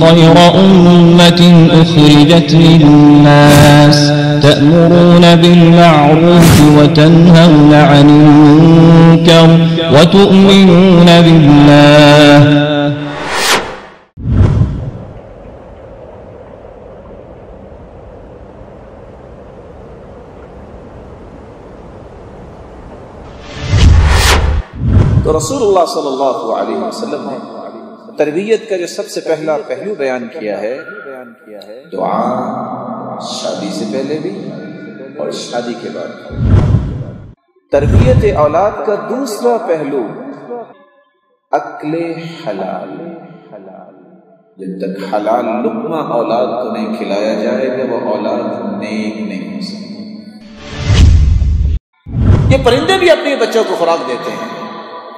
خير أمة أخرجت للناس تأمرون بالمعروف وتنهون عن المنكر وتؤمنون بالله. رسول اللہ صلی اللہ علیہ وسلم تربیت کا جو سب سے پہلا پہلو بیان کیا ہے، دعا، شادی سے پہلے بھی اور شادی کے بعد۔ تربیت اولاد کا دوسرا پہلو، عقل حلال۔ جب تک حلال لقمہ اولاد کو نہیں کھلایا جائے گا، وہ اولاد نیک نہیں ہو سکتی۔ یہ پرندے بھی اپنے بچوں کو خوراک دیتے ہیں۔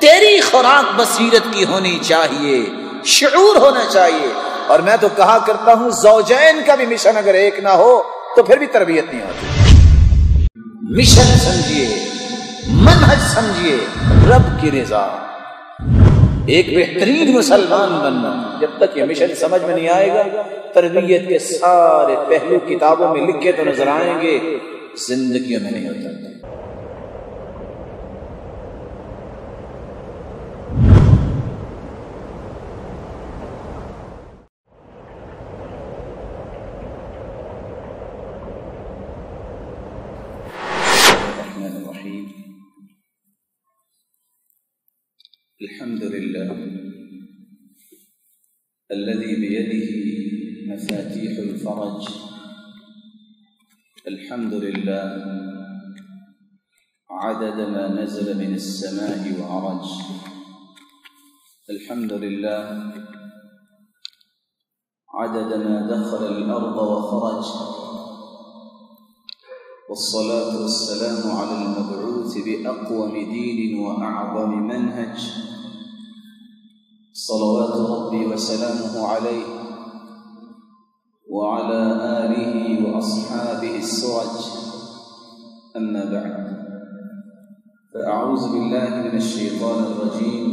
تیری خوراک بصیرت کی ہونی چاہیے۔ شعور ہونا چاہیے۔ اور میں تو کہا کرتا ہوں، زوجین کا بھی مشن اگر ایک نہ ہو، تو پھر بھی تربیت نہیں ہوتی۔ مشن سمجھیے، منہج سمجھیے، رب کی رضا۔ ایک بہترین مسلمان بننا، جب تک یہ مشن سمجھ میں نہیں آئے گا، تربیت کے سارے پہلو کتابوں میں لکھے تو نظر آئیں گے، زندگیوں میں نہیں ہوتا۔ الحمد لله الذي بيده مفاتيح الفرج. الحمد لله عدد ما نزل من السماء وعرج الحمد لله عدد ما دخل الأرض وخرج والصلاة والسلام على المبعوث بأقوم دين وأعظم منهج. صلوات ربي وسلامه عليه وعلى آله وأصحابه السرج أما بعد فأعوذ بالله من الشيطان الرجيم.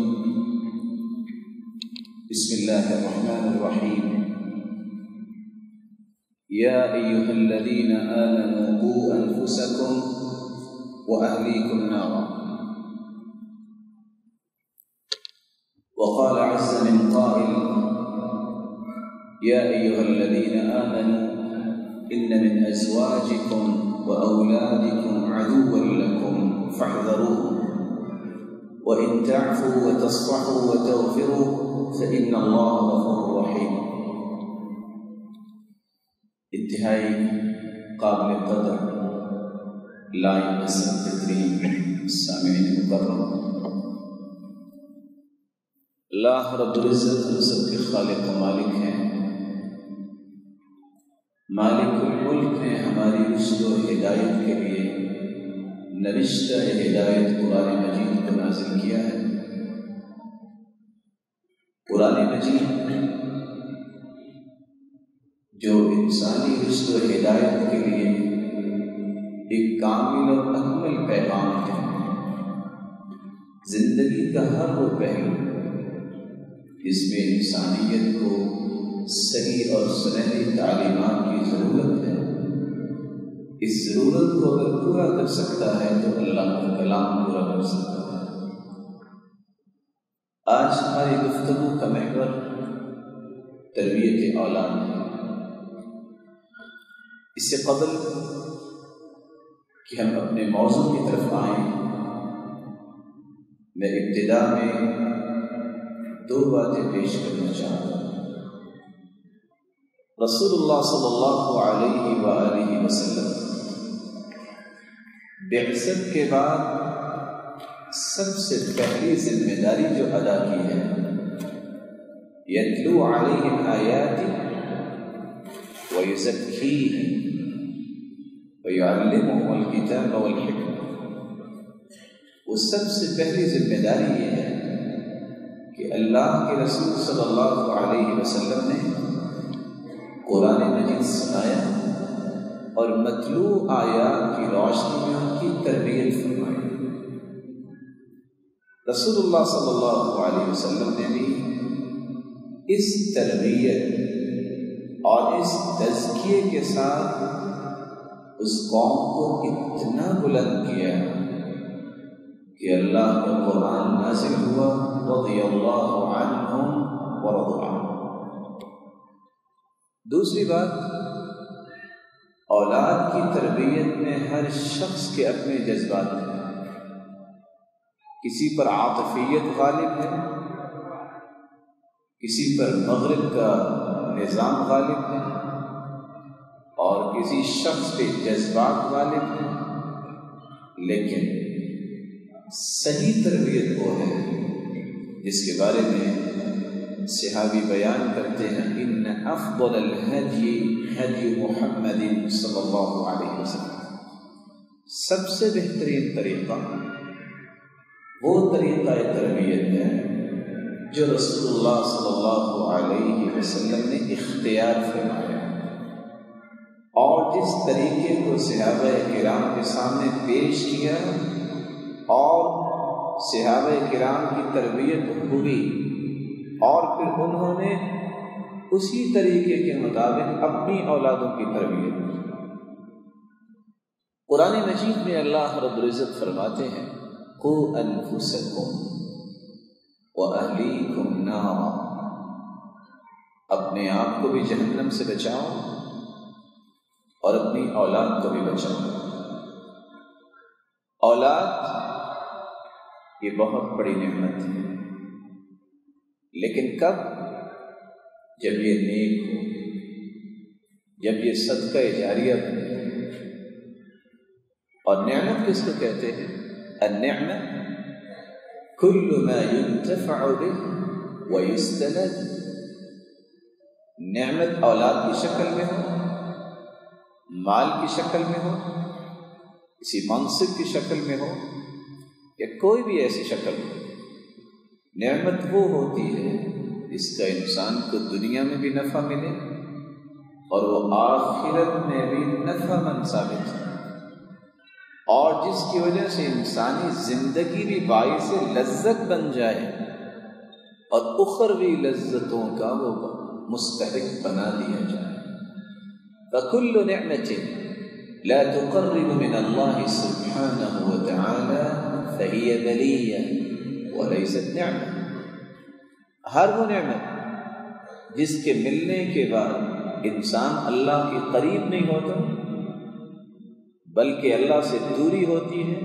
بسم الله الرحمن الرحيم. يا أيها الذين آمنوا قوا أنفسكم وأهليكم نارا. يا أيها الذين آمنوا إن من أزواجكم وأولادكم عدوا لكم فاحذروه. وإن تعفوا وتصفحوا وتغفروا فإن الله غفور رحيم. انتہائی قابل قدر لائن نسل بہترین سامعین مکرم اللہ رب سب کے خالق و مالک الملک نے ہماری رشد و ہدایت کے لیے نوشتہ ہدایت قرآن مجید کو نازل کیا ہے۔ قرآن مجید جو انسانی رشت و ہدایت کے لیے ایک کامل اور اکمل پیغام ہے۔ زندگی کا ہر وہ پہلو جس میں انسانیت کو صحیح اور سنہری تعلیمات کی ضرورت ہے۔ اس ضرورت کو اگر پورا کر سکتا ہے تو اللہ کا کلام پورا کر سکتا ہے۔ آج ہماری گفتگو کا محور تربیت اولاد ہے۔ اس سے قبل کہ ہم اپنے موضوع کی طرف آئیں، میں ابتدا میں دو باتیں پیش کرنا چاہتا ہوں۔ رسول اللہ صلی اللہ علیہ وآلہ وسلم بعثت کے بعد سب سے پہلی ذمہ داری جو ادا کی ہے یتلو علیہم آیاتی ویزکیہم وَيُعَلِّمُهُ الْكِتَابَ وَالْحِكْمَةِ وہ سب سے پہلی ذمہ داری یہ ہے کہ اللہ کے رسول صلی اللہ علیہ وسلم نے قرآن مجید سنایا اور مطلوع آیات کی روشنی میں ان کی تربیت فرمائی۔ رسول اللہ صلی اللہ علیہ وسلم نے بھی اس تربیت اور اس تزکیے کے ساتھ اس قوم کو اتنا بلند کیا کہ اللہ کا قرآن نازل ہوا رضی اللہ عنہم ورضوا دوسری بات، اولاد کی تربیت میں ہر شخص کے اپنے جذبات ہیں۔ کسی پر عاطفیت غالب ہے، کسی پر مغرب کا نظام غالب ہے، اور کسی شخص پہ جذبات غالب ہیں۔ لیکن صحیح تربیت وہ ہے جس کے بارے میں صحابی بیان کرتے ہیں، ان افضل الهدی، هدی محمد صلی اللہ علیہ وسلم. سب سے بہترین طریقہ، وہ طریقہ تربیت ہے جو رسول اللہ صلی اللہ علیہ وسلم نے اختیار فرمایا اور جس طریقے کو صحابہ کرام کے سامنے پیش کیا اور صحابہ کرام کی تربیت ہوئی اور پھر انہوں نے اسی طریقے کے مطابق اپنی اولادوں کی تربیت قرآن مجید میں اللہ رب العزت فرماتے ہیں کو انفسکم و اہلیکم نارا۔ اپنے آپ کو بھی جہنم سے بچاؤ اور اپنی اولاد کو بھی بچاؤ۔ اولاد یہ بہت بڑی نعمت ہے۔ لیکن کب؟ جب یہ نیک ہو، جب یہ صدقہ جاریہ بنے اور نعمت کس کو کہتے ہیں؟ النعمت کل ما ينتفع به ويستند۔ نعمت اولاد کی شکل میں ہو، مال کی شکل میں ہو، کسی منصب کی شکل میں ہو، یا کوئی بھی ایسی شکل ہو۔ نعمت وہ ہوتی ہے جس کا انسان کو دنیا میں بھی نفع ملے اور وہ آخرت میں بھی نفع مند ثابت ہے اور جس کی وجہ سے انسانی زندگی بھی باعث لذت بن جائے اور اخروی لذتوں کا وہ مستحق بنا دیا جائے۔ فکل نعمت لا تقرب من الله سبحانه وتعالى فهي بلية وليست نعمة ہر وہ نعمت جس کے ملنے کے بعد انسان اللہ کے قریب نہیں ہوتا، بلکہ اللہ سے دوری ہوتی ہے،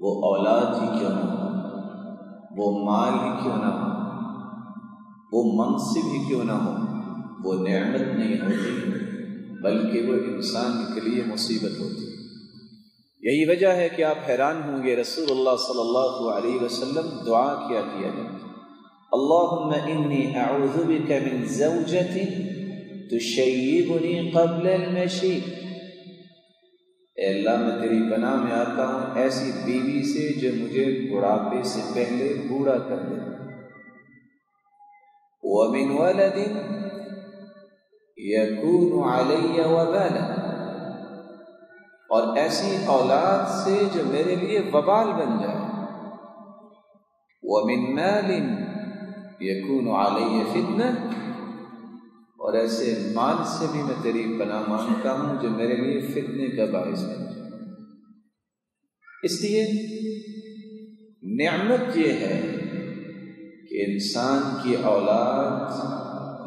وہ اولاد ہی کیوں نہ ہو، وہ مال ہی کیوں نہ ہو، وہ منصب ہی کیوں نہ ہو، وہ نعمت نہیں ہوتی، بلکہ وہ انسان کے لیے مصیبت ہوتی۔ یہی وجہ ہے کہ آپ حیران ہوں گے، رسول اللہ صلی اللہ علیہ وسلم دعا کیا کیا جائے۔ اللہم انی اعوذ بک من زوجت تشیبنی قبل المشی۔ اے اللہ، میں تیری پناہ میں آتا ہوں، ایسی بیوی سے جو مجھے بڑھاپے سے پہلے بوڑھا کر دے۔ ومن ولد یکون علی وبالا اور ایسی اولاد سے جو میرے لیے وبال بن جائے۔ ومن مال یکون علی فتنہ اور ایسے مال سے بھی میں تیری پناہ مانگتا ہوں جو میرے لیے فتنے کا باعث بن جائے۔ اس لیے نعمت یہ ہے کہ انسان کی اولاد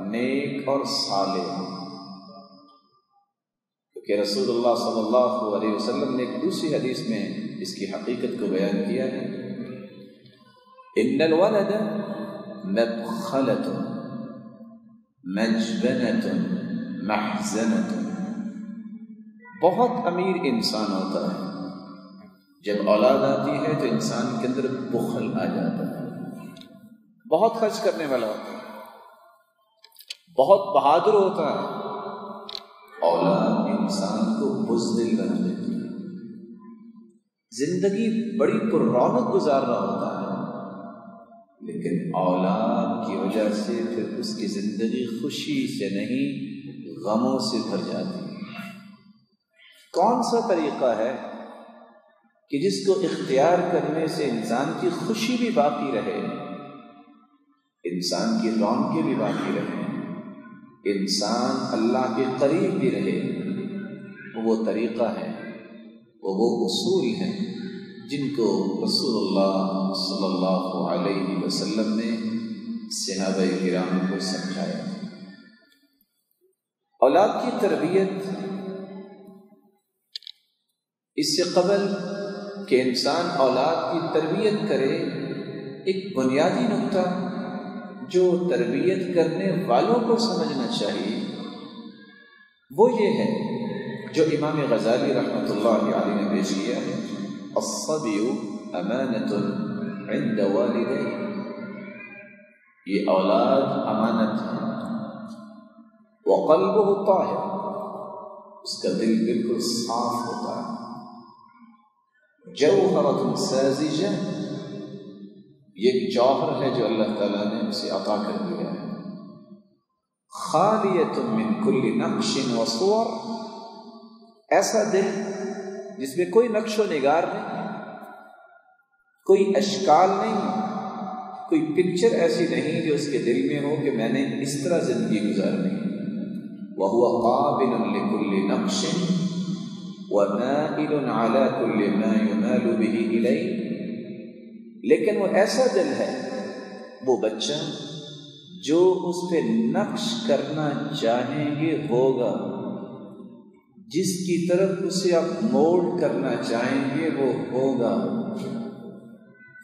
نیک اور صالح کیونکہ رسول اللہ صلی اللہ علیہ وسلم نے ایک دوسری حدیث میں اس کی حقیقت کو بیان کیا ہے۔ ان الولد مبخلت مجبنت محزنت بہت امیر انسان ہوتا ہے۔ جب اولاد آتی ہے تو انسان کے اندر بخل آ جاتا ہے۔ بہت خرچ کرنے والا ہوتا ہے۔ بہت بہادر ہوتا ہے۔ اولاد انسان کو بزدل بنا دیتی ہے۔ زندگی بڑی پر رونق گزار رہا ہوتا ہے، لیکن اولاد کی وجہ سے پھر اس کی زندگی خوشی سے نہیں، غموں سے بھر جاتی ہے۔ کون سا طریقہ ہے کہ جس کو اختیار کرنے سے انسان کی خوشی بھی باقی رہے، انسان کی رونقیں بھی باقی رہے انسان اللہ کے قریب بھی رہے۔ وہ طریقہ ہے وہ وہ اصول ہیں جن کو رسول اللہ صلی اللہ علیہ وسلم نے صحابہ کرام کو سمجھایا۔ اولاد کی تربیت اس سے قبل کہ انسان اولاد کی تربیت کرے، ایک بنیادی نقطہ جو تربیت کرنے والوں کو سمجھنا چاہیے وہ یہ ہے جو إمام علیہ نے پیش کیا ہے الصبی امانت عند والدی یہ أولاد امانت ہے وقلبه طاہر اس کا دل بالکل صاف ہوتا ہے جوہرت سازجہ یہ جوہر ہے جو اللہ تعالیٰ نے اسے عطا کر دیا ہے. خالیت من کل نقش و صور. ایسا دل جس میں کوئی نقش و نگار نہیں کوئی اشکال نہیں کوئی پکچر ایسی نہیں جو اس کے دل میں ہو کہ میں نے اس طرح زندگی گزارنی وہ قابل لکل نقش ومائل على كل ما يمال به إليه۔ لیکن وہ ایسا دل ہے، وہ بچہ جو اس پہ نقش کرنا چاہیں گے ہوگا۔ جس کی طرف اسے آپ موڑ کرنا چاہیں گے وہ ہوگا۔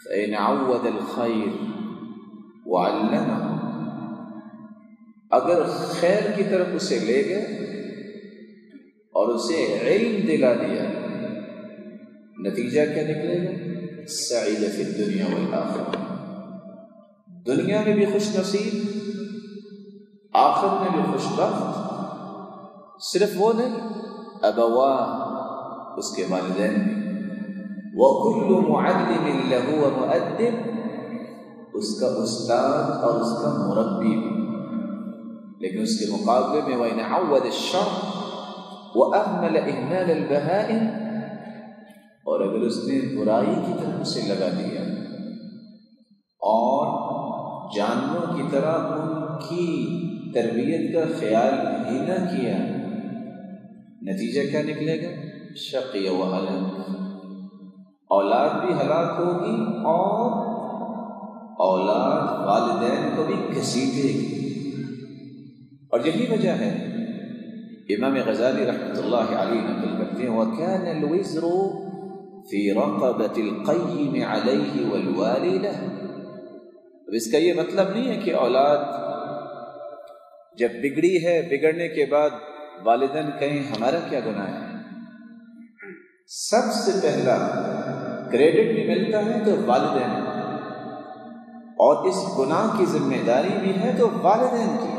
فَإِنْ عَوَّدَ الْخَيْرِ اگر خیر کی طرف اسے لے گئے اور اسے علم دلا دیا، نتیجہ کیا نکلے؟ گا سعید فی دنیا والآخر دنیا میں بھی خوش نصیب آخر میں بھی خوش بخت، صرف وہ نہیں ابوا اس کے والدین بھی۔ وَكُلُّ مُعَلِّمٍ لَهُ وَمُؤَدِّبٍ، اس کا استاد اور اس کا مربی۔ بھی لیکن اس کے مقابلے میں، وَإِنْ عَوَّدِ الشَّرْ وَأَهْمَلَ إِهْمَالَ الْبَهَائِمِ، اور اگر اس نے برائی کی طرف اسے لگا دیا، اور جانوروں کی طرح ان کی تربیت کا خیال ہی نہ کیا نتیجہ کیا نکلے گا؟ شقی و حلق۔ اولاد بھی ہلاک ہوگی اور اولاد والدین کو بھی گھسیٹے گی۔ اور یہی وجہ ہے، امام غزالی رحمۃ اللہ علیہ نقل کرتے ہیں، وكان الوزر في رقبة القيم عليه والوالدة۔ اب اس کا یہ مطلب نہیں ہے کہ اولاد جب بگڑی ہے، بگڑنے کے بعد والدین کہیں ہمارا کیا گناہ ہے؟ سب سے پہلا کریڈٹ بھی ملتا ہے تو والدین۔ اور اس گناہ کی ذمہ داری بھی ہے تو والدین کی۔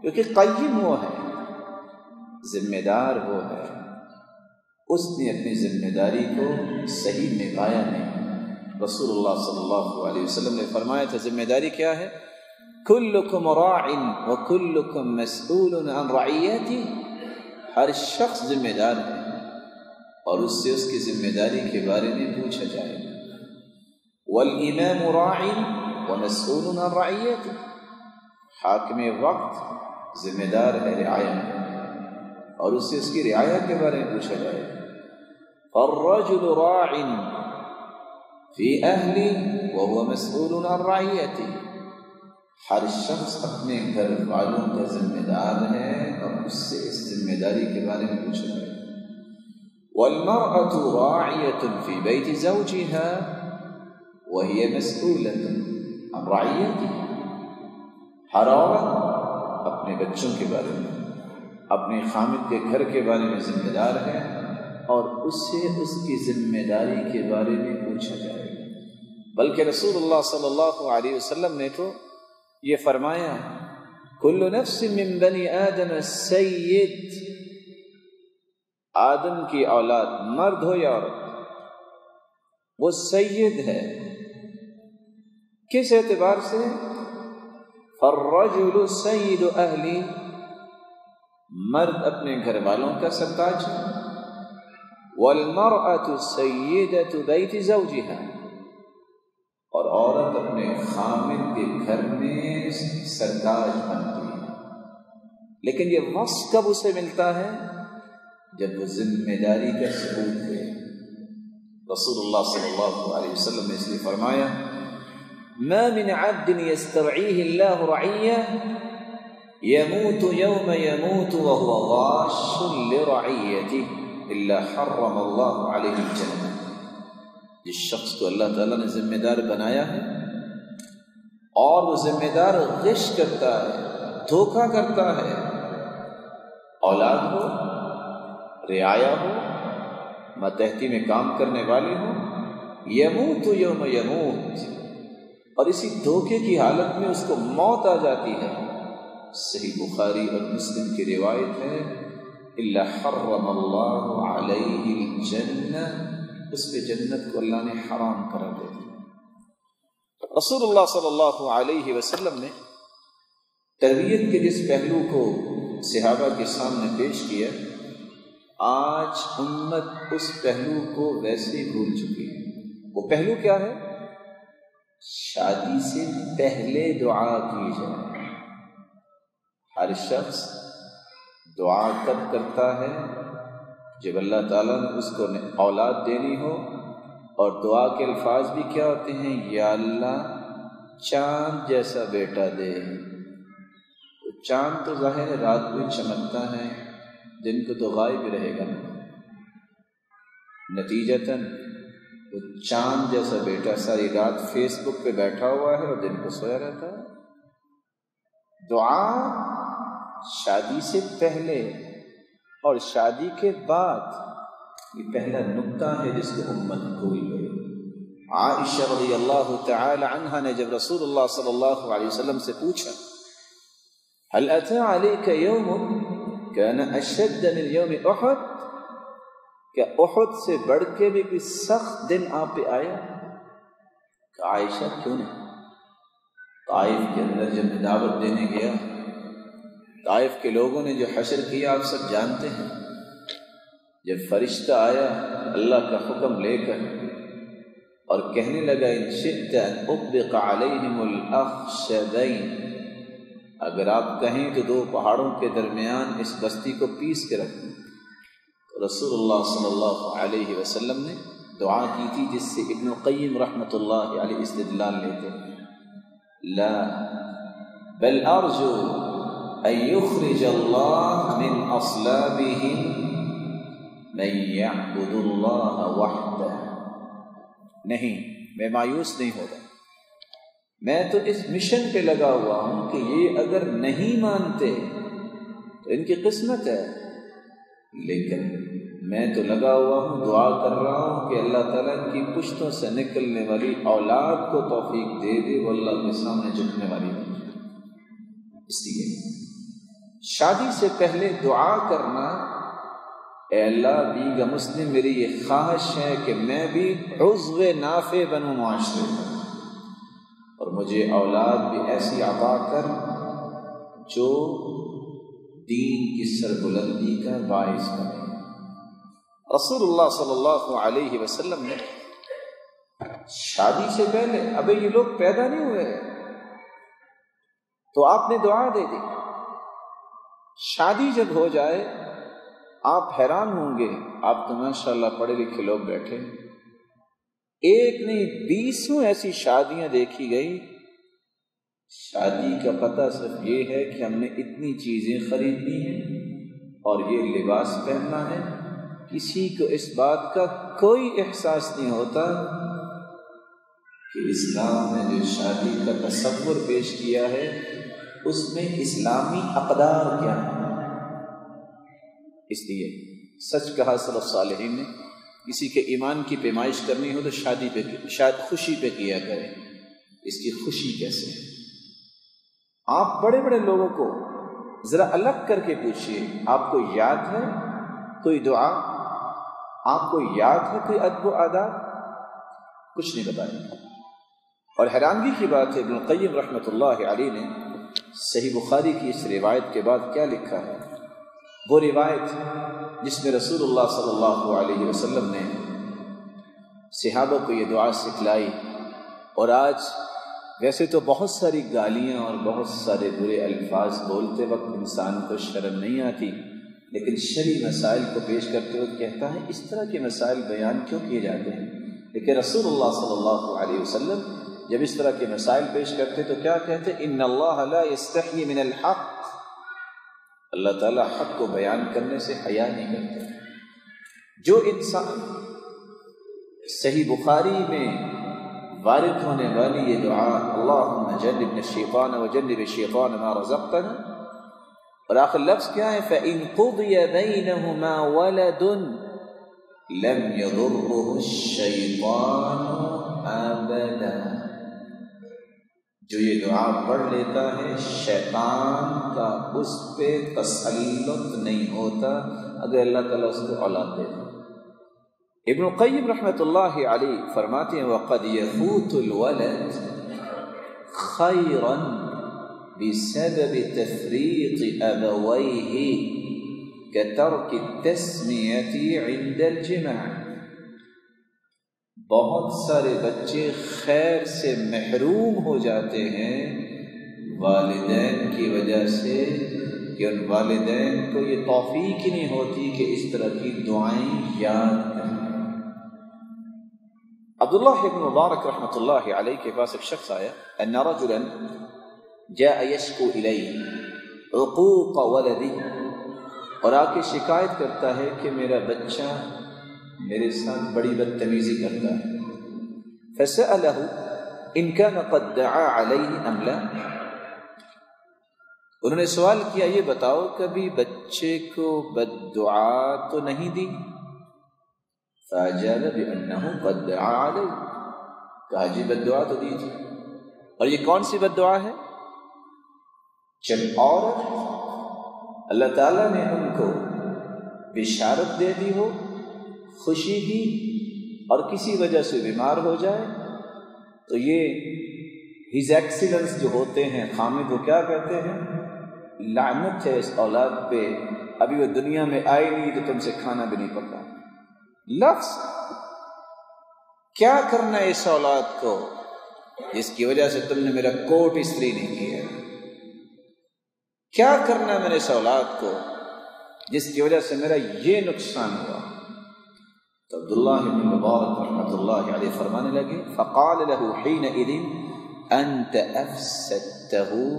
کیونکہ قیم وہ ہے، ذمہ دار وہ ہے۔ اس نے اپنی ذمہ داری کو صحیح نبھایا نہیں۔ رسول اللہ صلی اللہ علیہ وسلم نے فرمایا تھا، ذمہ داری کیا ہے؟ کلکم راع و کلکم مسئول عن رعیتی ہر شخص ذمہ دار ہے اور اس سے اس کی ذمہ داری کے بارے میں پوچھا جائے والامام راع و مسئول عن رعیتی حاکم وقت ذمہ دار ہے رعایت. اور اس سے اس کی کے بارے میں پوچھا جائے الرجل راع فی اہلی وهو مسئول عن رعیتی ہر شخص اپنے گھر والوں کا ذمہ دار ہے اور اس سے اس ذمہ داری کے بارے میں پوچھا جائے۔ والمرأة راعية في بيت زوجها وهي مسؤولة عن رعيتها۔ ہر عورت اپنے بچوں کے بارے میں، اپنے خامد کے گھر کے بارے میں ذمہ دار ہے اور اس سے اس کی ذمہ داری کے بارے میں پوچھا جائے۔ گا بلکہ رسول اللہ صلی اللہ علیہ وسلم نے تو یہ فرمایا، کل نفس من بنی آدم سید آدم کی اولاد مرد ہو یا عورت؟ وہ سید ہے۔ کس اعتبار سے؟ فرجل سید اہلی۔ مرد اپنے گھر والوں کا سرتاج ہے۔ والمرأة سیدة بیت زوجها اور عورت اپنے خامد کے گھر میں سرتاج بنتی ہے۔ لیکن یہ وصف کب اسے ملتا ہے؟ جب وہ ذمہ داری کا ثبوت ہے رسول اللہ صلی اللہ علیہ وسلم نے اس لیے فرمایا، ما من عبد يسترعيه الله رعيه يموت يوم يموت وهو غاش لرعيته الا حرم الله عليه الجنه جس شخص کو اللہ تعالیٰ نے ذمہ دار بنایا ہے اور وہ ذمہ دار غش کرتا ہے، دھوکہ کرتا ہے۔ اولاد ہو، رعایا ہو متحدی میں کام کرنے والے ہوں یموت یوم یموت۔ اور اسی دھوکے کی حالت میں اس کو موت آ جاتی ہے۔ صحیح بخاری اور مسلم کی روایت ہے اللہ حرم اللہ علیہ الجنہ اس پہ جنت کو اللہ نے حرام کرا دے دی رسول اللہ صلی اللہ علیہ وسلم نے تربیت کے جس پہلو کو صحابہ کے سامنے پیش کیا آج امت اس پہلو کو ویسے ہی بھول چکی ہے۔ وہ پہلو کیا ہے؟ شادی سے پہلے دعا کی جائے۔ ہر شخص دعا کب کرتا ہے جب اللہ تعالیٰ نے اس کو اولاد دینی ہو اور دعا کے الفاظ بھی کیا ہوتے ہیں، یا اللہ چاند جیسا بیٹا دے۔ چاند تو ظاہر ہے رات کو چمکتا ہے، دن کو تو غائب رہے گا۔ نتیجتاً وہ چاند جیسا بیٹا ساری رات فیس بک پہ بیٹھا ہوا ہے اور دن کو سویا رہتا ہے۔ دعا شادی سے پہلے اور شادی کے بعد یہ پہلا نقطہ ہے جس کو امت بھول گئی عائشہ رضی اللہ تعالی عنہ نے جب رسول اللہ صلی اللہ علیہ وسلم سے پوچھا، هل اتى عليك يوم كان اشد من يوم احد؟ کیا احد سے بڑھ کے بھی کوئی سخت دن آپ پہ آیا؟ کہ عائشہ، کیوں نہیں؟ طائف کے اندر جب دعوت دینے گیا طائف کے لوگوں نے جو حشر کیا، آپ سب جانتے ہیں۔ جب فرشتہ آیا، اللہ کا حکم لے کر اور کہنے لگا، ان شدت اطبق علیہم الاخشدین اگر آپ کہیں تو دو پہاڑوں کے درمیان اس بستی کو پیس کے رکھیں۔ رسول اللہ صلی اللہ علیہ وسلم نے دعا کی تھی، جس سے ابن القیم رحمۃ اللہ علیہ استدلال لیتے ہیں۔ لا، بل ارجو يخرج الله من اصلابهم من يعبد الله وحده. نہیں میں مایوس نہیں ہوتا۔ میں تو اس مشن پہ لگا ہوا ہوں کہ یہ اگر نہیں مانتے تو ان کی قسمت ہے۔ لیکن میں تو لگا ہوا ہوں دعا کر رہا ہوں کہ اللہ تعالیٰ کی پشتوں سے نکلنے والی اولاد کو توفیق دے دے وہ اللہ کے سامنے جھکنے والی اس لیے شادی سے پہلے دعا کرنا، اے اللہ بیگا مسلم، میری یہ خواہش ہے کہ میں بھی عضو نافع بنوں معاشرے میں۔ اور مجھے اولاد بھی ایسی عطا کر جو دین کی سربلندی کا باعث بنے۔ رسول اللہ صلی اللہ علیہ وسلم نے شادی سے پہلے، ابھی یہ لوگ پیدا نہیں ہوئے۔ تو آپ نے دعا دے دی۔ شادی جب ہو جائے، آپ حیران ہوں گے، آپ تو ماشاء اللہ پڑھے لکھے لوگ بیٹھے ایک نہیں، بیسوں ایسی شادیاں دیکھی گئی۔ شادی کا پتہ صرف یہ ہے کہ ہم نے اتنی چیزیں خریدنی ہیں اور یہ لباس پہننا ہے۔ کسی کو اس بات کا کوئی احساس نہیں ہوتا کہ اسلام نے جو شادی کا تصور پیش کیا ہے اس میں اسلامی اقدار کیا۔ ہے اس لیے سچ کہا صلی صالحین نے، کسی کے ایمان کی پیمائش کرنی ہو تو شادی پہ، شاید خوشی پہ کیا کرے۔ اس کی خوشی کیسے؟ ہے آپ بڑے بڑے لوگوں کو ذرا الگ کر کے پوچھیے آپ کو یاد ہے کوئی دعا؟ آپ کو یاد ہے کوئی ادب و آداب؟ کچھ نہیں بتائیں اور حیرانگی کی بات ہے، ابن القیم رحمۃ اللہ علیہ نے صحیح بخاری کی اس روایت کے بعد کیا لکھا ہے؟ وہ روایت جس میں رسول اللہ صلی اللہ علیہ وسلم نے صحابہ کو یہ دعا سکھلائی، اور آج ویسے تو بہت ساری گالیاں اور بہت سارے برے الفاظ بولتے وقت انسان کو شرم نہیں آتی، لیکن شرعی مسائل کو پیش کرتے وقت کہتا ہے، اس طرح کے مسائل بیان کیوں کیے جاتے ہیں؟ لیکن رسول اللہ صلی اللہ علیہ وسلم جب اس طرح کے مسائل پیش کرتے تو کیا کہتے إن اللہ لا يستحی من الحق. اللہ تعالیٰ حق کو بیان کرنے سے حیا نہیں کرتے جو إنسان صحیح بخاری میں وارد ہونے والی یہ دعا اللہم جنبن الشیطان و جنب الشیطان ما رزقتنا. اور آخر لفظ کیا ہے فَإِن قُضِيَ بَيْنَهُمَا وَلَدٌ لَمْ يَضُرُّهُ الشَّيْطَانُ أَبَدًا. جو یہ دعا پڑھ لیتا ہے، شیطان کا اس پہ تسلط نہیں ہوتا اگر اللہ تعالیٰ اس کو اولاد دے دے۔ ابن القیم رحمۃ اللہ علیہ فرماتے ہیں، وقد يفوت الولد خيرا بسبب تفريط أبويه كترك التسمية عند الجماع بہت سارے بچے خیر سے محروم ہو جاتے ہیں والدین کی وجہ سے، کہ ان والدین کو یہ توفیق ہی نہیں ہوتی کہ اس طرح کی دعائیں یاد کریں۔ عبداللہ ابن مبارک رحمۃ اللہ علیہ کے پاس ایک شخص آیا، ان رجلا جاء يشكو الیہ عقوق ولدی اور آ کے شکایت کرتا ہے کہ میرا بچہ میرے ساتھ بڑی بدتمیزی کرتا ہے۔ فسأله ان كان قد دعا علیہ ام لا؟ انہوں نے سوال کیا، یہ بتاؤ، کبھی بچے کو بد دعا تو نہیں دی؟ فاجاب بانه قد دعا علیہ کہا جی بد دعا تو دی تھی۔ اور یہ کون سی بد دعا ہے؟ جب عورت، اللہ تعالیٰ نے ان کو بشارت دے دی ہو خوشی دی اور کسی وجہ سے بیمار ہو جائے، تو یہ ہز ایکسیلنس جو ہوتے ہیں خامد، وہ کیا کہتے ہیں؟ لعنت ہے اس اولاد پہ، ابھی وہ دنیا میں آئی نہیں تو تم سے کھانا بھی نہیں پکا۔ لفظ، کیا کرنا ہے اس اولاد کو؟ جس کی وجہ سے تم نے میرا کوٹ استری نہیں کیا۔ کیا کرنا ہے میرے اس اولاد کو؟ جس کی وجہ سے میرا یہ نقصان ہوا۔ تو عبداللہ بن مبارک رحمۃ اللہ علیہ فرمانے لگے، فقال له حينئذ انت افسدته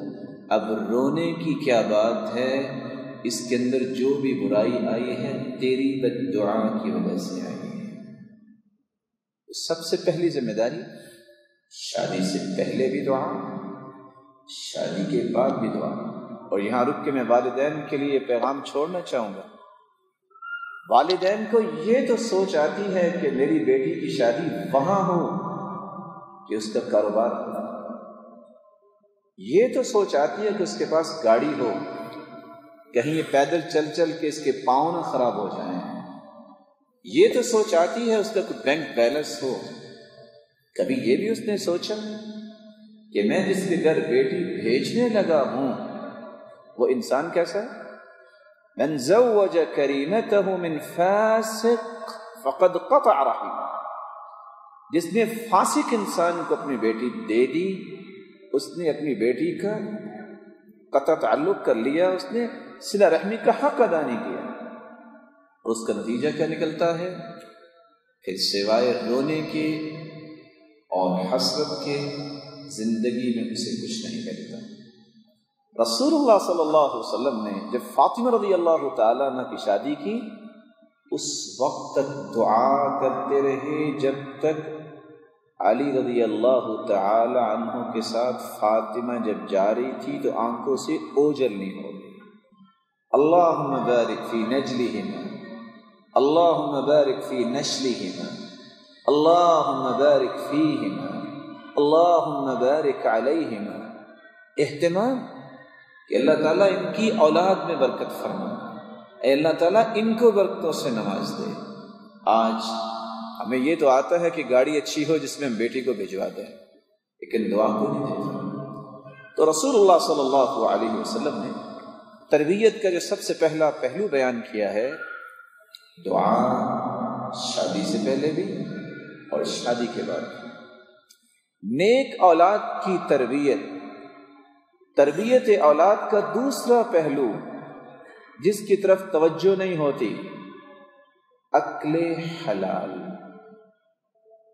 اب رونے کی کیا بات ہے؟ اس کے اندر جو بھی برائی آئی ہے، تیری بد دعا کی وجہ سے آئی ہے۔ سب سے پہلی ذمہ داری، شادی سے پہلے بھی دعا، شادی کے بعد بھی دعا۔ اور یہاں رک کے میں والدین کے لیے پیغام چھوڑنا چاہوں گا۔ والدین کو یہ تو سوچ آتی ہے کہ میری بیٹی کی شادی وہاں ہو، کہ اس کا کاروبار ہو۔ یہ تو سوچ آتی ہے کہ اس کے پاس گاڑی ہو۔ کہیں یہ پیدل چل چل کے اس کے پاؤں نہ خراب ہو جائیں۔ یہ تو سوچ آتی ہے اس کا کوئی بینک بیلنس ہو۔ کبھی یہ بھی اس نے سوچا کہ میں جس کے گھر بیٹی بھیجنے لگا ہوں، وہ انسان کیسا ہے؟ من زوج كريمته من فاسق فقد قطع رحم جس نے فاسق انسان کو اپنی بیٹی دے دی، اس نے اپنی بیٹی کا قطع تعلق کر لیا، اس نے سلا رحمی کا حق ادا نہیں کیا۔ اور اس کا نتیجہ کیا نکلتا ہے؟ پھر سوائے رونے کے اور حسرت کے زندگی میں اسے کچھ نہیں ملتا۔ رسول اللہ صلی اللہ علیہ وسلم نے جب فاطمہ رضی اللہ تعالیٰ عنہ کی شادی کی، اس وقت تک دعا کرتے رہے جب تک علی رضی اللہ تعالی عنہ کے ساتھ فاطمہ جب جاری تھی تو آنکھوں سے اوجل نہیں ہو گئی اللہم بارک فی نجلہما، اللہم بارک فی نشلہما، اللہم بارک فیہما، اللہم بارک علیہما۔ اہتمام کہ اللہ تعالیٰ ان کی اولاد میں برکت فرما۔ اے اللہ تعالیٰ ان کو برکتوں سے نواز دے۔ آج ہمیں یہ تو آتا ہے کہ گاڑی اچھی ہو جس میں ہم بیٹی کو بھجوا دیں، لیکن دعا کو نہیں دیتا تو رسول اللہ صلی اللہ علیہ وسلم نے تربیت کا جو سب سے پہلا پہلو بیان کیا ہے، دعا شادی سے پہلے بھی اور شادی کے بعد نیک اولاد کی تربیت تربیت اولاد کا دوسرا پہلو، جس کی طرف توجہ نہیں ہوتی، عقل حلال۔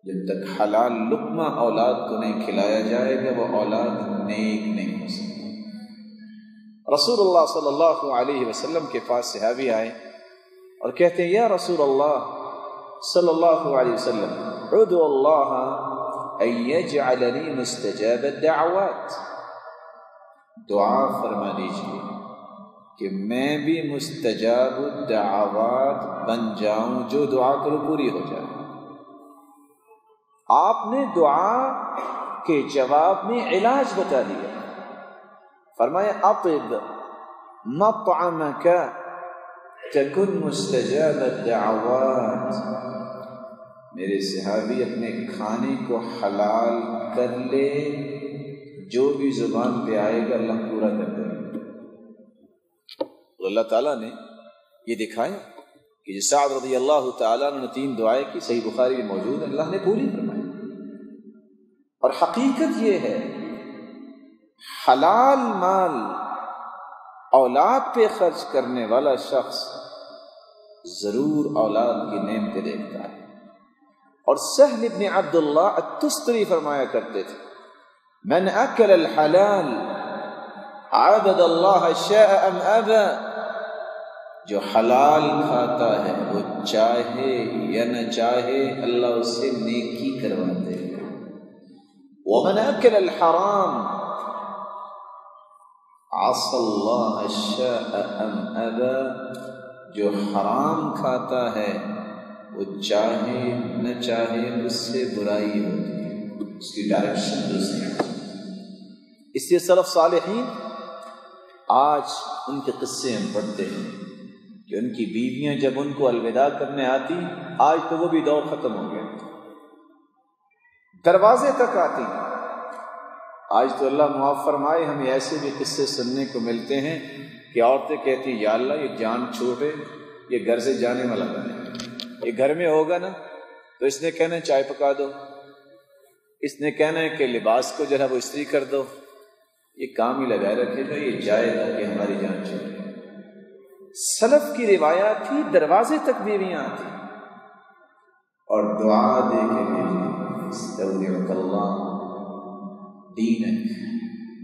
جب تک حلال لقمہ اولاد کو نہیں کھلایا جائے گا، وہ اولاد نیک نہیں ہو سکتی۔ رسول اللہ صلی اللہ علیہ وسلم کے پاس صحابی آئے اور کہتے ہیں، یا رسول اللہ صلی اللہ علیہ وسلم ادعو اللہ ان یجعلنی مستجاب الدعوات۔ دعا فرما دیجیے کہ میں بھی مستجاب الدعوات بن جاؤں جو دعا کرو پوری ہو جائے۔ آپ نے دعا کے جواب میں علاج بتا دیا۔ فرمایا، اطب مطعمك تكن مستجاب الدعوات۔ میرے صحابی اپنے کھانے کو حلال کر لے۔ جو بھی زبان پہ آئے گا، اللہ پورا کر دے اللہ تعالیٰ نے یہ دکھایا کہ سعد رضی اللہ تعالیٰ نے تین دعائیں کی، صحیح بخاری میں موجود ہے اللہ نے پوری فرمائی۔ اور حقیقت یہ ہے، حلال مال اولاد پہ خرچ کرنے والا شخص ضرور اولاد کی نعمتیں دیکھتا ہے۔ اور سہل ابن عبداللہ التستری فرمایا کرتے تھے من أكل الحلال عبد الله شاء أم أبا جو حلال کھاتا ہے وہ چاہے یا نہ چاہے اللہ اسے نیکی کروا دے ومن اكل الحرام عصى الله الشاء ام ابا جو حرام کھاتا ہے وہ چاہے نہ چاہے اس سے برائی ہوتی ہے۔ اس کی ڈائریکشن دوسری ہے۔ اس لیے صرف صالحین آج ان کے قصے ہم پڑھتے ہیں کہ ان کی بیویاں جب ان کو الوداع کرنے آتی، آج تو وہ بھی دور ختم ہو گیا دروازے تک آتی۔ آج تو اللہ معاف فرمائے، ہمیں ایسے بھی قصے سننے کو ملتے ہیں کہ عورتیں کہتی، یا اللہ، یہ جان چھوٹے یہ گھر سے جانے والا بنے یہ گھر میں ہوگا نا، تو اس نے کہنا ہے چائے پکا دو۔ اس نے کہنا ہے کہ لباس کو جو ہے وہ استری کر دو۔ یہ کام ہی لگائے رکھے گا یہ جائے گا کہ ہماری جان چھوٹے سلف کی روایات تھی دروازے تک بیویاں آتی۔ اور دعا دے کے استودعك الله دينك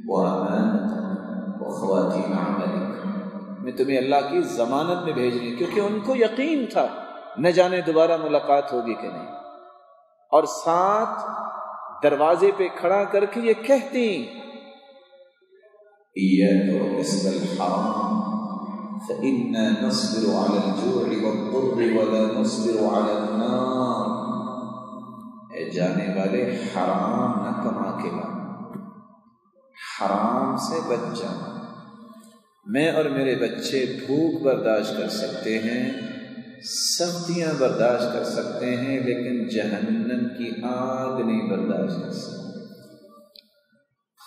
وأمانتك وخواتيم عملك میں تمہیں اللہ کی ضمانت میں بھیج رہی کیونکہ ان کو یقین تھا نہ جانے دوبارہ ملاقات ہوگی کہ نہیں۔ اور ساتھ دروازے پہ کھڑا کر کے یہ کہتی فإنا نصبر على الجوع والضر ولا نصبر على النار. اے جانے والے، حرام نہ کما کے لانا حرام سے بچ جانا میں اور میرے بچے بھوک برداشت کر سکتے ہیں سختیاں برداشت کر سکتے ہیں، لیکن جہنم کی آگ نہیں برداشت کر سکتے.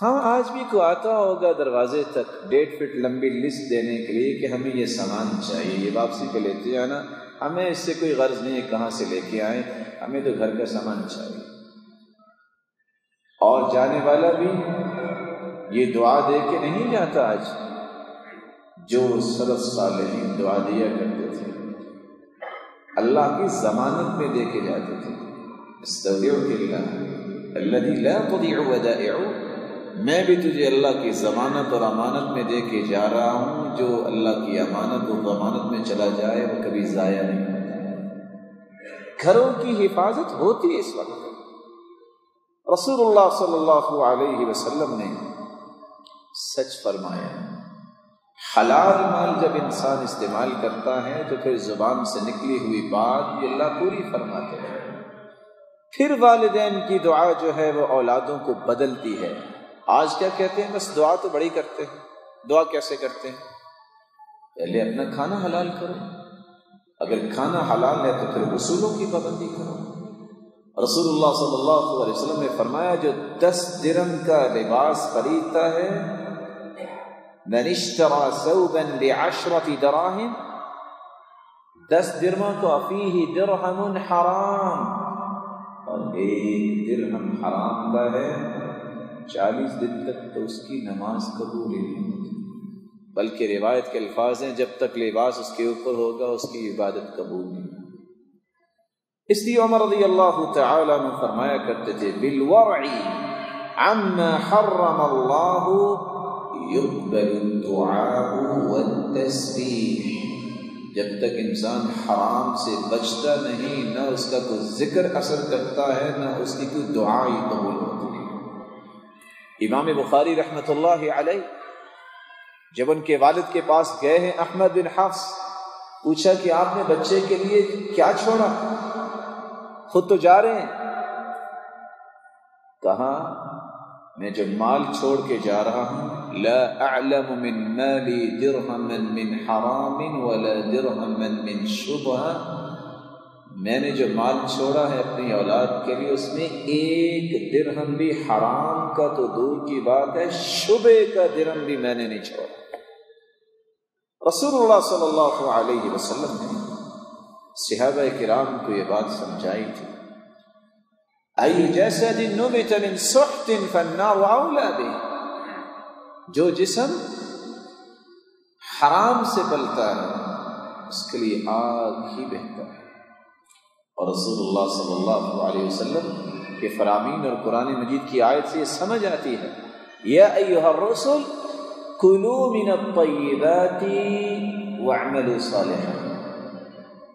ہاں آج بھی کو آتا ہوگا دروازے تک ڈیڑھ فٹ لمبی لسٹ دینے کے لیے کہ ہمیں یہ سامان چاہیے، یہ واپسی پہ لیتے آنا۔ ہمیں اس سے کوئی غرض نہیں ہے کہاں سے لے کے آئیں، ہمیں تو گھر کا سامان چاہیے۔ اور جانے والا بھی یہ دعا دے کے نہیں جاتا آج، جو سرس صالحین دعا دیا کرتے تھے۔ اللہ کی ضمانت میں دے کے جاتے تھے۔ میں بھی تجھے اللہ کی ضمانت اور امانت میں دے کے جا رہا ہوں، جو اللہ کی امانت اور ضمانت میں چلا جائے، وہ کبھی ضائع نہیں گھروں کی حفاظت ہوتی ہے اس وقت۔ رسول اللہ صلی اللہ علیہ وسلم نے سچ فرمایا، حلال مال جب انسان استعمال کرتا ہے، تو پھر زبان سے نکلی ہوئی بات یہ اللہ پوری فرماتے ہیں۔ پھر والدین کی دعا جو ہے، وہ اولادوں کو بدلتی ہے۔ آج کیا کہتے ہیں؟ بس دعا تو بڑی کرتے ہیں۔ دعا کیسے کرتے ہیں؟ پہلے اپنا کھانا حلال کرو۔ اگر کھانا حلال ہے تو پھر اصولوں کی پابندی کرو۔ رسول اللہ صلی اللہ علیہ وسلم نے فرمایا، جو دس درم کا لباس خریدتا ہے، من اشترى ثوبا لعشرة دراهم، دس درما تو افیہ درہم حرام۔ اور ایک درہم حرام کا ہے۔ چالیس دن تک تو اس کی نماز قبول ہی نہیں ہوتی بلکہ روایت کے الفاظ ہیں، جب تک لباس اس کے اوپر ہوگا، اس کی عبادت قبول نہیں اس لیے عمر رضی اللہ تعالی عنہ فرمایا کرتے تھے، بالورع عما حرم اللہ يقبل الدعاء والتسبیح جب تک انسان حرام سے بچتا نہیں، نہ اس کا کوئی ذکر اثر کرتا ہے، نہ اس کی کوئی دعائی قبول ہوتی۔ ہے امام بخاری رحمۃ اللہ علیہ جب ان کے والد کے پاس گئے ہیں، احمد بن حفظ پوچھا کہ آپ نے بچے کے لیے کیا چھوڑا؟ خود تو جا رہے ہیں۔ کہا، میں جو مال چھوڑ کے جا رہا ہوں، لا اعلم من مالی درہما من حرام ولا درہما من شبہ۔ میں نے جو مال چھوڑا ہے اپنی اولاد کے لیے، اس میں ایک درہم بھی حرام کا تو دور کی بات ہے، شبے کا درہم بھی میں نے نہیں چھوڑا۔ رسول اللہ صلی اللہ علیہ وسلم نے صحابہ کرام کو یہ بات سمجھائی تھی۔ ای جسد نبت من سحت فالنار اولا به جو جسم حرام سے بلتا ہے، اس کے لیے آگ ہی بہتر ہے۔ اور رسول اللہ صلی اللہ علیہ وسلم کے فرامین اور قرآن مجید کی آیت سے یہ سمجھ آتی ہے، یا ایوہ الرسل، کلو من الطیبات وعملوا صالحا۔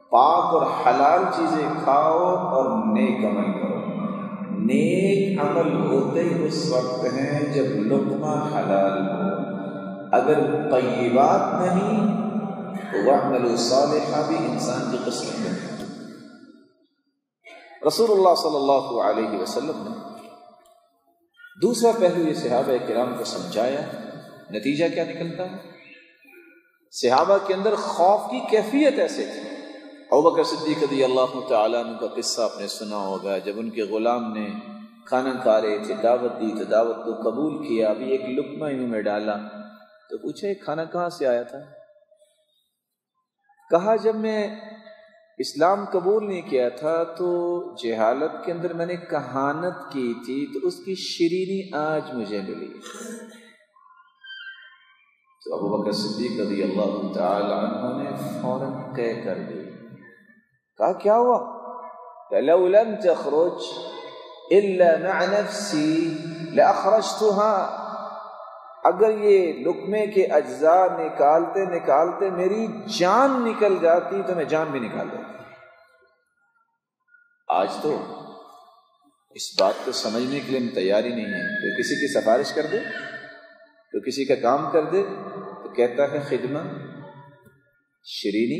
پاک اور حلال چیزیں کھاؤ اور نیک عمل کرو۔ نیک عمل ہوتے ہی اس وقت ہیں جب لقمہ حلال ہو۔ اگر طیبات نہیں تو وعمل صالحہ بھی انسان کی قسمت میں رسول اللہ صلی اللہ علیہ وسلم نے دوسرا پہلو یہ صحابہ کرام کو سمجھایا، نتیجہ کیا نکلتا؟ ہے صحابہ کے اندر خوف کی کیفیت ایسے تھی۔ ابکر صدیق رضی اللہ تعالیٰ عنہ کا قصہ آپ نے سنا ہوگا، جب ان کے غلام نے کھانا کھا رہے تھے، دعوت دی تو دعوت کو قبول کیا، ابھی ایک لکمہ منہ میں ڈالا۔ تو پوچھا، یہ کھانا کہاں سے آیا تھا؟ کہا، جب میں اسلام قبول نہیں کیا تھا تو جہالت کے اندر میں نے کہانت کی تھی تو اس کی شرینی آج مجھے ملی۔ تو ابو بکر صدیق رضی اللہ تعالی عنہ نے فوراً کہہ کر دی۔ کہا، کیا ہوا؟ لو لم تخرج الا مع نفسی لاخرجتها اگر یہ لقمے کے اجزاء نکالتے نکالتے میری جان نکل جاتی تو میں جان بھی نکال دیتا آج تو اس بات کو سمجھنے کے لیے ہم تیاری نہیں ہے کوئی کسی کی سفارش کر دے تو کسی کا کام کر دے تو کہتا ہے خدمت شرینی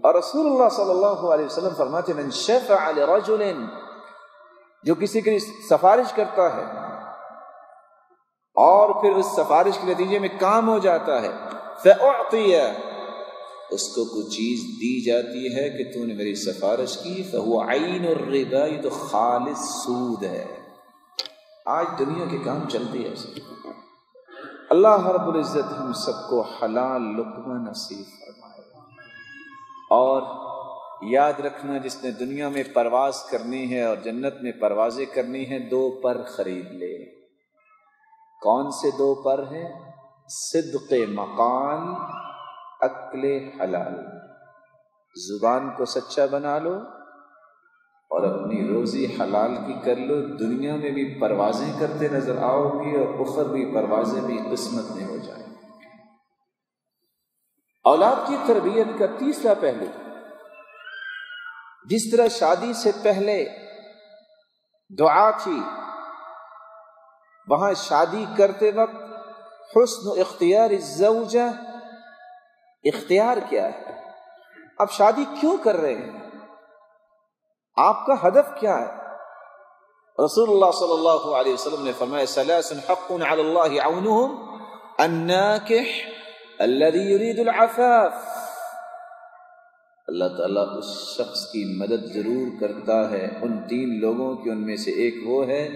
اور رسول اللہ صلی اللہ علیہ وسلم فرماتے من شفع لرجل جو کسی کی سفارش کرتا ہے اور پھر اس سفارش کے نتیجے میں کام ہو جاتا ہے۔ اس کو کوئی چیز دی جاتی ہے کہ تو نے میری سفارش کی۔ فہو عین الربا، یہ تو خالص سود ہے۔ آج دنیا کے کام چلتی ہے اللہ رب العزت ہم سب کو حلال لقمہ نصیب فرمائے۔ اور یاد رکھنا، جس نے دنیا میں پرواز کرنی ہے اور جنت میں پروازیں کرنی ہیں، دو پر خرید لے۔ کون سے دو پر ہیں؟ صدق مکان عقل حلال۔ زبان کو سچا بنا لو اور اپنی روزی حلال کی کر لو۔ دنیا میں بھی پروازیں کرتے نظر آؤ گی اور اخر بھی پروازیں بھی قسمت میں ہو جائیں۔ اولاد کی تربیت کا تیسرا پہلو۔ جس طرح شادی سے پہلے دعا تھی وہاں شادی کرتے وقت حسن اختیار الزوجہ، اختیار کیا ہے؟ اب شادی کیوں کر رہے ہیں؟ آپ کا ہدف کیا ہے؟ رسول اللہ صلی اللہ علیہ وسلم نے فرمایا سلاس حق علی اللہ عونهم الناکح الذي يريد العفاف. اللہ تعالیٰ اس شخص کی مدد ضرور کرتا ہے۔ ان تین لوگوں کی، ان میں سے ایک وہ ہے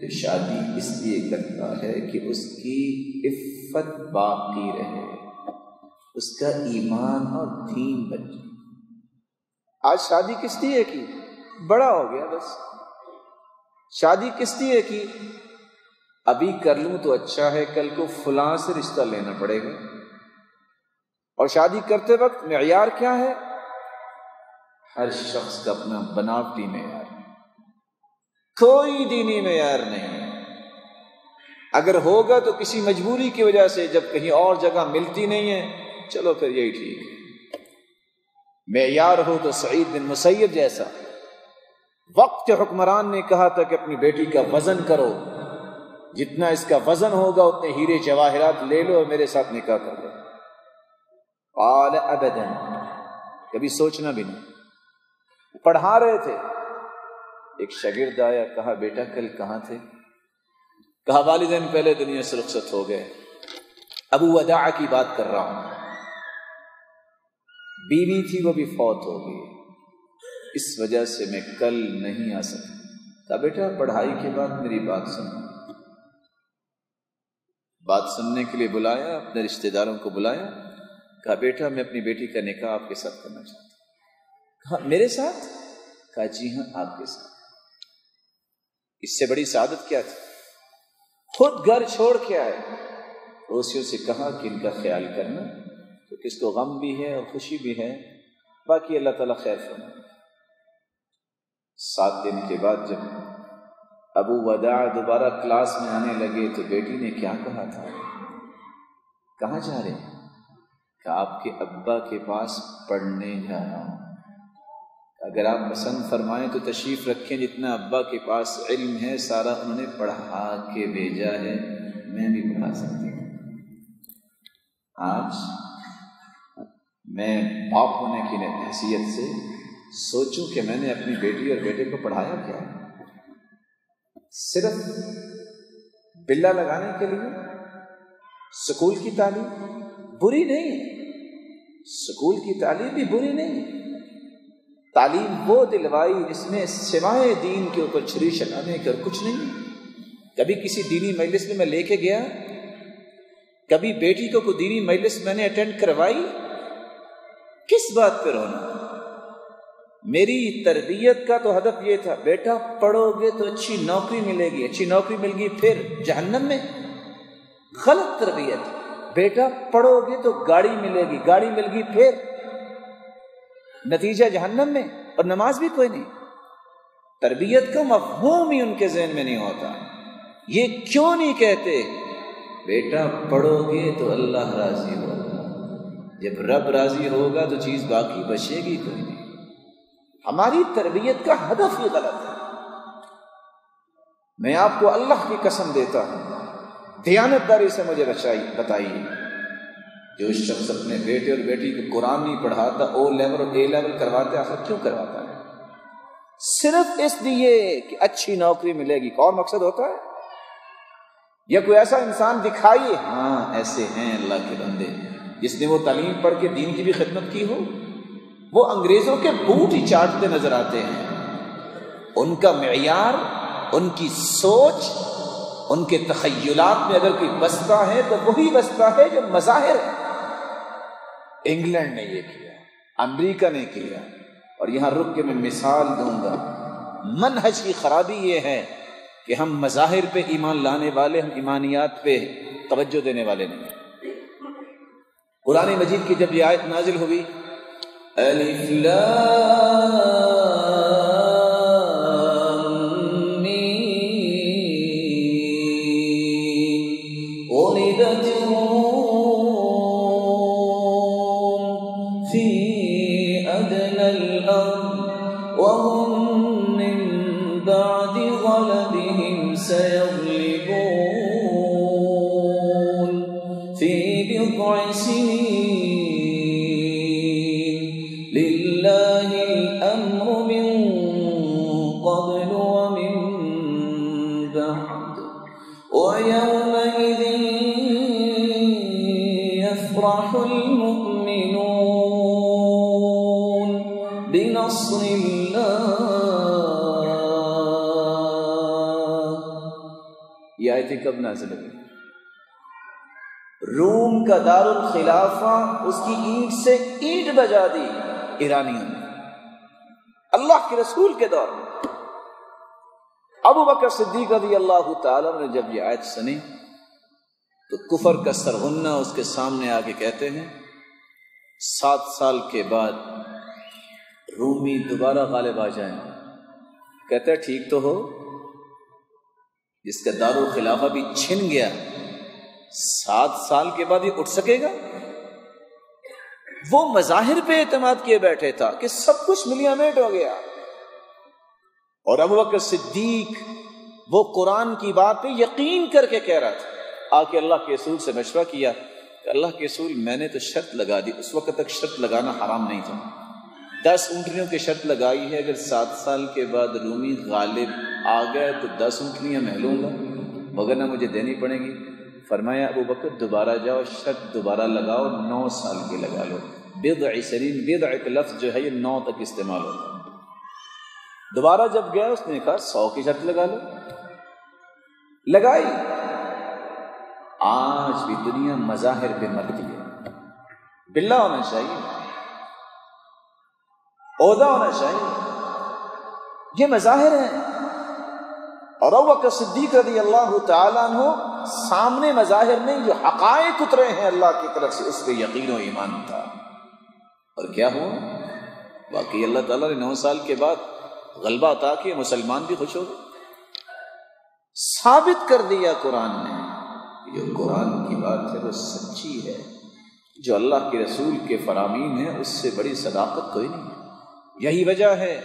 جو شادی اس لیے کرتا ہے کہ اس کی عفت باقی رہے۔ اس کا ایمان اور دین بن جائے۔ آج شادی کس لیے کی؟ بڑا ہو گیا بس۔ شادی کس لیے کی؟ ابھی کر لوں تو اچھا ہے، کل کو فلاں سے رشتہ لینا پڑے گا۔ اور شادی کرتے وقت معیار کیا ہے؟ ہر شخص کا اپنا بناوٹی معیار۔ کوئی دینی معیار نہیں۔ اگر ہوگا تو کسی مجبوری کی وجہ سے جب کہیں اور جگہ ملتی نہیں ہے، چلو پھر یہی ٹھیک ہے۔ معیار ہو تو سعید بن مسیب جیسا۔ وقت حکمران نے کہا تھا کہ اپنی بیٹی کا وزن کرو۔ جتنا اس کا وزن ہوگا، اتنے ہیرے جواہرات لے لو اور میرے ساتھ نکاح کر لو۔ قال ابدا۔ کبھی سوچنا بھی نہیں۔ پڑھا رہے تھے۔ ایک شاگرد آیا، کہا، بیٹا، کل کہاں تھے؟ کہا، والدین پہلے دنیا سے رخصت ہو گئے۔ ابو وداع کی بات کر رہا ہوں۔ بیوی تھی، وہ بھی فوت ہو گئی۔ اس وجہ سے میں کل نہیں آ سکتا کہا، بیٹا، پڑھائی کے بعد میری بات سنو بات سننے کے لیے بلایا، اپنے رشتہ داروں کو بلایا۔ کہا، بیٹا، میں اپنی بیٹی کا نکاح آپ کے ساتھ کرنا چاہتا ہوں۔ کہا، میرے ساتھ؟ کہا جی ہاں آپ کے ساتھ۔ اس سے بڑی سعادت کیا تھی؟ خود گھر چھوڑ کے آئے۔ پڑوسیوں سے کہا کہ ان کا خیال کرنا، تو کس کو غم بھی ہے اور خوشی بھی ہے، باقی اللہ تعالیٰ خیر فرما سات دن کے بعد جب ابو وداع دوبارہ کلاس میں آنے لگے تو بیٹی نے کیا کہا تھا؟ کہاں جا رہے ہیں؟ کہ آپ کے ابا کے پاس پڑھنے جا رہا ہوں۔ اگر آپ پسند فرمائیں تو تشریف رکھیں، جتنا ابا کے پاس علم ہے، سارا انہوں نے پڑھا کے بھیجا ہے، میں بھی پڑھا سکتی ہوں۔ آج میں باپ ہونے کی حیثیت سے سوچوں کہ میں نے اپنی بیٹی اور بیٹے کو پڑھایا کیا صرف بلا لگانے کے لیے، سکول کی تعلیم بری نہیں سکول کی تعلیم بھی بری نہیں تعلیم وہ دلوائی جس میں سوائے دین کے اوپر چھری چلانے کر کچھ نہیں۔ کبھی کسی دینی مجلس میں میں لے کے گیا، کبھی بیٹی کو کوئی دینی مجلس میں نے اٹینڈ کروائی۔ کس بات پہ رونا؟ میری تربیت کا تو ہدف یہ تھا، بیٹا پڑھو گے تو اچھی نوکری ملے گی، اچھی نوکری مل گئی، پھر جہنم میں۔ غلط تربیت۔ بیٹا پڑھو گے تو گاڑی ملے گی، گاڑی مل گئی، پھر نتیجہ جہنم میں اور نماز بھی کوئی نہیں۔ تربیت کا مفہوم ہی ان کے ذہن میں نہیں ہوتا۔ یہ کیوں نہیں کہتے؟ بیٹا پڑھو گے تو اللہ راضی ہوگا۔ جب رب راضی ہوگا تو چیز باقی بچے گی کوئی نہیں۔ ہماری تربیت کا ہدف ہی غلط ہے۔ میں آپ کو اللہ کی قسم دیتا ہوں۔ دیانت داری سے مجھے بچائی بتائیے۔ جو شخص اپنے بیٹے اور بیٹی کو قرآن نہیں پڑھاتا او لیول اور اے لیول کرواتے آخر کیوں کرواتا ہے؟ صرف اس لیے کہ اچھی نوکری ملے گی، کون مقصد ہوتا ہے؟ یا کوئی ایسا انسان دکھائیے ہاں ایسے ہیں اللہ کے بندے۔ جس نے وہ تعلیم پڑھ کے دین کی بھی خدمت کی ہو، وہ انگریزوں کے بوٹ ہی چاٹتے نظر آتے ہیں۔ ان کا معیار، ان کی سوچ، ان کے تخیلات میں اگر کوئی بستا ہے، تو وہی بستا ہے جو مظاہر ہے۔ انگلینڈ نے یہ کیا، امریکہ نے کیا، اور یہاں رک کے میں مثال دوں گا۔ منحج کی خرابی یہ ہے کہ ہم مظاہر پہ ایمان لانے والے، ہم ایمانیات پہ توجہ دینے والے نہیں۔ قرآن مجید کی جب یہ آیت نازل ہوئی آیتیں کب نازل ہوئی؟ روم کا دار الخلافہ اس کی اینٹ سے اینٹ بجا دی ایرانیوں نے۔ اللہ کے رسول کے دور میں۔ ابو بکر صدیق رضی اللہ تعالی نے جب یہ آیت سنی، تو کفر کا سرغنہ اس کے سامنے آ کے کہتے ہیں، سات سال کے بعد رومی دوبارہ غالب آ جائیں۔ کہتے ہیں، ٹھیک تو ہو جس کا دار الخلافہ بھی چھن گیا، سات سال کے بعد یہ اٹھ سکے گا؟ وہ مظاہر پہ اعتماد کیے بیٹھے تھا کہ سب کچھ ملیا میٹ ہو گیا۔ اور ابو بکر صدیق وہ قرآن کی بات پہ یقین کر کے کہہ رہا تھا۔ آ کے اللہ کے اصول سے مشورہ کیا کہ اللہ کے اصول میں نے تو شرط لگا دی، اس وقت تک شرط لگانا حرام نہیں تھا۔ دس اونٹنیوں کی شرط لگائی ہے، اگر سات سال کے بعد رومی غالب آ گئے تو دس اونٹنیاں میں لوں گا، مگر نہ مجھے دینی پڑیں گی۔ فرمایا، ابو بکر، دوبارہ جاؤ، شرط دوبارہ لگاؤ، نو سال کی لگا لو۔ بید عیسرین بید لفظ جو ہے، یہ نو تک استعمال ہوتا ہے۔ دوبارہ جب گیا، اس نے کہا، سو کی شرط لگا لو۔ لگائی۔ آج بھی دنیا مظاہر پہ مرتی ہے۔ بلا ہونا چاہیے عہدہ ہونا چاہیے۔ یہ مظاہر ہیں۔ اور ابو صدیق رضی اللہ تعالیٰ عنہ سامنے مظاہر نہیں جو حقائق اترے ہیں اللہ کی طرف سے، اس پہ یقین و ایمان تھا۔ اور کیا ہوا؟ باقی اللہ تعالیٰ نے نو سال کے بعد غلبہ عطا کیا، مسلمان بھی خوش ہو گئے۔ ثابت کر دیا قرآن نے جو قرآن کی بات ہے، وہ سچی ہے۔ جو اللہ کے رسول کے فرامین ہے اس سے بڑی صداقت کوئی نہیں ہے۔ یہی وجہ ہے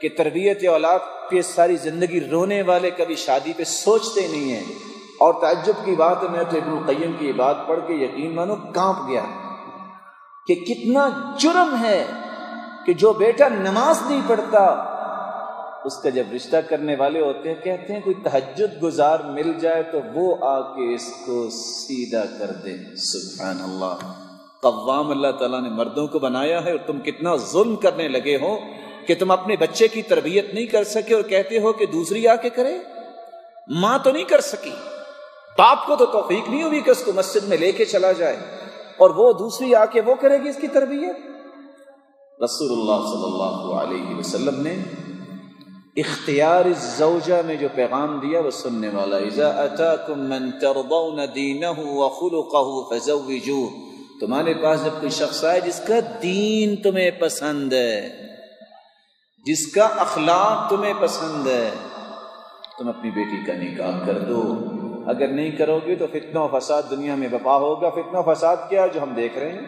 کہ تربیت اولاد پہ ساری زندگی رونے والے کبھی شادی پہ سوچتے نہیں ہیں۔ اور تعجب کی بات میں تو ابن القیم کی بات پڑھ کے یقین مانو، کانپ گیا کہ کتنا جرم ہے کہ جو بیٹا نماز نہیں پڑھتا، اس کا جب رشتہ کرنے والے ہوتے ہیں، کہتے ہیں کوئی تہجد گزار مل جائے تو وہ آ کے اس کو سیدھا کر دے۔ سبحان اللہ۔ قوام اللہ تعالیٰ نے مردوں کو بنایا ہے اور تم کتنا ظلم کرنے لگے ہو کہ تم اپنے بچے کی تربیت نہیں کر سکے اور کہتے ہو کہ دوسری آ کے کرے؟ ماں تو نہیں کر سکی۔ باپ کو تو توفیق نہیں ہوئی کہ اس کو مسجد میں لے کے چلا جائے اور وہ دوسری آ کے وہ کرے گی اس کی تربیت۔ رسول اللہ صلی اللہ علیہ وسلم نے اختیار الزوجہ میں جو پیغام دیا وہ سننے والا اذا اتاکم من ترضون دینہ وخلقہ فزوجوہ۔ تمہارے پاس جب کوئی شخص آئے جس کا دین تمہیں پسند ہے، جس کا اخلاق تمہیں پسند ہے، تم اپنی بیٹی کا نکاح کر دو۔ اگر نہیں کرو گے تو فتنہ و فساد دنیا میں بپا ہوگا۔ فتنہ و فساد کیا جو ہم دیکھ رہے ہیں؟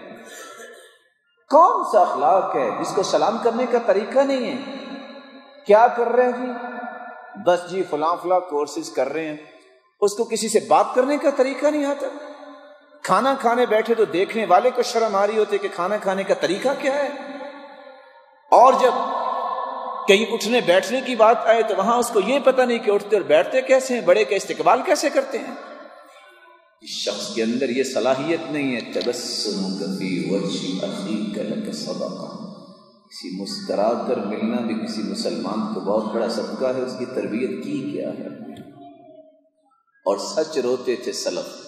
کون سا اخلاق ہے جس کو سلام کرنے کا طریقہ نہیں ہے؟ کیا کر رہے ہیں جی؟ بس جی فلاں فلاں کورسز کر رہے ہیں۔ اس کو کسی سے بات کرنے کا طریقہ نہیں آتا؟ کھانا کھانے بیٹھے تو دیکھنے والے کو شرم آ رہی ہوتی کہ کھانا کھانے کا طریقہ کیا ہے؟ اور جب کہیں اٹھنے بیٹھنے کی بات آئے تو وہاں اس کو یہ پتہ نہیں کہ اٹھتے اور بیٹھتے کیسے ہیں، بڑے کا استقبال کیسے کرتے ہیں؟ اس شخص کے اندر یہ صلاحیت نہیں ہے، تبسم صدقہ۔ کسی مسکرا کر ملنا بھی کسی مسلمان کو بہت بڑا صدقہ ہے، اس کی تربیت کی کیا ہے؟ اور سچ روتے تھے سلف۔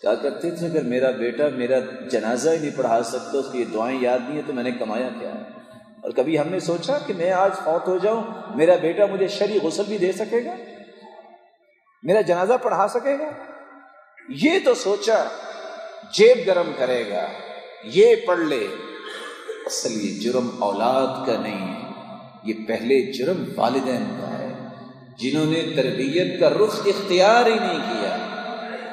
کیا کرتے تھے؟ اگر میرا بیٹا میرا جنازہ ہی نہیں پڑھا سکتا، اس کی یہ دعائیں یاد نہیں ہے تو میں نے کمایا کیا؟ ہے اور کبھی ہم نے سوچا کہ میں آج فوت ہو جاؤں، میرا بیٹا مجھے شری غسل بھی دے سکے گا؟ میرا جنازہ پڑھا سکے گا؟ یہ تو سوچا، جیب گرم کرے گا، یہ پڑھ لے۔ اصل یہ جرم اولاد کا نہیں ہے، یہ پہلے جرم والدین کا ہے۔ جنہوں نے تربیت کا رخ اختیار ہی نہیں کیا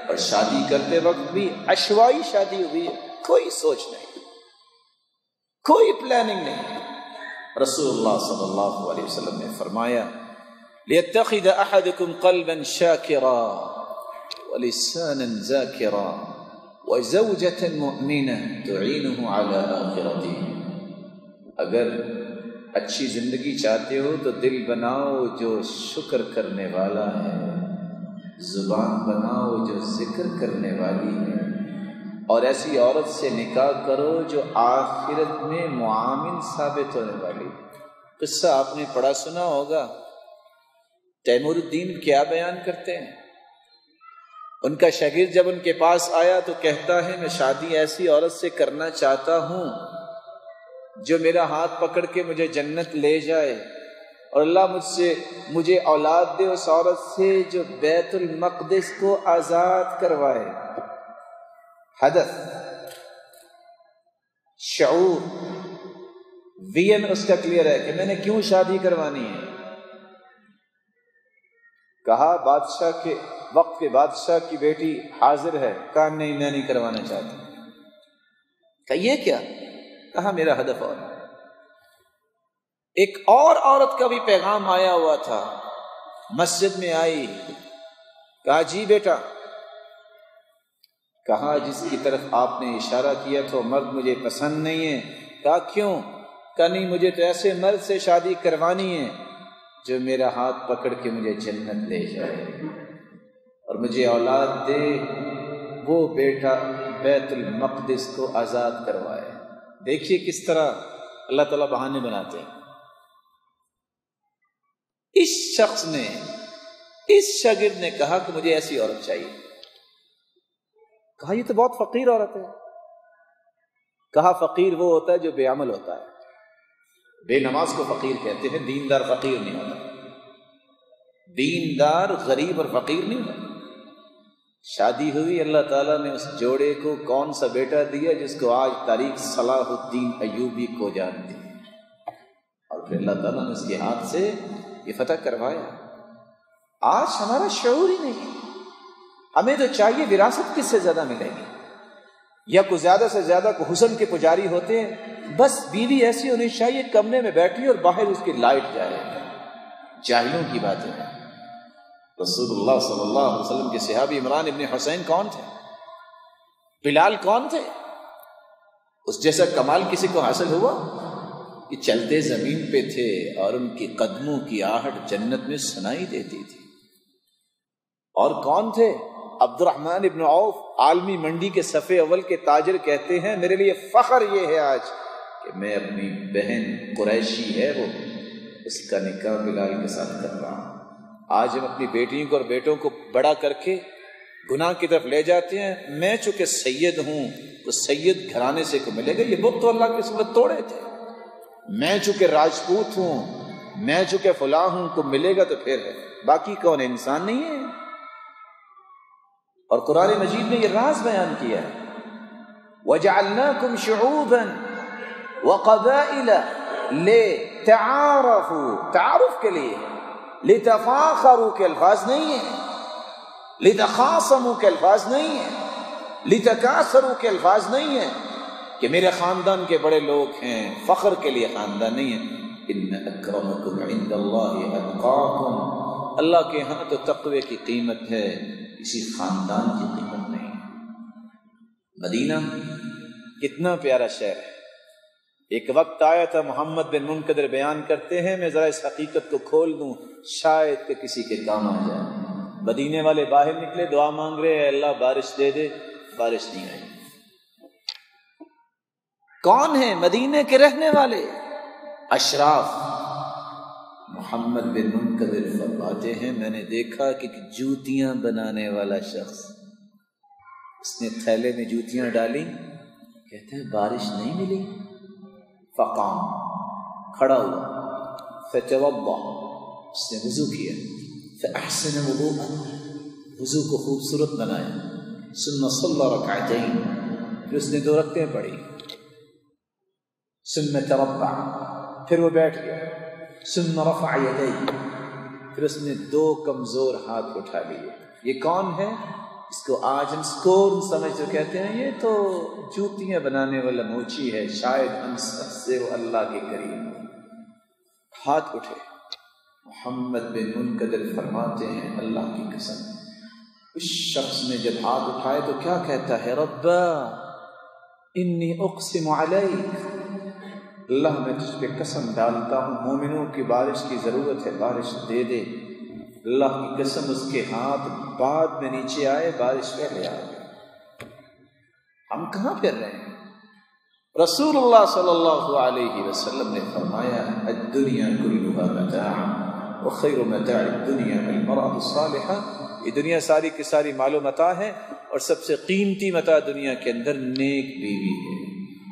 اور شادی کرتے وقت بھی اشوائی شادی ہوئی ہے کوئی سوچ نہیں، کوئی پلاننگ نہیں۔ رسول اللہ صلی اللہ علیہ وسلم نے فرمایا، ليتخذ احدكم قلبا شاكرا ولسانا ذاكرا وزوجة مؤمنة تعينه على آخرته۔ اگر اچھی زندگی چاہتے ہو تو دل بناؤ جو شکر کرنے والا ہے۔ زبان بناؤ جو ذکر کرنے والی ہے۔ اور ایسی عورت سے نکاح کرو جو آخرت میں معامن ثابت ہونے والی۔ قصہ آپ نے پڑھا سنا ہوگا۔ تیمور الدین کیا بیان کرتے ہیں؟ ان کا شاگرد جب ان کے پاس آیا تو کہتا ہے، میں شادی ایسی عورت سے کرنا چاہتا ہوں جو میرا ہاتھ پکڑ کے مجھے جنت لے جائے۔ اور اللہ مجھ سے مجھے اولاد دے اس عورت سے جو بیت المقدس کو آزاد کروائے۔ حدث۔ شعور۔ وین اس کا کلیئر ہے کہ میں نے کیوں شادی کروانی ہے؟ کہا، بادشاہ کے وقت کے بادشاہ کی بیٹی حاضر ہے۔ کہا، نہیں، میں نہیں کروانا چاہتا۔ کہ یہ کیا؟ کہا، میرا ہدف اور ایک اور عورت کا بھی پیغام آیا ہوا تھا۔ مسجد میں آئی۔ کہا جی بیٹا۔ کہا، جس کی طرف آپ نے اشارہ کیا تو مرد مجھے پسند نہیں ہے۔ کہا، کیوں؟ کہ نہیں، مجھے تو ایسے مرد سے شادی کروانی ہے جو میرا ہاتھ پکڑ کے مجھے جنت لے جائے۔ اور مجھے اولاد دے، وہ بیٹا بیت المقدس کو آزاد کروائے۔ دیکھیے کس طرح اللہ تعالیٰ بہانے بناتے ہیں۔ اس شخص نے، اس شاگرد نے کہا کہ مجھے ایسی عورت چاہیے۔ کہا، یہ تو بہت فقیر عورت ہے۔ کہا، فقیر وہ ہوتا ہے جو بے عمل ہوتا ہے۔ بے نماز کو فقیر کہتے ہیں، دیندار فقیر نہیں ہوتا۔ دیندار، غریب اور فقیر نہیں ہوتا۔ شادی ہوئی، اللہ تعالیٰ نے اس جوڑے کو کون سا بیٹا دیا جس کو آج تاریخ صلاح الدین ایوبی کو جانتی اور پھر اللہ تعالیٰ نے اس کے ہاتھ سے یہ فتح کروایا۔ آج ہمارا شعور ہی نہیں۔ ہمیں تو چاہیے وراثت کس سے زیادہ ملے گی؟ یا کوئی زیادہ سے زیادہ کو حسن کے پجاری ہوتے ہیں؟ بس بیوی ایسی ہونی چاہیے کمرے میں بیٹھی اور باہر اس کی لائٹ جائے۔ جاہلوں کی بات ہے۔ رسول اللہ صلی اللہ علیہ وسلم کے صحابی عمران ابن حسین کون تھے؟ بلال کون تھے؟ اس جیسا کمال کسی کو حاصل ہوا؟ کہ چلتے زمین پہ تھے اور ان کی قدموں کی آہٹ جنت میں سنائی دیتی تھی۔ اور کون تھے؟ عبد الرحمن ابن عوف، عالمی منڈی کے صفے اول کے تاجر کہتے ہیں، میرے لیے فخر یہ ہے آج کہ میں اپنی بہن قریشی ہے وہ، اس کا نکاح بلال کے ساتھ کر رہا ہوں۔ آج ہم اپنی بیٹیوں کو اور بیٹوں کو بڑا کر کے گناہ کی طرف لے جاتے ہیں۔ میں چونکہ سید ہوں، تو سید گھرانے سے کو ملے گا؟ یہ بت تو اللہ کی صورت توڑے تھے۔ میں چونکہ راجپوت ہوں، میں چونکہ فلاں ہوں کو ملے گا تو پھر ہے باقی کون ہے؟ انسان نہیں ہے۔ اور قرآن مجید نے یہ راز بیان کیا ہے۔ وَجَعَلْنَاكُمْ شُعُوبًا وَقَبَائِلَ لِتَعَارَفُوا، تعارف کے لیے، لِتَفَاخَرُوا کے الفاظ نہیں ہیں، لِتَخَاصَمُوا کے الفاظ نہیں ہیں، لِتَكَاثَرُوا کے الفاظ نہیں ہیں۔ کہ میرے خاندان کے بڑے لوگ ہیں، فخر کے لیے خاندان نہیں ہے ان اکرمکم عند اللہ اتقاکم۔ اللہ کے ہاں تو تقوی کی قیمت ہے کسی خاندان کی قیمت نہیں۔ مدینہ کتنا پیارا شہر ہے۔ ایک وقت آیا تھا، محمد بن منقدر بیان کرتے ہیں، میں ذرا اس حقیقت کو کھول دوں، شاید کہ کسی کے کام آ جائے۔ مدینے والے باہر نکلے، دعا مانگ رہے ہیں، اللہ بارش دے دے، بارش نہیں آئی۔ کون ہیں مدینے کے رہنے والے؟ اشراف۔ محمد بن منقدر فرماتے ہیں، میں نے دیکھا کہ جوتیاں بنانے والا شخص۔ اس نے تھیلے میں جوتیاں ڈالی۔ کہتے ہیں، بارش نہیں ملی۔ فقام۔ کھڑا ہوا۔ فتوبا اس نے وضو کیا۔ فاحسن وضوءا۔ وضو کو خوبصورت بنایا۔ ثم صلى ركعتين پھر اس نے دو رکعتیں پڑھی۔ ثم تربع پھر وہ بیٹھ گیا. ثم رفع يديه پھر اس نے دو کمزور ہاتھ اٹھا لیے. یہ کون ہے؟ اس کو آج ہم سکور سمجھ تو کہتے ہیں، یہ تو جوتیاں بنانے والا موچی ہے، شاید ہم سب سے وہ اللہ کے قریب ہاتھ اٹھے. محمد بن منقدر فرماتے ہیں اللہ کی قسم. اس شخص نے جب ہاتھ اٹھائے تو کیا کہتا ہے؟ ربا، انی اقسم علیک. اللہ میں تجھ پہ قسم ڈالتا ہوں۔ مومنوں کی بارش کی ضرورت ہے، بارش دے دے۔ اللہ کی قسم اس کے ہاتھ بعد میں نیچے آئے، بارش پہلے آ گئے ہم کہاں پھر رہے ہیں؟ رسول اللہ صلی اللہ علیہ وسلم نے فرمایا، الدنیا کلها متاع وخیر متاع الدنیا المرأة الصالحة یہ دنیا ساری کی ساری مال و متاع ہے اور سب سے قیمتی متاع دنیا کے اندر نیک بیوی ہے۔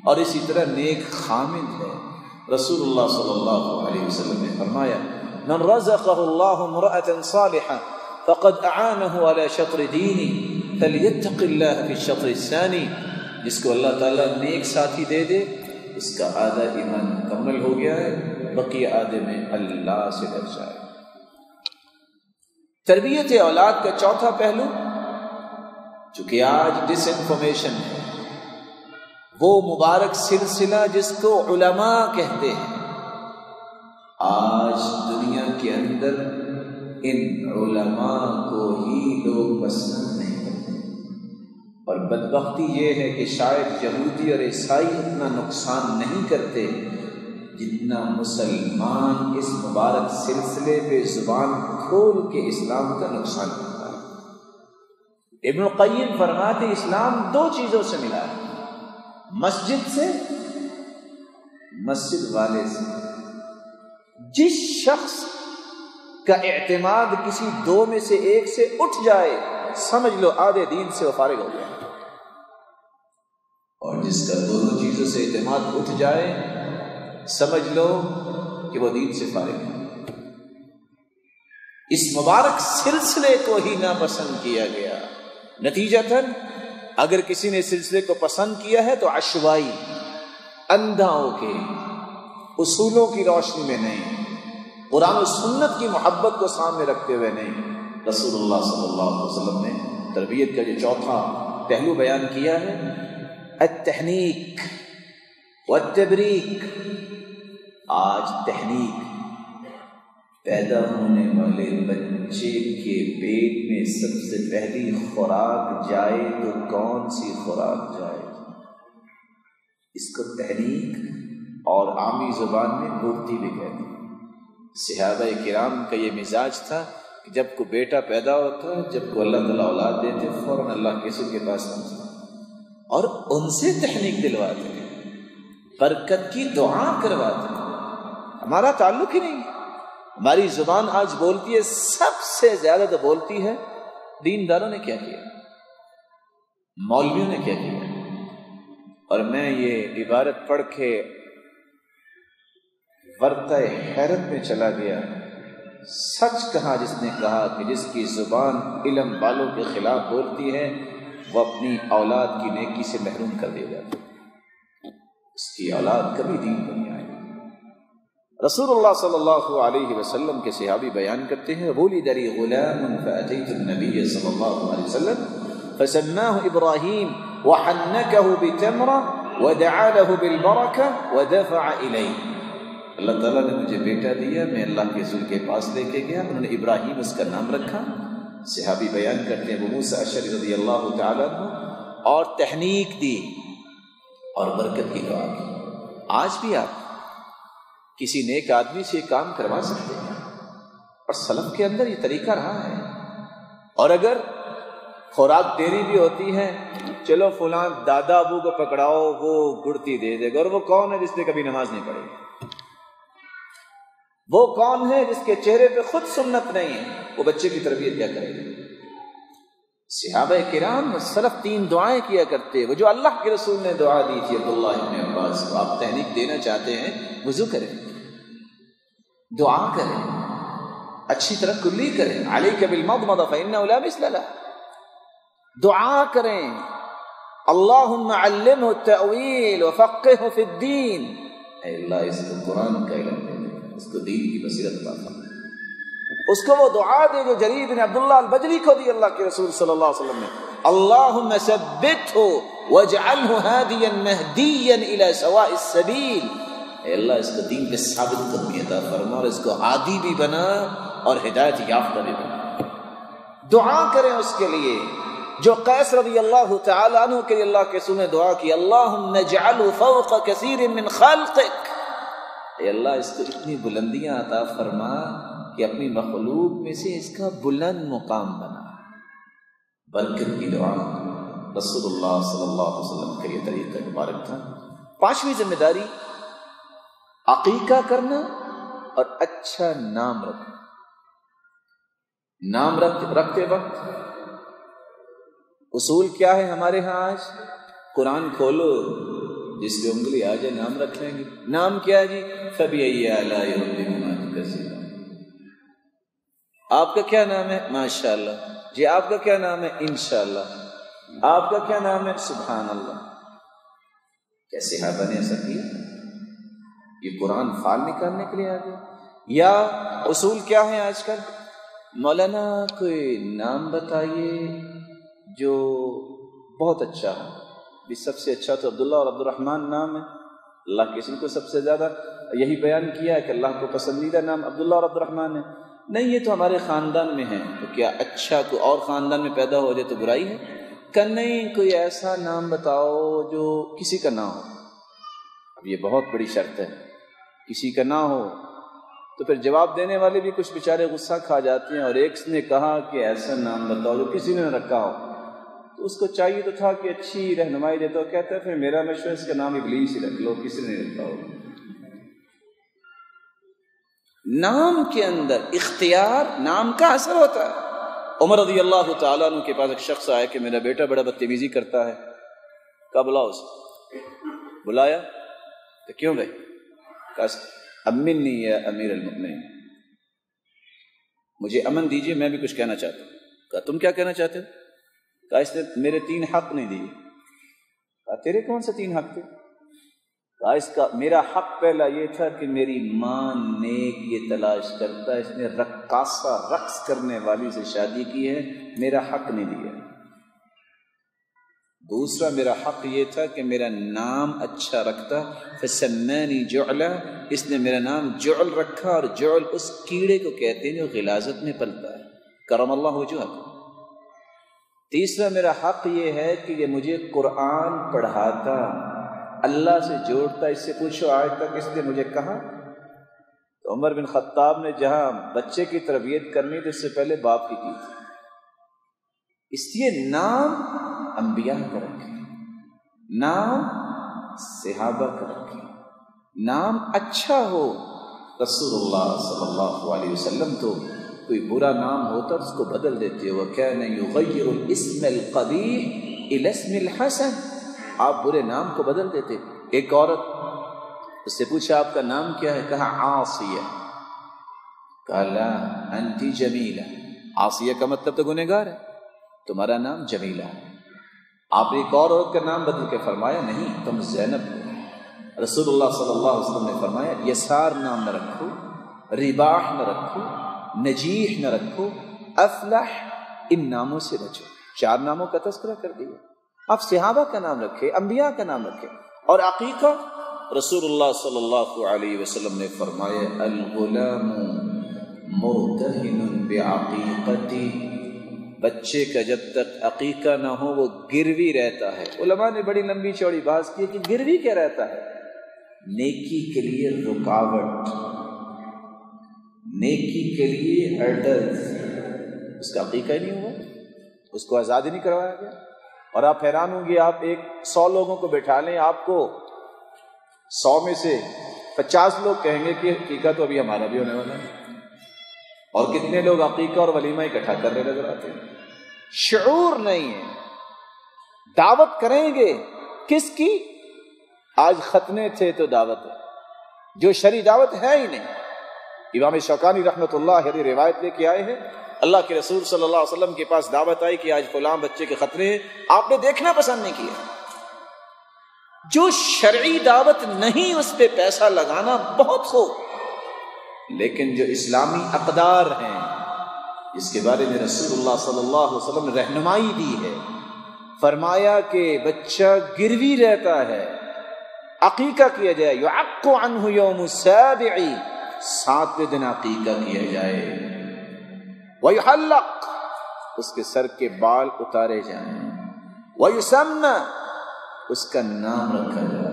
اور اسی طرح نیک خامد ہے۔ رسول اللہ صلی اللہ علیہ وسلم نے فرمایا، من رزقه الله امرأة صالحة فقد اعانه على شطر دينه فليتق الله في الشطر الثاني جس کو اللہ تعالیٰ نیک ساتھی دے دے، اس کا آدھا ایمان مکمل ہو گیا ہے، بقی آدھے میں اللہ سے ڈر جائے۔ تربیت اولاد کا چوتھا پہلو، چونکہ آج ڈس انفارمیشن ہے۔ وہ مبارک سلسلہ جس کو علماء کہتے ہیں۔ آج دنیا کے اندر ان علماء کو ہی لوگ پسند نہیں کرتے۔ اور بدبختی یہ ہے کہ شاید یہودی اور عیسائی اتنا نقصان نہیں کرتے جتنا مسلمان اس مبارک سلسلے پہ زبان کھول کے اسلام کا نقصان کرتا ہے۔ ابن القیم فرماتے اسلام دو چیزوں سے ملا ہے۔ مسجد سے مسجد والے سے۔ جس شخص کا اعتماد کسی دو میں سے ایک سے اٹھ جائے، سمجھ لو آدھے دین سے وہ فارغ ہو گیا۔ اور جس کا دونوں چیزوں سے اعتماد اٹھ جائے، سمجھ لو کہ وہ دین سے فارغ ہے۔ اس مبارک سلسلے کو ہی ناپسند کیا گیا۔ نتیجہ تن اگر کسی نے سلسلے کو پسند کیا ہے تو اشوائی اندھاؤں کے، اصولوں کی روشنی میں نہیں، قرآن و سنت کی محبت کو سامنے رکھتے ہوئے نہیں۔ رسول اللہ صلی اللہ علیہ وسلم نے تربیت کا جو چوتھا پہلو بیان کیا ہے، التحنیک والتبریک آج تحنیک۔ پیدا ہونے والے بچے کے پیٹ میں سب سے پہلی خوراک جائے تو کون سی خوراک جائے؟ اس کو تحریک اور عامی زبان میں مورتی بھی کہتے ہیں۔ صحابہ کرام کا یہ مزاج تھا کہ جب کو بیٹا پیدا ہوتا جب کو اللہ تعالیٰ اولاد دیتے فوراً اللہ کے کے پاس پہنچتا اور ان سے تحریک دلواتے ہیں، برکت کی دعا کرواتے ہیں۔ ہمارا تعلق ہی نہیں۔ ہماری زبان آج بولتی ہے، سب سے زیادہ تو بولتی ہے دین داروں نے کیا کیا؟ مولویوں نے کیا کیا؟ اور میں یہ عبارت پڑھ کے ورتہ حیرت میں چلا گیا۔ سچ کہا جس نے کہا کہ جس کی زبان علم والوں کے خلاف بولتی ہے، وہ اپنی اولاد کی نیکی سے محروم کر دیا جاتا اس کی اولاد کبھی دین پر نہیں رسول اللہ صلی اللہ علیہ وسلم کے صحابی بیان کرتے ہیں بولی دری غلام فأتيت النبي صلی اللہ علیہ وسلم فسماه ابراہیم وحنكه بتمرة ودعا له بالبركة ودفع إليه اللہ تعالیٰ نے مجھے بیٹا دیا، میں اللہ کے رسول کے پاس لے کے گیا، انہوں نے ابراہیم اس کا نام رکھا۔ صحابی بیان کرتے ہیں وہ موسیٰ اشر رضی اللہ تعالیٰ اور تحنیک دی اور برکت کی دعا کی۔ آج بھی آپ کسی نیک آدمی سے یہ کام کروا سکتے ہیں؟ اور سلف کے اندر یہ طریقہ رہا ہے۔ اور اگر خوراک دیری بھی ہوتی ہے، چلو فلاں دادا ابو کو پکڑاؤ، وہ گڑتی دے دے گا، اور وہ کون ہے جس نے کبھی نماز نہیں پڑھی؟ وہ کون ہے جس کے چہرے پہ خود سنت نہیں ہے؟ وہ بچے کی تربیت کیا کرے گا؟ صحابہ کرام صرف تین دعائیں کیا کرتے وہ جو اللہ کے رسول نے دعا دی تھی، عبداللہ ابن عباس کو، آپ تحریک دینا چاہتے ہیں، وضو کریں۔ دعا کریں۔ اچھی طرح کلی کریں۔ علی کے بالمضمض فإنه لا مثل له۔ دعا کریں۔ اللہم علمه التأویل وفقه فی الدین۔ اے اللہ، اس کو قرآن کا علم دے اس کو دین کی بصیرت عطا فرما۔ اس کو وہ دعا دے جو جریر بن عبداللہ البجری کو دی اللہ کے رسول صلی اللہ علیہ وسلم نے۔ اللہم ثبتہ واجعلہ ہادیا مہدیا الى سواء السبیل۔ اے اللہ اس کو دین پہ ثابت قدمی عطا فرما اور اس کو ہادی بھی بنا اور ہدایت یافتہ بھی بنا۔ دعا کریں اس کے لیے۔ جو قیس رضی اللہ تعالی عنہ کے لیے اللہ کے سنے دعا کی، اللہم نجعل فوق کثیر من خلقک اے اللہ، اس کو اتنی بلندیاں عطا فرما کہ اپنی مخلوق میں سے اس کا بلند مقام بنا۔ برکت کی دعا۔ رسول اللہ صلی اللہ علیہ وسلم کا یہ طریقہ مبارک تھا۔ پانچویں ذمہ داری عقیقہ کرنا اور اچھا نام رکھنا۔ نام رکھتے وقت اصول کیا ہے ہمارے ہاں آج؟ قرآن کھولو، جس پہ انگلی آ جائے نام رکھ لیں گے۔ نام کیا ہے جی؟ سبھی آپ کا کیا نام ہے؟ ماشاء اللہ جی آپ کا کیا نام ہے؟ انشاء اللہ آپ کا کیا نام ہے؟ سبحان اللہ۔ کیسے صحابہ نے ایسا کیا؟ یہ قرآن فال نکالنے کے لیے آ گیا یا اصول کیا ہے آج کل؟ مولانا، کوئی نام بتائیے جو بہت اچھا ہے۔ سب سے اچھا تو عبداللہ اور عبد الرحمن نام ہے۔ اللہ کسی کو سب سے زیادہ یہی بیان کیا ہے کہ اللہ کو پسندیدہ نام عبداللہ اور عبد الرحمن ہے۔ نہیں، یہ تو ہمارے خاندان میں ہے تو کیا اچھا کوئی اور خاندان میں پیدا ہو جائے تو برائی ہے؟ کہ نہیں، کوئی ایسا نام بتاؤ جو کسی کا نہ ہو۔ اب یہ بہت بڑی شرط ہے۔ کسی کا نہ ہو۔ تو پھر جواب دینے والے بھی کچھ بیچارے غصہ کھا جاتے ہیں اور ایک نے کہا کہ ایسا نام بتاؤ جو کسی نے رکھا ہو۔ تو اس کو چاہیے تو تھا کہ اچھی رہنمائی دے تو کہتا ہے پھر میرا مشورہ اس کا نام ابلیس ہی رکھ لو، کسی نے رکھا ہو۔ نام کے اندر اختیار نام کا اثر ہوتا ہے۔ عمر رضی اللہ تعالیٰ عنہ کے پاس ایک شخص آیا کہ میرا بیٹا بڑا بدتمیزی کرتا ہے۔ کب بلاؤ اسے؟ بلایا؟ تو کیوں گئے؟ امن نہیں ہے امیر المؤمنین۔ مجھے امن دیجیے میں بھی کچھ کہنا چاہتا ہوں۔ کہا، تم کیا کہنا چاہتے ہو؟ کہا، اس نے میرے تین حق نہیں دیے۔ کہا، تیرے کون سے تین حق تھے؟ کہا، اس کا میرا حق پہلا یہ تھا کہ میری ماں نیک یہ تلاش کرتا اس نے رقاصہ رقص کرنے والی سے شادی کی ہے، میرا حق نہیں دیا۔ دوسرا میرا حق یہ تھا کہ میرا نام اچھا رکھتا فسمانی جعلا، اس نے میرا نام جعل رکھا اور جعل اس کیڑے کو کہتے ہیں جو غلازت میں پلتا ہے۔ کرم اللہ ہو جو تیسرا میرا حق یہ ہے کہ یہ مجھے قرآن پڑھاتا، اللہ سے جوڑتا، اس سے پوچھو آج تک اس نے مجھے کہا؟ تو عمر بن خطاب نے جہاں بچے کی تربیت کرنی تو اس سے پہلے باپ کی کی تھی۔ اس لیے نام انبیاء کا رکھے نام صحابہ کا رکھے نام اچھا ہو رسول اللہ صلی اللہ علیہ وسلم تو کوئی برا نام ہوتا اس کو بدل دیتے وہ کیا نہیں اسم القبیح الاسم الحسن۔ آپ برے نام کو بدل دیتے۔ ایک عورت، اس سے پوچھا، آپ کا نام کیا ہے؟ کہا آسیہ کہا لا، انتی جمیلہ۔ آسیہ کا مطلب تو گنہگار ہے۔ تمہارا نام جمیلہ ہے۔ آپ ایک اور عورت کا نام بدل کے فرمایا، نہیں، تم زینب رسول اللہ صلی اللہ علیہ وسلم نے فرمایا، یسار نام نہ رکھو، رباح نہ رکھو، نجیح نہ رکھو، افلح، ان ناموں سے بچو۔ چار ناموں کا تذکرہ کر دیا آپ صحابہ کا نام رکھے، انبیاء کا نام رکھے۔ اور عقیقہ رسول اللہ صلی اللہ علیہ وسلم نے فرمایا، الغلام مرتہن بعقیقتی۔ بچے کا جب تک عقیقہ نہ ہو، وہ گروی رہتا ہے۔ علماء نے بڑی لمبی چوڑی باز کی کہ گروی کیا رہتا ہے؟ نیکی کے لیے رکاوٹ۔ نیکی کے لیے ہرڈل اس کا عقیقہ ہی نہیں ہوا۔ اس کو آزاد نہیں کروایا گیا۔ اور آپ حیران ہوں گے، آپ ایک سو لوگوں کو بٹھا لیں، آپ کو سو میں سے پچاس لوگ کہیں گے کہ عقیقہ تو ابھی ہمارا بھی ہونے والا ہے۔ اور کتنے لوگ عقیقہ اور ولیمہ اکٹھا کر رہے نظر آتے ہیں؟ شعور نہیں ہے۔ دعوت کریں گے؟ کس کی؟ آج ختنے تھے تو دعوت ہے۔ جو شری دعوت ہے ہی نہیں۔ امام شوکانی رحمت اللہ علیہ روایت لے کے آئے ہیں۔ اللہ کے رسول صلی اللہ علیہ وسلم کے پاس دعوت آئی کہ آج فلاں بچے کے خطرے ہیں۔ آپ نے دیکھنا پسند نہیں کیا۔ جو شرعی دعوت نہیں، اس پہ پیسہ لگانا بہت خوب لیکن جو اسلامی اقدار ہیں، اس کے بارے میں رسول اللہ صلی اللہ علیہ وسلم نے رہنمائی دی ہے۔ فرمایا کہ بچہ گروی رہتا ہے، عقیقہ کیا جائے، یعقو عنہ یوم السابعی ساتویں دن عقیقہ کیا جائے۔ ویحلق، اس کے سر کے بال اتارے جائیں۔ ویسمى اس کا نام رکھا جائے۔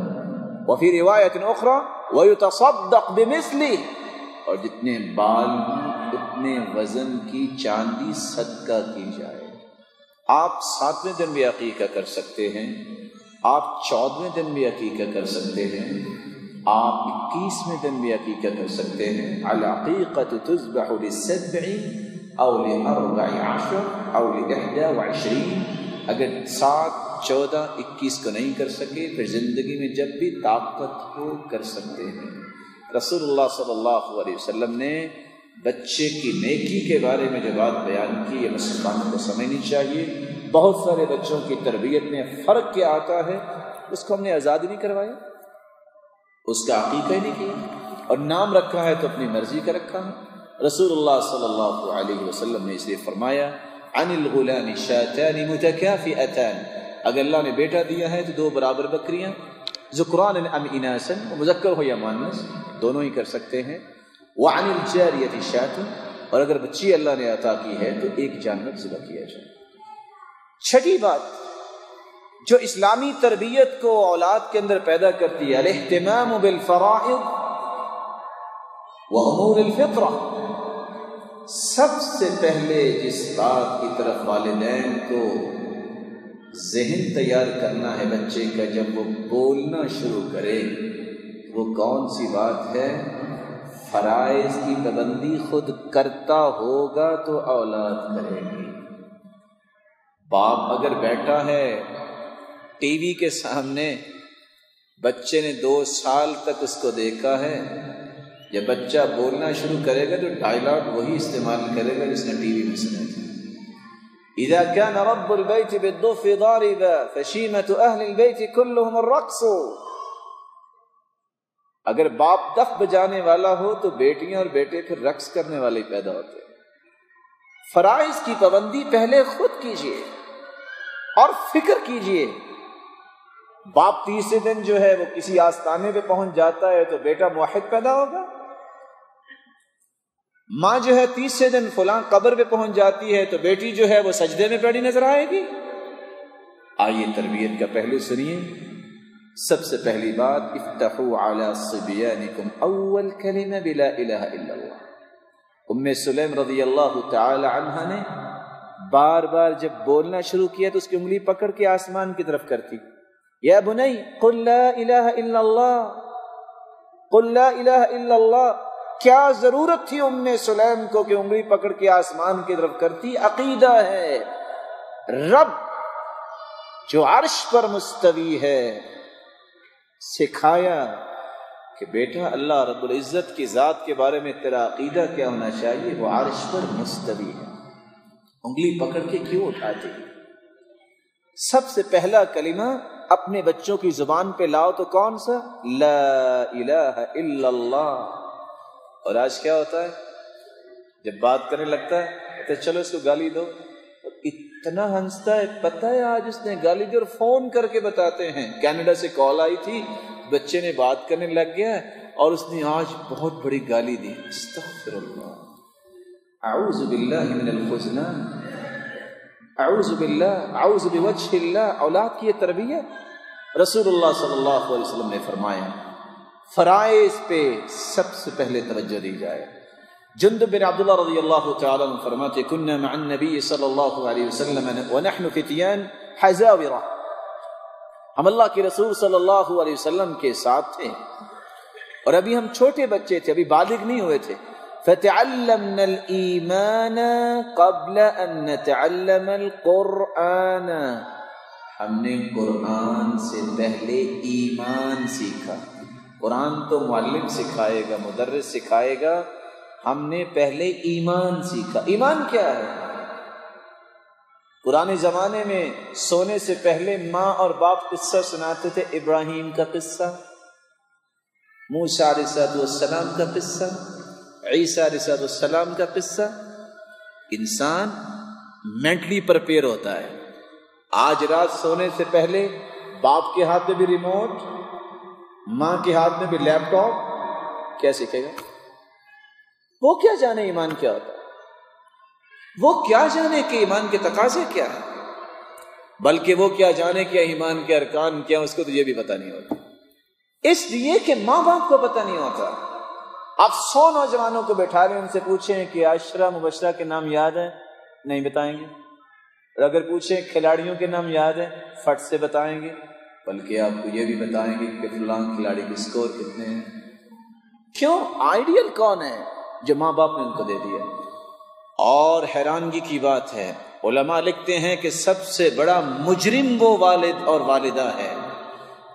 وفی روایت اخرى، ویتصدق بمثلی اور جتنے بال ہوں اتنے وزن کی چاندی صدقہ کی جائے۔ آپ ساتویں دن بھی عقیقہ کر سکتے ہیں، آپ چودویں دن بھی عقیقہ کر سکتے ہیں، آپ اکیسویں دن بھی عقیقہ کر سکتے ہیں۔ العقیقت تذبح للسبع او لاربع عشر او لإحدى وعشرین اگر سات، چودہ، اکیس کو نہیں کر سکے، پھر زندگی میں جب بھی طاقت ہو، کر سکتے ہیں۔ رسول اللہ صلی اللہ علیہ وسلم نے بچے کی نیکی کے بارے میں جو بات بیان کی، یہ مسلمانوں کو سمجھنی چاہیے۔ بہت سارے بچوں کی تربیت میں فرق کیا آتا ہے، اس کو ہم نے آزاد نہیں کروایا، اس کا عقیقہ ہی نہیں کیا، اور نام رکھا ہے تو اپنی مرضی کا رکھا ہے۔ رسول اللہ صلی اللہ علیہ وسلم نے اس لیے فرمایا، عن الغلام شاتان متكافئتان اگر اللہ نے بیٹا دیا ہے تو دو برابر بکریاں ذکران ام اناسن مذکر ہو یا مانس دونوں ہی کر سکتے ہیں۔ وعن الجاریہ شات، اور اگر بچی اللہ نے عطا کی ہے تو ایک جانور ذبح کیا جائے۔ چھٹی بات، جو اسلامی تربیت کو اولاد کے اندر پیدا کرتی ہے، الاہتمام بالفرائض وامور الفطرہ۔ سب سے پہلے جس بات کی طرف والدین کو ذہن تیار کرنا ہے بچے کا جب وہ بولنا شروع کرے، وہ کون سی بات ہے؟ فرائض کی پابندی خود کرتا ہوگا تو اولاد کرے گی۔ باپ اگر بیٹھا ہے ٹی وی کے سامنے، بچے نے دو سال تک اس کو دیکھا ہے جب بچہ بولنا شروع کرے گا تو ڈائلاگ وہی استعمال کرے گا جس نے ٹی وی میں سنا تھا۔ اذا كان رب البيت بالضف ضاربا فشيمة اهل البيت كلهم الرقص. اگر باپ دف بجانے والا ہو تو بیٹیاں اور بیٹے پھر رقص کرنے والے پیدا ہوتے ہیں۔ فرائض کی پابندی پہلے خود کیجیے اور فکر کیجیے۔ باپ تیسرے دن جو ہے وہ کسی آستانے پہ پہنچ جاتا ہے تو بیٹا موحد پیدا ہوگا۔ ماں جو ہے تیسرے دن فلاں قبر پہ پہنچ جاتی ہے تو بیٹی جو ہے وہ سجدے میں پڑی نظر آئے گی۔ آئیے تربیت کا پہلو سنیے۔ سب سے پہلی بات، افتحوا علی صبیانکم اول کلمہ بلا الہ الا اللہ۔ ام سلیم رضی اللہ تعالی عنہ نے بار بار جب بولنا شروع کیا تو اس کی انگلی پکڑ کے آسمان کی طرف کرتی۔ یا بنی، قل لا الہ الا اللہ۔ قل لا الہ الا اللہ۔ کیا ضرورت تھی ام سلیم کو کہ انگلی پکڑ کے آسمان کی طرف کرتی؟ عقیدہ ہے۔ رب جو عرش پر مستوی ہے، سکھایا کہ بیٹا، اللہ رب العزت کی ذات کے بارے میں تیرا عقیدہ کیا ہونا چاہیے؟ وہ عرش پر مستوی ہے۔ انگلی پکڑ کے کیوں اٹھاتے سب سے پہلا کلمہ اپنے بچوں کی زبان پہ لاؤ تو کون سا؟ لا الہ الا اللہ۔ اور آج کیا ہوتا ہے؟ جب بات کرنے لگتا ہے تو چلو اس کو گالی دو۔ اتنا ہنستا ہے، پتہ ہے آج اس نے گالی دی اور فون کر کے بتاتے ہیں۔ کینیڈا سے کال آئی تھی، بچے نے بات کرنے لگ گیا اور اس نے آج بہت بڑی گالی دی۔ استغفر اللہ اعوذ باللہ من الخزنا اعوذ باللہ، اعوذ بوجہ اللہ۔ اولاد کی یہ تربیت۔ رسول اللہ صلی اللہ علیہ وسلم نے فرمایا فرائض پہ سب سے پہلے توجہ دی جائے۔ جند بن عبداللہ رضی اللہ تعالی عنہ فرماتے، کننا مع النبی صلی اللہ علیہ وسلم ونحن فتیان حزاورہ ہم اللہ کے رسول صلی اللہ علیہ وسلم کے ساتھ تھے۔ اور ابھی ہم چھوٹے بچے تھے، ابھی بالغ نہیں ہوئے تھے۔ فتعلمنا الایمان قبل ان نتعلم القرآن۔ ہم نے قرآن سے پہلے ایمان سیکھا۔ قرآن تو معلم سکھائے گا، مدرس سکھائے گا۔ ہم نے پہلے ایمان سیکھا۔ ایمان کیا ہے؟ پرانے زمانے میں سونے سے پہلے ماں اور باپ قصہ سناتے تھے، ابراہیم کا قصہ، موسیٰ علیہ السلام کا قصہ، عیسیٰ علیہ السلام کا قصہ۔ انسان مینٹلی پرپیئر ہوتا ہے۔ آج رات سونے سے پہلے باپ کے ہاتھ میں بھی ریموٹ ماں کے ہاتھ میں بھی لیپ ٹاپ، کیا سیکھے گا؟ وہ کیا جانے ایمان کیا ہوتا وہ کیا جانے کہ ایمان کے تقاضے کیا ہے بلکہ وہ کیا جانے کیا ایمان کے ارکان کیا اس کو تو یہ بھی پتہ نہیں ہوتا۔ اس لیے کہ ماں باپ کو پتہ نہیں ہوتا۔ آپ سو نوجوانوں کو بیٹھا لیں ان سے پوچھیں کہ عشرہ مبشرہ کے نام یاد ہے نہیں بتائیں گے۔ اور اگر پوچھیں کھلاڑیوں کے نام یاد ہیں، فٹ سے بتائیں گے۔ بلکہ آپ کو یہ بھی بتائیں گے کہ فلاں کھلاڑی کے اسکور کتنے ہیں۔ کیوں؟ آئیڈیل کون ہے جو ماں باپ نے ان کو دے دیا؟ اور حیرانگی کی بات ہے علماء لکھتے ہیں کہ سب سے بڑا مجرم وہ والد اور والدہ ہے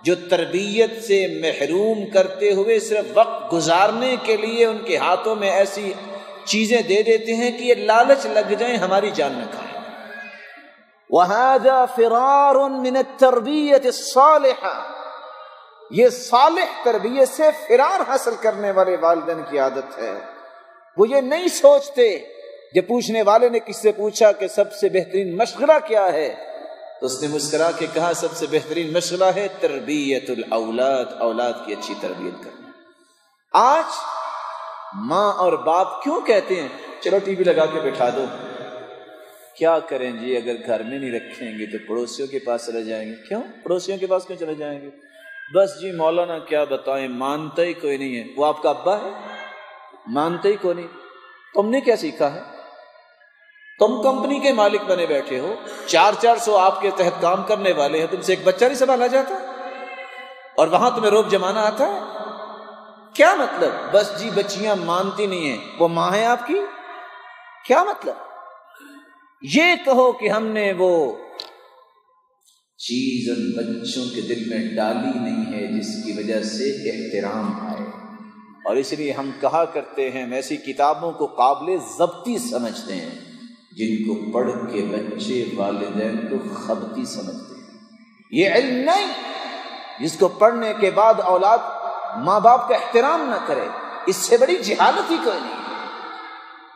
جو تربیت سے محروم کرتے ہوئے صرف وقت گزارنے کے لیے ان کے ہاتھوں میں ایسی چیزیں دے دیتے ہیں کہ یہ لالچ لگ جائیں ہماری جان نہ کھائے۔ وَهَذَا فِرَارٌ مِنَ التَّرْبِيَّةِ الصَّالِحَةِ۔ یہ صالح تربیت سے فرار حاصل کرنے والے والدین کی عادت ہے۔ وہ یہ نہیں سوچتے جب پوچھنے والے نے کس سے پوچھا کہ سب سے بہترین مشغلہ کیا ہے۔ تو اس نے مسکرا کے کہا، سب سے بہترین مشغلہ ہے تربیت الاولاد، اولاد کی اچھی تربیت کرنا۔ آج ماں اور باپ کیوں کہتے ہیں؟ چلو ٹی وی لگا کے بٹھا دو۔ کیا کریں جی؟ اگر گھر میں نہیں رکھیں گے تو پڑوسیوں کے پاس چلے جائیں گے۔ کیوں؟ پڑوسیوں کے پاس کیوں چلے جائیں گے؟ بس جی مولانا کیا بتائیں؟ مانتا ہی کوئی نہیں ہے۔ وہ آپ کا ابا ہے؟ مانتا ہی کوئی نہیں۔ تم نے کیا سیکھا ہے؟ تم کمپنی کے مالک بنے بیٹھے ہو۔ چار چار سو آپ کے تحت کام کرنے والے ہیں۔ تم سے ایک بچہ نہیں سنبھالا جاتا؟ اور وہاں تمہیں روپ جمانا آتا ہے؟ کیا مطلب؟ بس جی بچیاں مانتی نہیں ہیں۔ وہ ماں ہے آپ کی؟ کیا مطلب؟ یہ کہو کہ ہم نے وہ چیز ان بچوں کے دل میں ڈالی نہیں ہے، جس کی وجہ سے احترام آئے۔ اور اس لیے ہم کہا کرتے ہیں ایسی کتابوں کو قابل ضبطی سمجھتے ہیں، جن کو پڑھ کے بچے والدین کو خبتی سمجھتے ہیں۔ یہ علم نہیں، جس کو پڑھنے کے بعد اولاد ماں باپ کا احترام نہ کرے، اس سے بڑی جہالت ہی کوئی نہیں ہے۔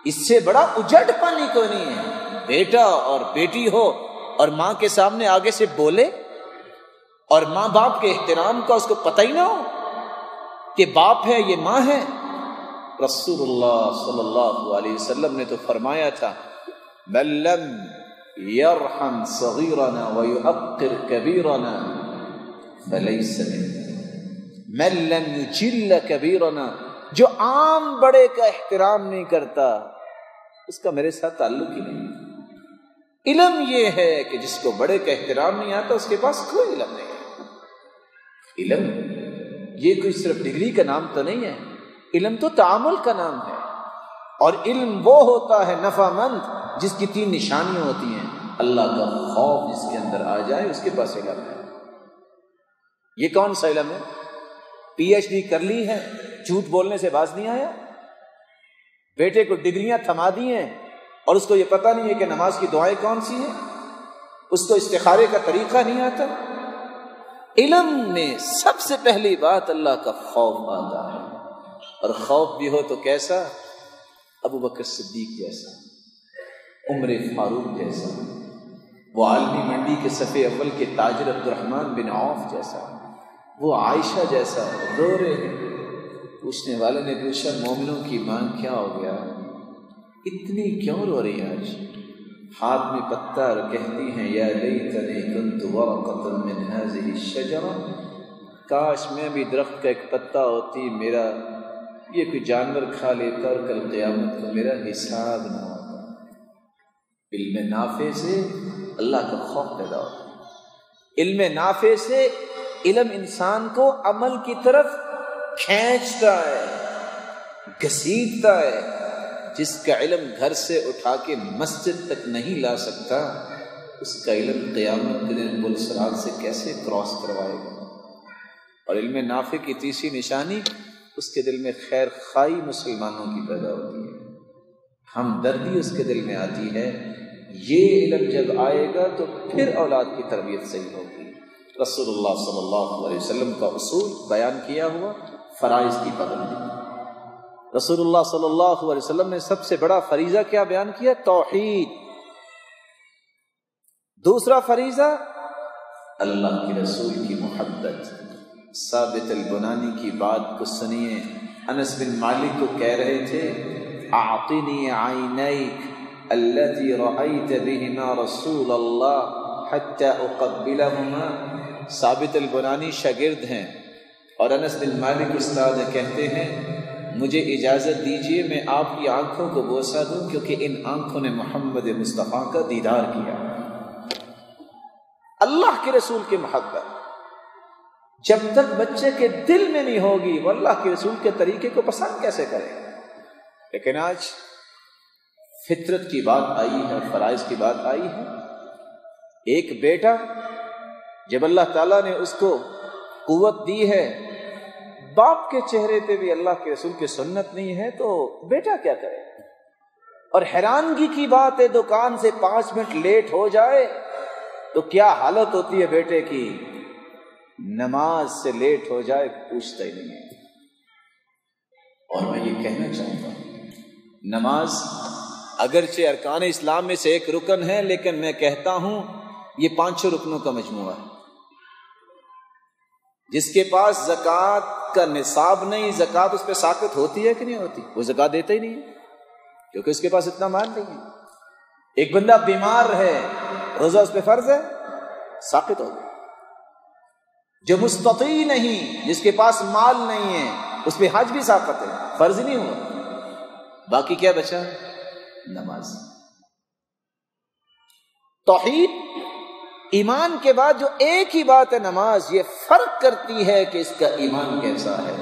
اس سے بڑا اجڑ پانی کوئی نہیں ہے۔ بیٹا اور بیٹی ہو اور ماں کے سامنے آگے سے بولے اور ماں باپ کے احترام کا اس کو پتہ ہی نہ ہو کہ باپ ہے یہ ماں ہے۔ رسول اللہ صلی اللہ علیہ وسلم نے تو فرمایا تھا، من يرحم صغيرنا ويؤقر كبيرنا فليس من لم يجل كبيرنا جو عام بڑے کا احترام نہیں کرتا، اس کا میرے ساتھ تعلق ہی نہیں۔ علم یہ ہے کہ جس کو بڑے کا احترام نہیں آتا، اس کے پاس کوئی علم نہیں ہے۔ علم، یہ کوئی صرف ڈگری کا نام تو نہیں ہے، علم تو تعامل کا نام ہے۔ اور علم وہ ہوتا ہے نفع مند جس کی تین نشانیاں ہوتی ہیں۔ اللہ کا خوف جس کے اندر آ جائے، اس کے پاس علم ہے۔ یہ کون سا علم ہے؟ پی ایچ ڈی کر لی ہے، جھوٹ بولنے سے باز نہیں آیا؟ بیٹے کو ڈگریاں تھما دی ہیں اور اس کو یہ پتہ نہیں ہے کہ نماز کی دعائیں کون سی ہیں، اس کو استخارے کا طریقہ نہیں آتا۔ علم میں سب سے پہلی بات اللہ کا خوف آتا ہے۔ اور خوف بھی ہو تو کیسا؟ ابو بکر صدیق جیسا، عمر فاروق جیسا، وہ عالمی منڈی کے صفحے اول کے تاجر عبد الرحمان بن عوف جیسا، وہ عائشہ جیسا، رو رہے ہیں۔ پوچھنے والے نے پوچھا، مومنوں کی مانگ کیا ہو گیا؟ اتنی کیوں رو رہی آج؟ ہاتھ میں پتھر کہتی ہیں، یا لیتنی کنت ورقتا من هذه الشجرہ۔ کاش میں بھی درخت کا ایک پتا ہوتی، میرا یہ کوئی جانور کھا لیتا اور کل قیامت کو میرا حساب نہ ہوتا۔ علم نافع سے اللہ کا خوف پیدا ہوتا۔ علم نافع سے علم انسان کو عمل کی طرف کھینچتا ہے، گھسیٹتا ہے۔ جس کا علم گھر سے اٹھا کے مسجد تک نہیں لا سکتا، اس کا علم قیامت کے دن بلسرات سے کیسے کراس کروائے گا؟ اور علم نافع کی تیسری نشانی، اس کے دل میں خیر خائی مسلمانوں کی پیدا ہوتی ہے۔ ہم دردی اس کے دل میں آتی ہے، یہ علم جب آئے گا تو پھر اولاد کی تربیت صحیح ہوگی۔ رسول اللہ صلی اللہ علیہ وسلم کا اصول بیان کیا ہوا، فرائض کی پابندی۔ رسول اللہ صلی اللہ علیہ وسلم نے سب سے بڑا فریضہ کیا بیان کیا؟ توحید۔ دوسرا فریضہ، اللہ کے رسول کی محبت۔ ثابت البنانی کی بات کو سنیے۔ انس بن مالک کو کہہ رہے تھے، اعطنی عینیک التي رأيت بهما رسول الله حتى اقبلهما ثابت البنانی شاگرد ہیں اور انس بن مالک استاد کہتے ہیں مجھے اجازت دیجیے میں آپ کی آنکھوں کو بوسا دوں، کیونکہ ان آنکھوں نے محمد مصطفیٰ کا دیدار کیا۔ اللہ کے رسول کی محبت۔ جب تک بچے کے دل میں نہیں ہوگی، وہ اللہ کے رسول کے طریقے کو پسند کیسے کرے؟ لیکن آج فطرت کی بات آئی ہے، فرائض کی بات آئی ہے۔ ایک بیٹا، جب اللہ تعالیٰ نے اس کو قوت دی ہے باپ کے چہرے پہ بھی اللہ کے رسول کی سنت نہیں ہے تو بیٹا کیا کرے؟ اور حیرانگی کی بات ہے دکان سے پانچ منٹ لیٹ ہو جائے تو کیا حالت ہوتی ہے بیٹے کی؟ نماز سے لیٹ ہو جائے، پوچھتا ہی نہیں ہے۔ اور میں یہ کہنا چاہوں گا نماز اگرچہ ارکان اسلام میں سے ایک رکن ہے، لیکن میں کہتا ہوں یہ پانچوں رکنوں کا مجموعہ ہے۔ جس کے پاس زکوٰۃ کا نصاب نہیں، زکوٰۃ اس پہ ثابت ہوتی ہے کہ نہیں ہوتی؟ وہ زکات دیتا ہی نہیں ہے، کیونکہ اس کے پاس اتنا مال نہیں ہے۔ ایک بندہ بیمار ہے، روزہ اس پہ فرض ہے ثابت ہو گیا۔ جو مستطیع نہیں، جس کے پاس مال نہیں ہے، اس پہ حج بھی ثابت ہے، فرض نہیں ہوا۔ باقی کیا بچا؟ نماز۔ توحید ایمان کے بعد جو ایک ہی بات ہے نماز، یہ فرق کرتی ہے کہ اس کا ایمان کیسا ہے۔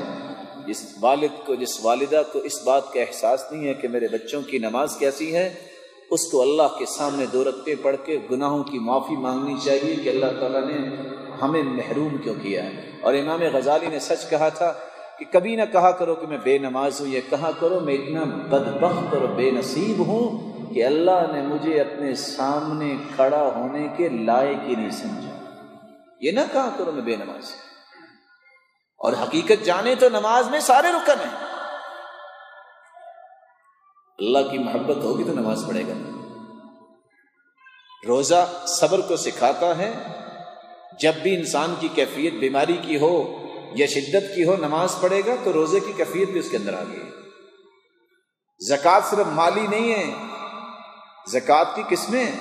جس والد کو، جس والدہ کو اس بات کا احساس نہیں ہے کہ میرے بچوں کی نماز کیسی ہے، اس کو اللہ کے سامنے دو رکھتے پڑھ کے گناہوں کی معافی مانگنی چاہیے کہ اللہ تعالیٰ نے ہمیں محروم کیوں کیا ہے۔ اور امام غزالی نے سچ کہا تھا کہ کبھی نہ کہا کرو کہ میں بے نماز ہوں، یہ کہا کرو میں اتنا بدبخت اور بے نصیب ہوں کہ اللہ نے مجھے اپنے سامنے کھڑا ہونے کے لائق ہی نہیں سمجھا۔ یہ نہ کہا کرو میں بے نماز اور حقیقت جانے تو نماز میں سارے رکن ہیں۔ اللہ کی محبت ہوگی تو نماز پڑھے گا۔ روزہ صبر کو سکھاتا ہے۔ جب بھی انسان کی کیفیت بیماری کی ہو یا شدت کی ہو نماز پڑھے گا تو روزے کی کیفیت بھی اس کے اندر آ گئی زکوٰۃ صرف مالی نہیں ہے زکوٰۃ کی قسمیں،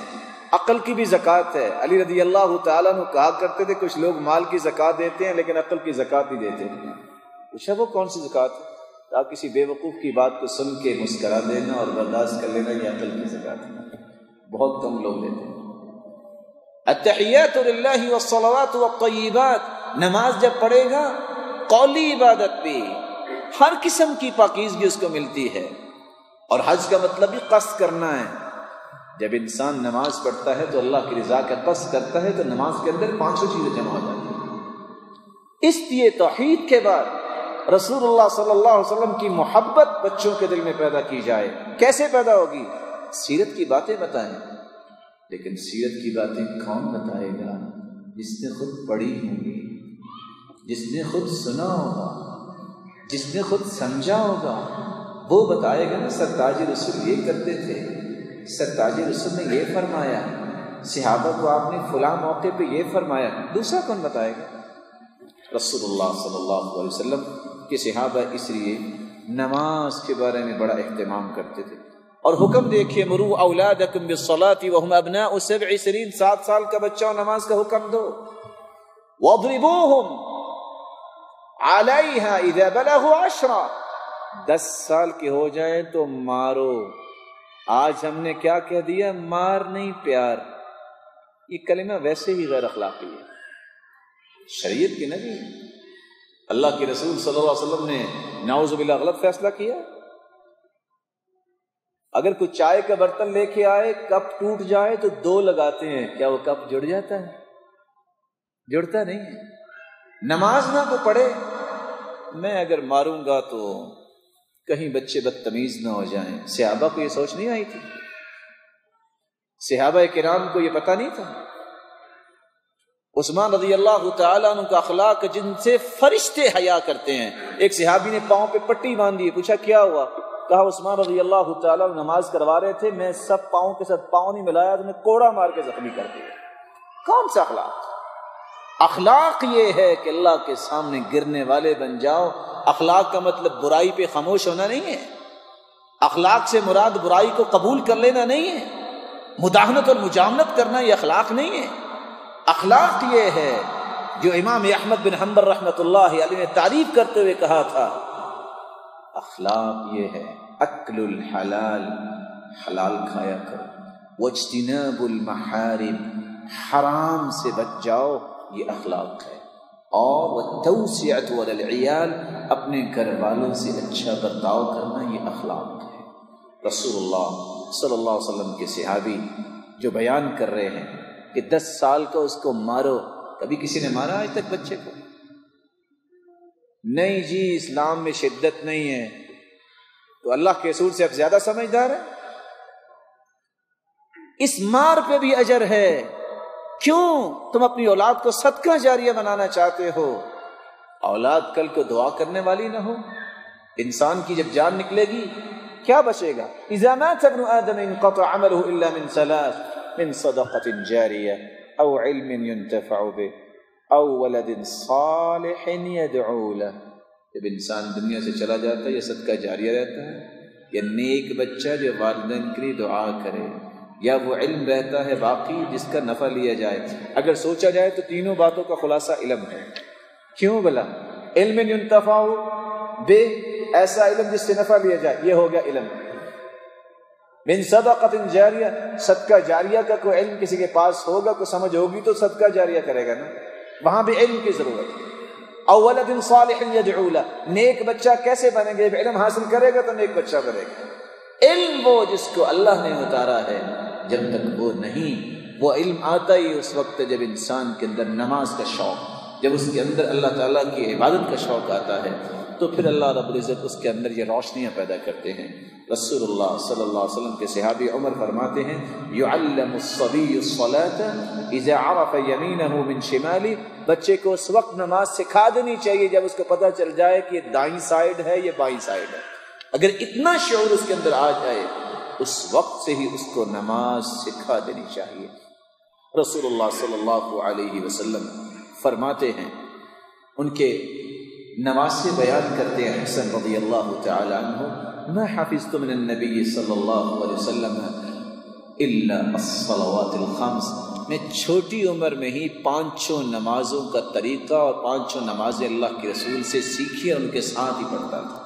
عقل کی بھی زکوٰۃ ہے۔ علی رضی اللہ تعالیٰ نے کہا کرتے تھے، کچھ لوگ مال کی زکوٰۃ دیتے ہیں لیکن عقل کی زکوٰۃ نہیں دیتے۔ پوچھا، وہ کون سی زکوٰۃ؟ ہے آپ کسی بے وقوف کی بات کو سن کے مسکرا دینا اور برداشت کر لینا، یہ عقل کی زکوٰۃ ہے۔ بہت کم لوگ دیتے ہیں۔ اتحیات اللہ والصلوات والطیبات، نماز جب پڑھے گا، قولی عبادت بھی ہر قسم کی پاکیزگی اس کو ملتی ہے۔ اور حج کا مطلب بھی قصد کرنا ہے۔ جب انسان نماز پڑھتا ہے تو اللہ کی رضا کا قصد کرتا ہے تو نماز کے اندر پانچوں چیزیں جمع ہو جاتی ہیں۔ اس لیے توحید کے بعد رسول اللہ صلی اللہ علیہ وسلم کی محبت بچوں کے دل میں پیدا کی جائے۔ کیسے پیدا ہوگی؟ سیرت کی باتیں بتائیں۔ لیکن سیرت کی باتیں کون بتائے گا؟ جس نے خود پڑھی ہوں گی، جس نے خود سنا ہوگا، جس نے خود سمجھا ہوگا، وہ بتائے گا نا سرتاج رسول یہ کرتے تھے۔ سرتاج رسول نے یہ فرمایا، صحابہ کو آپ نے فلاں موقع پہ یہ فرمایا، دوسرا کون بتائے گا؟ رسول اللہ صلی اللہ علیہ وسلم کے صحابہ اس لیے نماز کے بارے میں بڑا اہتمام کرتے تھے۔ اور حکم دیکھیے، مرو اولادکم بالصلاة وهم ابناء سبع سنین، سات سال کا بچہ نماز کا حکم دو۔ واضربوهم علیہا اذا بلغوا عشرا۔ دس سال کے ہو جائیں تو مارو۔ آج ہم نے کیا کہہ دیا؟ مار نہیں پیار۔ یہ کلمہ ویسے ہی غیر اخلاقی ہے۔ شریعت کی نبی۔ اللہ کے رسول صلی اللہ علیہ وسلم نے نعوذ باللہ غلط فیصلہ کیا۔ اگر کوئی چائے کا برتن لے کے آئے، کپ ٹوٹ جائے تو دو لگاتے ہیں۔ کیا وہ کپ جڑ جاتا ہے؟ جڑتا نہیں ہے۔ نماز نہ کو پڑھے۔ میں اگر ماروں گا تو کہیں بچے بدتمیز نہ ہو جائیں۔ صحابہ کو یہ سوچ نہیں آئی تھی؟ صحابہ کرام کو یہ پتا نہیں تھا؟ عثمان رضی اللہ تعالیٰ عنہ کا اخلاق جن سے فرشتے حیا کرتے ہیں۔ ایک صحابی نے پاؤں پہ پٹی باندھی، پوچھا کیا ہوا؟ کہا، عثمان رضی اللہ تعالیٰ نماز کروا رہے تھے، میں سب پاؤں کے ساتھ پاؤں نہیں ملایا، تو میں کوڑا مار کے زخمی کر دیا۔ کون سا اخلاق؟ اخلاق یہ ہے کہ اللہ کے سامنے گرنے والے بن جاؤ اخلاق کا مطلب برائی پہ خاموش ہونا نہیں ہے۔ اخلاق سے مراد برائی کو قبول کر لینا نہیں ہے۔ مداحنت اور مجامنت کرنا یہ اخلاق نہیں ہے۔ اخلاق یہ ہے جو امام احمد بن حنبر رحمت اللہ علیہ نے تعریف کرتے ہوئے کہا تھا۔ اخلاق یہ ہے، اکل الحلال، حلال کھایا کرو۔ وجتناب المحارم، حرام سے بچ جاؤ، یہ اخلاق ہے۔ اور وہ توسیعت والعیال اپنے گھر والوں سے اچھا برتاؤ کرنا یہ اخلاق ہے۔ رسول اللہ صلی اللہ علیہ وسلم کے صحابی جو بیان کر رہے ہیں کہ دس سال کا اس کو مارو، کبھی کسی نے مارا آج تک بچے کو؟ نہیں جی اسلام میں شدت نہیں ہے۔ تو اللہ کے اصول سے اب زیادہ سمجھدار ہے اس مار پہ بھی اجر ہے۔ کیوں تم اپنی اولاد کو صدقہ جاریہ بنانا چاہتے ہو؟ اولاد کل کو دعا کرنے والی نہ ہو۔ انسان کی جب جان نکلے گی، کیا بچے گا؟ اذا مات ابن آدم انقطع عمله الا من ثلاث، من صدقة جارية او علم ينتفع به او ولد صالح يدعو له۔ جب انسان دنیا سے چلا جاتا ہے، یہ صدقہ جاریہ رہتا ہے۔ یا نیک بچہ جو والدین کے لیے دعا کرے۔ یا وہ علم رہتا ہے باقی جس کا نفع لیا جائے۔ اگر سوچا جائے تو تینوں باتوں کا خلاصہ علم ہے۔ کیوں بلا؟ علم ينتفع، بے، ایسا علم جس سے نفع لیا جائے۔ یہ ہو گیا علم۔ من صدقت جاریہ، صدقہ جاریہ کا کوئی علم کسی کے پاس ہوگا، کوئی سمجھ ہوگی تو صدقہ جاریہ کرے گا نا۔ وہاں بھی علم کی ضرورت ہے۔ اولد صالح یدعو له۔ نیک بچہ کیسے بنے گا علم حاصل کرے گا تو نیک بچہ بنے گا۔ علم وہ جس کو اللہ نے اتارا ہے۔ جب تک وہ نہیں، وہ علم آتا ہی اس وقت جب انسان کے اندر نماز کا شوق، جب اس کے اندر اللہ تعالیٰ کی عبادت کا شوق آتا ہے، تو پھر اللہ رب العزت اس کے اندر یہ روشنیاں پیدا کرتے ہیں۔ رسول اللہ صلی اللہ علیہ وسلم کے صحابی عمر فرماتے ہیں، یعلم الصبی الصلاة اذا عرف یمینہ من شمالی بچے کو اس وقت نماز سکھا دینی چاہیے جب اس کو پتہ چل جائے کہ یہ دائیں سائڈ ہے، یہ بائیں سائڈ ہے۔ اگر اتنا شعور اس کے اندر آ جائے اس وقت سے ہی اس کو نماز سکھا دینی چاہیے۔ رسول اللہ صلی اللہ علیہ وسلم فرماتے ہیں، ان کے نماز سے بیان کرتے ہیں حسن رضی اللہ تعالی عنہ، ما حفظت من النبی صلی اللہ علیہ وسلم الا الصلوات الخمس میں چھوٹی عمر میں ہی پانچوں نمازوں کا طریقہ اور پانچوں نمازیں اللہ کے رسول سے سیکھی اور ان کے ساتھ ہی پڑھتا تھا۔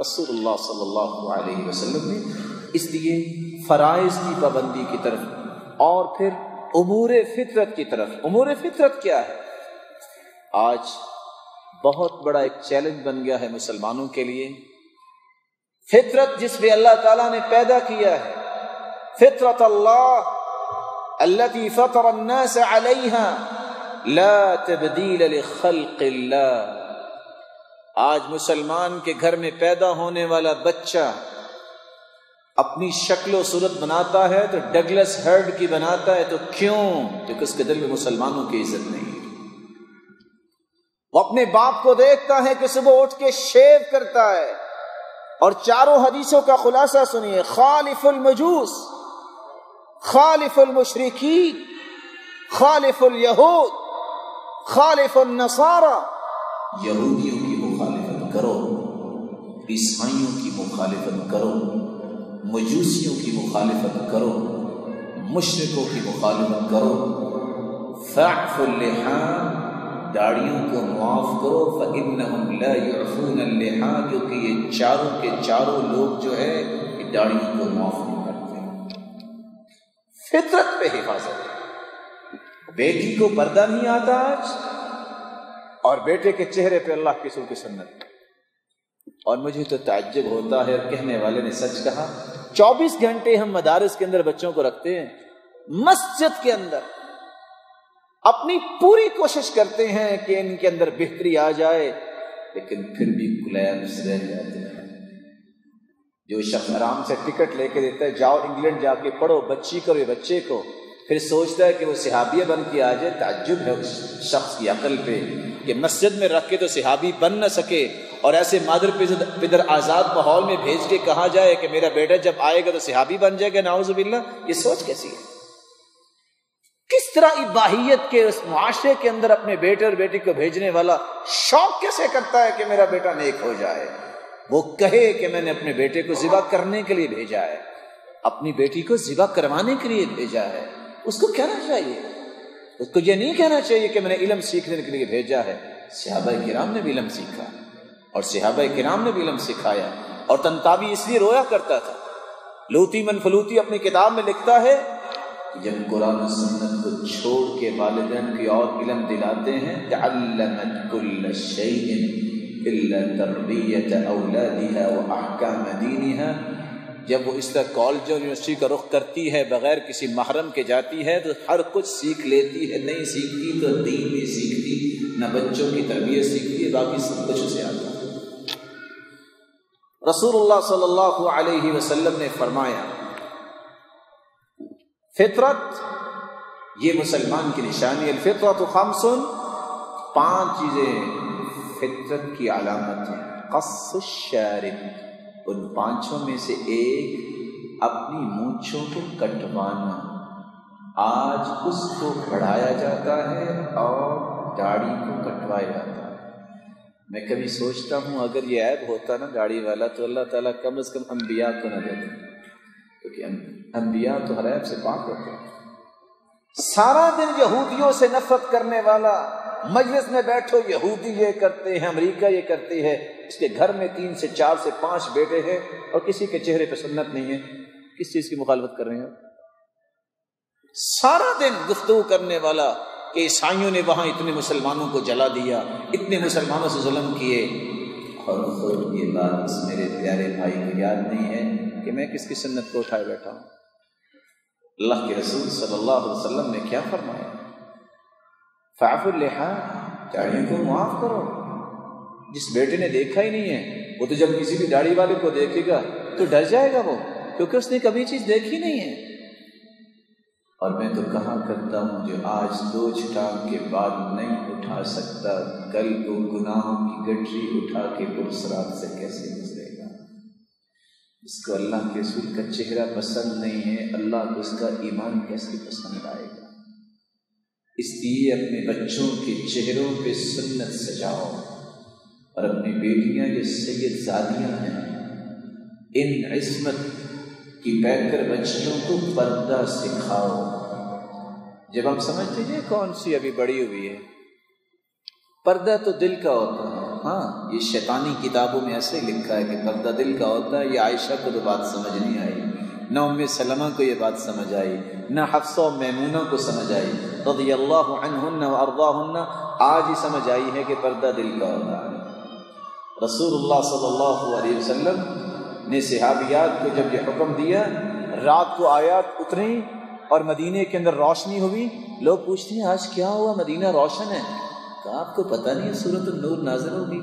رسول اللہ صلی اللہ علیہ وسلم نے اس لیے فرائض کی پابندی کی طرف اور پھر امور فطرت کی طرف۔ امور فطرت کیا ہے؟ آج بہت بڑا ایک چیلنج بن گیا ہے مسلمانوں کے لیے۔ فطرت جس پہ اللہ تعالیٰ نے پیدا کیا ہے۔ فطرت اللہ التي فطر الناس عليها لا تبديل لخلق الله آج مسلمان کے گھر میں پیدا ہونے والا بچہ اپنی شکل و صورت بناتا ہے تو ڈگلس ہرڈ کی بناتا ہے تو کیوں؟ کیونکہ اس کے دل میں مسلمانوں کی عزت نہیں وہ اپنے باپ کو دیکھتا ہے کہ صبح اٹھ کے شیو کرتا ہے۔ اور چاروں حدیثوں کا خلاصہ سنیے، خالف المجوس، خالف المشرقی خالف الیہود، خالف النصارہ۔ یہودیوں کی مخالفت کرو، عیسائیوں کی مخالفت کرو۔ مجوسیوں کی مخالفت کرو مشرقوں کی مخالفت کرو۔ فعف اللحان داڑیوں کو معاف کرو، فَإِنَّهُمْ لَا يُعْفُونَ اللِّحَا، کیونکہ یہ چاروں کے چاروں لوگ جو ہے یہ داڑیوں کو معاف نہیں کرتے۔ فطرت پہ حفاظت۔ ہے بیٹی کو پردہ نہیں آتا آج، اور بیٹے کے چہرے پہ اللہ کی کی سنت اور مجھے تو تعجب ہوتا ہے اور کہنے والے نے سچ کہا چوبیس گھنٹے ہم مدارس کے اندر بچوں کو رکھتے ہیں، مسجد کے اندر۔ اپنی پوری کوشش کرتے ہیں کہ ان کے اندر بہتری آ جائے، لیکن پھر بھی کلیپس رہ جاتے ہیں۔ جو شخص آرام سے ٹکٹ لے کے دیتا ہے، جاؤ انگلینڈ جا کے پڑھو، بچی کو، بچے کو۔ پھر سوچتا ہے کہ وہ صحابیہ بن کے آ جائے، تعجب ہے اس شخص کی عقل پہ کہ مسجد میں رکھ کے تو صحابی بن نہ سکے اور ایسے مادر پدر آزاد ماحول میں بھیج کے کہا جائے کہ میرا بیٹا جب آئے گا تو صحابی بن جائے گا ناؤز باللہ۔ یہ سوچ کیسی ہے؟ کس طرح اباہیت کے اس معاشرے کے اندر اپنے بیٹے اور بیٹی کو بھیجنے والا شوق کیسے کرتا ہے کہ میرا بیٹا نیک ہو جائے؟ وہ کہے کہ میں نے اپنے بیٹے کو ذبح کرنے کے لیے بھیجا ہے، اپنی بیٹی کو ذبح کروانے کے لیے بھیجا ہے۔ اس کو کہنا چاہیے۔ اس کو یہ نہیں کہنا چاہیے کہ میں نے علم سیکھنے کے لیے بھیجا ہے۔ صحابہ کرام نے بھی علم سیکھا۔ اور صحابہ کرام نے بھی علم سکھایا۔ اور تنتابی اس لیے رویا کرتا تھا۔ لوتی من فلوتی اپنی کتاب میں لکھتا ہے جب قرآن و سنت کو چھوڑ کے والدین کی اور علم دلاتے ہیں، تعلمت کل شیء الا تربیت اولادها واحکام دینها جب وہ اس طرح کالج اور یونیورسٹی کا رخ کرتی ہے، بغیر کسی محرم کے جاتی ہے، تو ہر کچھ سیکھ لیتی ہے۔ نہیں سیکھتی تو دین بھی سیکھتی، نہ بچوں کی تربیت سیکھتی ہے، باقی سب کچھ اسے آتا ہے۔ رسول اللہ صلی اللہ علیہ وسلم نے فرمایا، فطرت، یہ مسلمان کی نشانی الفطرت خمسن پانچ چیزیں فطرت کی علامت ہیں۔ قص الشارب۔ ان پانچوں میں سے ایک اپنی مونچھوں کو کٹوانا۔ آج اس کو بڑھایا جاتا ہے اور داڑھی کو کٹوایا جاتا ہے۔ میں کبھی سوچتا ہوں، اگر یہ عیب ہوتا نا داڑھی والا، تو اللہ تعالیٰ کم از کم انبیاء کو نہ دیتے کیونکہ انبیاء تو ہر عیب سے پاک ہوتے ہیں۔ سارا دن یہودیوں سے نفرت کرنے والا مجلس میں بیٹھو، یہودی یہ کرتے ہیں، امریکہ یہ کرتی ہے اس کے گھر میں تین سے چار سے پانچ بیٹے ہیں اور کسی کے چہرے پہ سنت نہیں ہے۔ کس چیز کی مخالفت کر رہے ہیں سارا دن گفتگو کرنے والا کہ عیسائیوں نے وہاں اتنے مسلمانوں کو جلا دیا، اتنے مسلمانوں سے ظلم کیے۔ اور خود یہ بات اس میرے پیارے بھائی کو یاد نہیں ہے کہ میں کس کی سنت کو اٹھائے بیٹھا ہوں۔ اللہ کے رسول صلی اللہ علیہ وسلم نے کیا فرمایا؟ فاف الحا داڑھی کو معاف کرو۔ جس بیٹے نے دیکھا ہی نہیں ہے، وہ تو جب کسی بھی داڑھی والے کو دیکھے گا، تو ڈر جائے گا وہ، کیونکہ اس نے کبھی چیز دیکھی نہیں ہے۔ اور میں تو کہاں کرتا ہوں جو آج دو چٹان کے بعد نہیں اٹھا سکتا، کل کو گناہوں کی گٹری اٹھا کے پرسرات سے کیسے گزرے گا؟ اس کو اللہ کے سر کا چہرہ پسند نہیں ہے، اللہ کو اس کا ایمان کیسے پسند آئے گا؟ اس لیے اپنے بچوں کے چہروں پہ سنت سجاؤ اور اپنی بیٹیاں جو سید زادیاں ہیں، ان عصمت کی کر بچوں کو پردہ سکھاؤ۔ جب ہم سمجھتے ہیں کون سی ابھی بڑی ہوئی ہے؟ پردہ تو دل کا ہوتا ہے۔ ہاں یہ شیطانی کتابوں میں ایسے لکھا ہے کہ پردہ دل کا ہوتا ہے، یہ عائشہ کو تو بات سمجھ نہیں آئی، نہ ام سلمہ کو یہ بات سمجھ آئی، نہ حفصہ و میمونہ کو سمجھ آئی۔ رضی اللہ عنہن و ارضاہن، آج ہی سمجھ آئی ہے کہ پردہ دل کا ہوتا ہے۔ رسول اللہ صلی اللہ علیہ وسلم نے صحابیات کو جب یہ حکم دیا، رات کو آیات اتری اور مدینے کے اندر روشنی ہوئی، لوگ پوچھتے ہیں، آج کیا ہوا؟ مدینہ روشن ہے۔ کہا، آپ کو پتہ نہیں صورت النور نازل ہوگی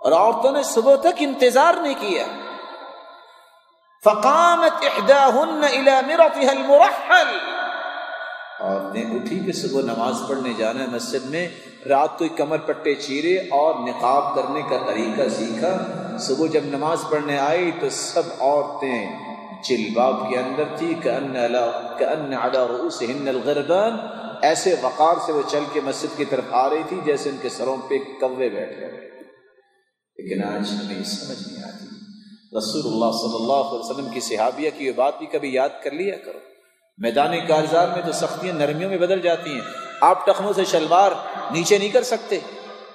اور عورتوں نے صبح تک انتظار نہیں کیا۔ فقامت احداهن الى مرتها المرحل۔ عورتیں اٹھی کہ صبح نماز پڑھنے جانا ہے مسجد میں، رات کو کمر پٹے چیرے اور نقاب کرنے کا طریقہ سیکھا۔ صبح جب نماز پڑھنے آئی تو سب عورتیں جلباب کے اندر تھی کہ ان الغربان۔ ایسے وقار سے وہ چل کے مسجد کی طرف آ رہی تھی جیسے ان کے سروں پہ کوے بیٹھ گئے لیکن آج ہمیں سمجھ نہیں آتی۔ رسول اللہ صلی اللہ علیہ وسلم کی صحابیہ کی یہ بات بھی کبھی یاد کر لیا کرو۔ میدان کارزار میں تو سختیاں نرمیوں میں بدل جاتی ہیں۔ آپ ٹخنوں سے شلوار نیچے نہیں کر سکتے۔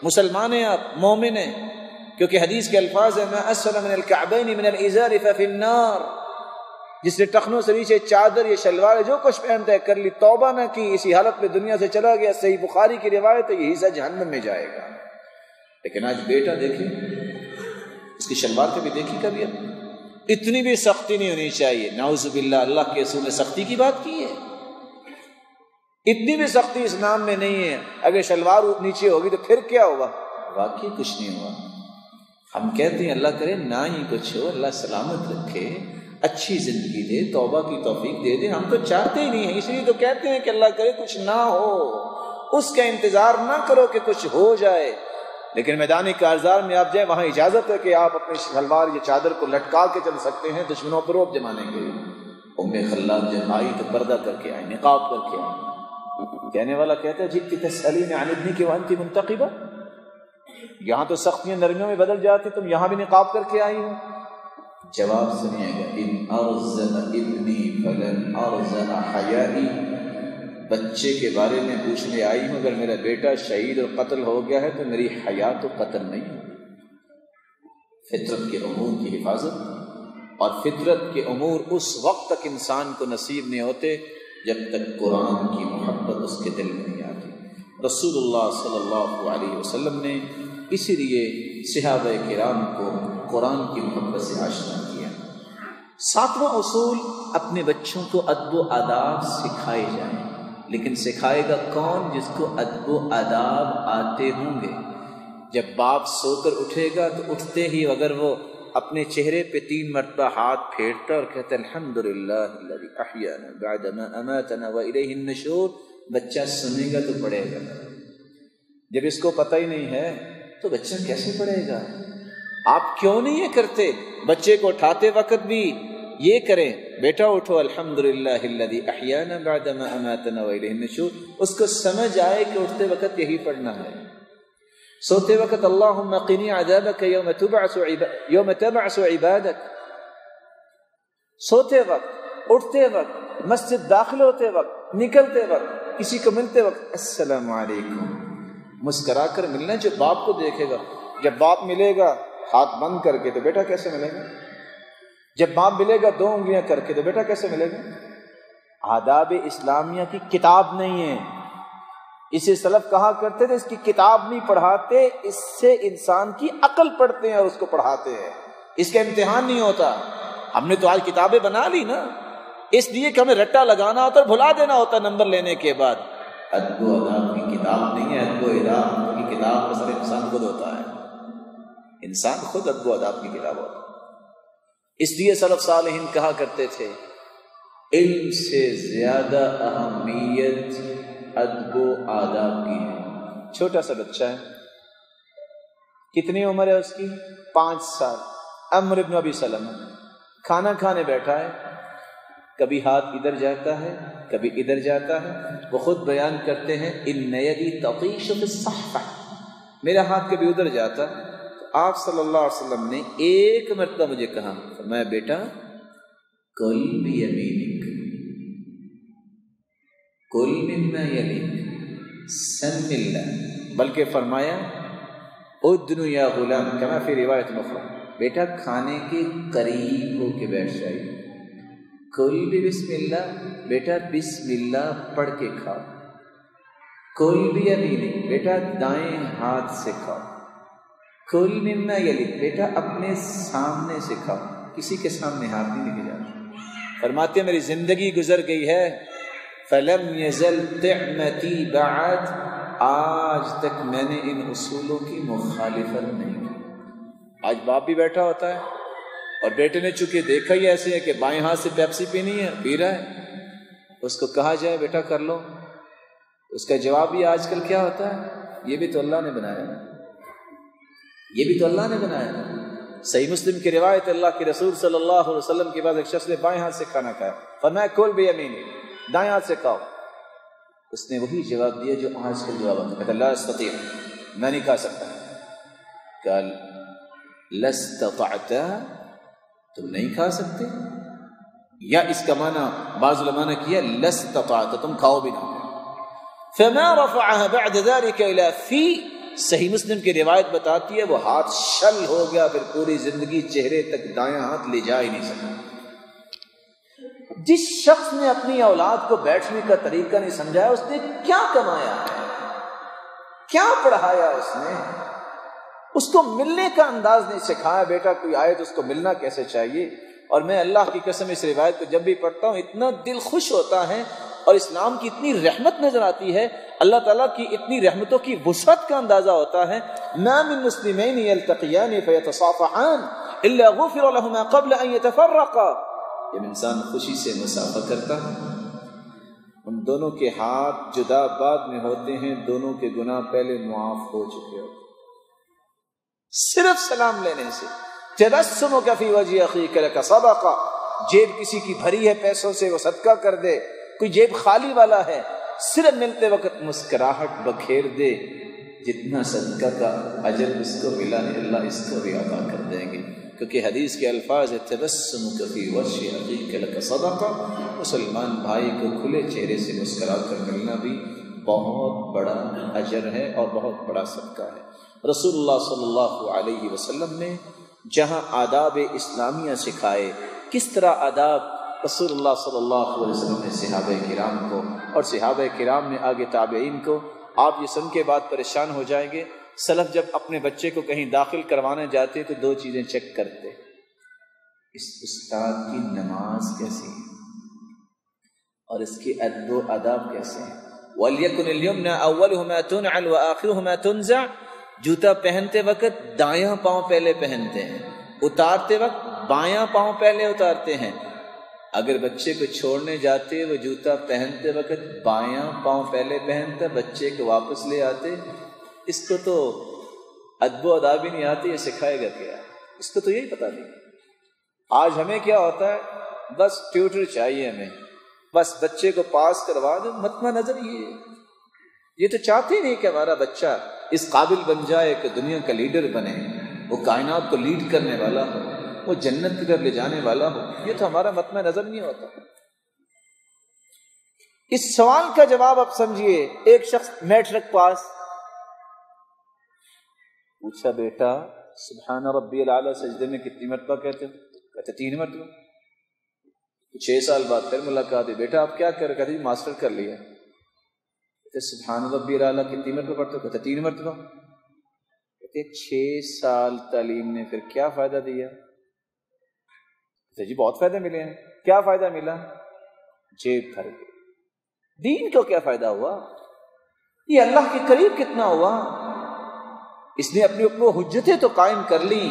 مسلمان ہیں آپ، مومن ہیں۔ کیونکہ حدیث کے الفاظ ہیں میں اسفل من الكعبین من الازار ففی النار۔ جس نے ٹخنوں سے نیچے چادر یا شلوار جو کچھ پہنتا ہے کر لی، توبہ نہ کی، اسی حالت میں دنیا سے چلا گیا۔ صحیح بخاری کی روایت ہے یہ حصہ جہنم میں جائے گا۔ لیکن آج بیٹا دیکھیں، اس کی شلوار کبھی دیکھی کبھی اب اتنی بھی سختی نہیں ہونی چاہیے۔ نعوذ باللہ، اللہ کے رسول نے سختی کی بات کی ہے۔ اتنی بھی سختی اس نام میں نہیں ہے۔ اگر شلوار نیچے ہوگی تو پھر کیا ہوگا؟ واقعی کچھ نہیں ہوا ہم کہتے ہیں، اللہ کرے نہ ہی کچھ ہو، اللہ سلامت رکھے، اچھی زندگی دے، توبہ کی توفیق دے دے۔ ہم تو چاہتے ہی نہیں ہیں، اس لیے تو کہتے ہیں کہ اللہ کرے کچھ نہ ہو۔ اس کا انتظار نہ کرو کہ کچھ ہو جائے۔ لیکن میدانی کارزار میں آپ جائیں، وہاں اجازت ہے کہ آپ اپنے شلوار یا چادر کو لٹکا کے چل سکتے ہیں، دشمنوں پر روب جمانے کے ام خلاب جب آئی تو پردہ کر کے آئی نقاب کر کے آئی کہنے والا کہتا ہے جی، جت کی تسلی میں آندنی کے وہاں کی منتقبہ۔ یہاں تو سختیاں نرمیوں میں بدل جاتی، تم یہاں بھی نقاب کر کے آئی ہو۔ جواب سنیے گا، ان ارزن ابنی فلن ارزن حیائی۔ بچے کے بارے میں پوچھنے آئی ہوں، اگر میرا بیٹا شہید اور قتل ہو گیا ہے تو میری حیات و قتل نہیں ہو فطرت کے امور کی حفاظت۔ اور فطرت کے امور اس وقت تک انسان کو نصیب نہیں ہوتے جب تک قرآن کی محبت اس کے دل میں نہیں آتی۔ رسول اللہ صلی اللہ علیہ وسلم نے اسی لیے صحابہ کرام کو قرآن کی محبت سے آشنا کیا۔ ساتواں اصول، اپنے بچوں کو ادب و آداب سکھائے جائیں۔ لیکن سکھائے گا کون جس کو ادب و آداب آتے ہوں گے؟ جب باپ سو کر اٹھے گا تو اٹھتے ہی اگر وہ اپنے چہرے پہ تین مرتبہ ہاتھ پھیرتا اور کہتا الحمد للہ النشور بچہ سنے گا تو پڑھے گا۔ جب اس کو پتہ ہی نہیں ہے تو بچہ کیسے پڑھے گا؟ آپ کیوں نہیں یہ کرتے؟ بچے کو اٹھاتے وقت بھی یہ کریں۔ بیٹا اٹھو الحمد للہ اس کو سمجھ آئے کہ اٹھتے وقت یہی پڑھنا ہے۔ سوتے وقت، اللہم قنی عذابک یوم تبعث یوم تبعث عبادک۔ سوتے وقت، اٹھتے وقت، مسجد داخل ہوتے وقت، نکلتے وقت، کسی کو ملتے وقت، السلام علیکم. مسکرا کر ملنا جو باپ کو دیکھے گا۔ جب باپ ملے گا، ہاتھ بند کر کے تو بیٹا کیسے ملے گا؟ جب باپ ملے گا دو انگلیاں کر کے تو بیٹا کیسے ملے گا؟ آداب اسلامیہ کی کتاب نہیں ہے۔ اسے سلف کہا کرتے تھے؟ اس کی کتاب نہیں پڑھاتے۔ اس سے انسان کی عقل پڑھتے ہیں اور اس کو پڑھاتے ہیں۔ اس کا امتحان نہیں ہوتا۔ ہم نے تو آج کتابیں بنا لی نا۔ اس لیے کہ ہمیں رٹا لگانا ہوتا اور بھلا دینا ہوتا نمبر لینے کے بعد۔ ادب و اداب کی کتاب نہیں ہے۔ ادب و اداب کی کتاب اثر انسان خود ہوتا ہے۔ انسان خود ادب و اداب کی کتاب ہوتا ہے۔ اس لیے سلف صالحین کہا کرتے تھے، علم سے زیادہ اہمیت ادب و آداب کی ہے۔ چھوٹا سا بچہ ہے۔ کتنی عمر ہے اس کی؟ پانچ سال۔ امر ابن ابی سلم کھانا کھانے بیٹھا ہے۔ کبھی ہاتھ ادھر جاتا ہے، کبھی ادھر جاتا ہے۔ وہ خود بیان کرتے ہیں، ان نیدی توقیش میرا ہاتھ کبھی ادھر جاتا آپ صلی اللہ علیہ وسلم نے ایک مرتبہ مجھے کہا میں بیٹا، کل بھی امینک کل مما یلیک سن ملنا بلکہ فرمایا، ادنو یا غلام، کما فی روایت مخرا بیٹا، کھانے کے قریب ہو کے بیٹھ جائیے۔ کوئی بھی بسم اللہ۔ بیٹا، بسم اللہ پڑھ کے کھاؤ۔ کوئی بھی ابھی بیٹا، دائیں ہاتھ سے کھاؤ۔ کوئی مما یلی، بیٹا اپنے سامنے سے کھاؤ کسی کے سامنے ہاتھ نہیں لے جا فرماتے میری زندگی گزر گئی ہے۔ فلم يزل تعمتی بعد۔ آج تک میں نے ان اصولوں کی مخالفت نہیں کی۔ آج باپ بھی بیٹھا ہوتا ہے اور بیٹے نے چونکہ دیکھا ہی ایسے ہے کہ بائیں ہاتھ سے پیپسی پینی ہے، پی رہا ہے۔ اس کو کہا جائے، بیٹا کر لو۔ اس کا جواب بھی آج کل کیا ہوتا ہے؟ یہ بھی تو اللہ نے بنایا۔ یہ بھی تو اللہ نے بنایا صحیح مسلم کی روایت اللہ کے رسول صلی اللہ علیہ وسلم کے بعد ایک شخص نے بائیں ہاتھ سے کھانا کھایا۔ فرمایا کول بھی امین دائیں ہاتھ سے کھاؤ۔ اس نے وہی جواب دیا جو آج کل جواب آتا ہے اللہ استطیع، میں نہیں کھا سکتا۔ کل لستطعت تم نہیں کھا سکتے؟ یا اس کا معنی بعض علماء نے کیا لستطعت تم کھاؤ بھی نہ۔ فما رفعها بعد ذلك الى في صحیح مسلم کی روایت بتاتی ہے، وہ ہاتھ شل ہو گیا، پھر پوری زندگی چہرے تک دایاں ہاتھ لے جا ہی نہیں سکا۔ جس شخص نے اپنی اولاد کو بیٹھنے کا طریقہ نہیں سمجھایا، اس نے کیا کمایا؟ کیا پڑھایا اس نے؟ اس کو ملنے کا انداز نہیں سکھایا، بیٹا کوئی آئے تو اس کو ملنا کیسے چاہیے؟ اور میں اللہ کی قسم اس روایت کو جب بھی پڑھتا ہوں، اتنا دل خوش ہوتا ہے اور اسلام کی اتنی رحمت نظر آتی ہے اللہ تعالیٰ کی اتنی رحمتوں کی وسعت کا اندازہ ہوتا ہے نام مسلمین یلتقیان فیتصافحان الا غفر لهما قبل ان يتفرقا جب انسان خوشی سے مسافہ کرتا ہے۔ ان دونوں کے ہاتھ جدا بعد میں ہوتے ہیں، دونوں کے گناہ پہلے معاف ہو چکے ہوتے صرف سلام لینے سے۔ تبسم کا فی وجہ عقیق کا صدقہ۔ جیب کسی کی بھری ہے پیسوں سے وہ صدقہ کر دے۔ کوئی جیب خالی والا ہے۔ صرف ملتے وقت مسکراہٹ بکھیر دے، جتنا صدقہ کا اجر اس کو ملا ہے، اللہ اس کو بھی ادا کر دیں گے۔ کیونکہ حدیث کے الفاظ تبسم کفی ورش عقیق صدقہ۔ مسلمان بھائی کو کھلے چہرے سے مسکرا کر ملنا بھی بہت بڑا اجر ہے اور بہت بڑا صدقہ ہے۔ رسول اللہ صلی اللہ علیہ وسلم نے جہاں آداب اسلامیہ سکھائے، کس طرح آداب رسول اللہ صلی اللہ علیہ وسلم نے صحابہ کرام کو اور صحابہ کرام نے آگے تابعین کو، آپ یہ سن کے بعد پریشان ہو جائیں گے۔ سلف جب اپنے بچے کو کہیں داخل کروانے جاتے تو دو چیزیں چیک کرتے۔ اس استاد کی نماز کیسی؟ ہے اور اس کے ادب و آداب کیسے؟ ہیں وَلْيَكُنِ الْيُمْنَ أَوَّلُهُمَا تُنْعَلْ وَآخِرُهُمَا تُنْزَعْ۔ جوتا پہنتے وقت دایاں پاؤں پہلے پہنتے ہیں، اتارتے وقت بایاں پاؤں پہلے اتارتے ہیں۔ اگر بچے کو چھوڑنے جاتے، وہ جوتا پہنتے وقت بایاں پاؤں پہلے پہنتا، بچے کو واپس لے آتے، اس کو تو ادب و ادا بھی نہیں آتی، یہ سکھائے گا کیا اس کو تو یہی پتا نہیں۔ آج ہمیں کیا ہوتا ہے؟ بس ٹیوٹر چاہیے ہمیں۔ بس بچے کو پاس کروا دو متما نظر یہ۔ یہ تو چاہتے ہی نہیں کہ ہمارا بچہ اس قابل بن جائے کہ دنیا کا لیڈر بنے، وہ کائنات کو لیڈ کرنے والا ہو۔ وہ جنت کی طرف لے جانے والا ہو۔ یہ تو ہمارا متما نظر نہیں ہوتا۔ اس سوال کا جواب آپ سمجھیے۔ ایک شخص میٹرک پاس۔ پوچھا، بیٹا، سبحان ربی العلیٰ، سجدے میں کتنی مرتبہ کہتے ہو؟ کہتے تین مرتبہ۔ چھ سال بعد پھر ملاقات ہوئی۔ بیٹا، آپ کیا کر کہتے جی، ماسٹر کر لیا۔ کہتے سبحان ربی العلیٰ، کتنی مرتبہ پڑھتے ہو؟ کہتے تین مرتبہ۔ کہتے چھ سال تعلیم نے پھر کیا فائدہ دیا؟ کہتے جی بہت فائدے ملے ہیں۔ کیا فائدہ ملا؟ جیب بھر گئی۔ دین کو کیا فائدہ ہوا؟ یہ اللہ کے قریب کتنا ہوا؟ اس نے اپنی اپنی حجتیں تو قائم کر لی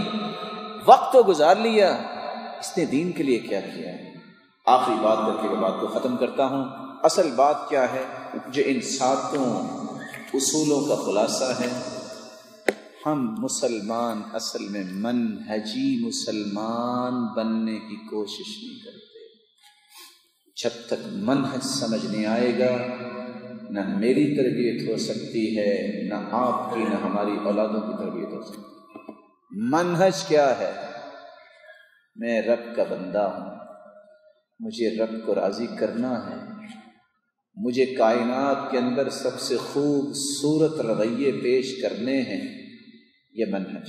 وقت تو گزار لیا۔ اس نے دین کے لیے کیا کیا آخری بات کر کے بات کو ختم کرتا ہوں۔ اصل بات کیا ہے؟ جو ان ساتوں اصولوں کا خلاصہ ہے۔ ہم مسلمان اصل میں منہجی مسلمان بننے کی کوشش نہیں کرتے۔ جب تک منہج سمجھ نہیں آئے گا، نہ میری تربیت ہو سکتی ہے، نہ آپ کی، نہ ہماری اولادوں کی تربیت ہو سکتی ہے۔ منہج کیا ہے؟ میں رب کا بندہ ہوں۔ مجھے رب کو راضی کرنا ہے۔ مجھے کائنات کے اندر سب سے خوبصورت رویے پیش کرنے ہیں۔ یہ منہج۔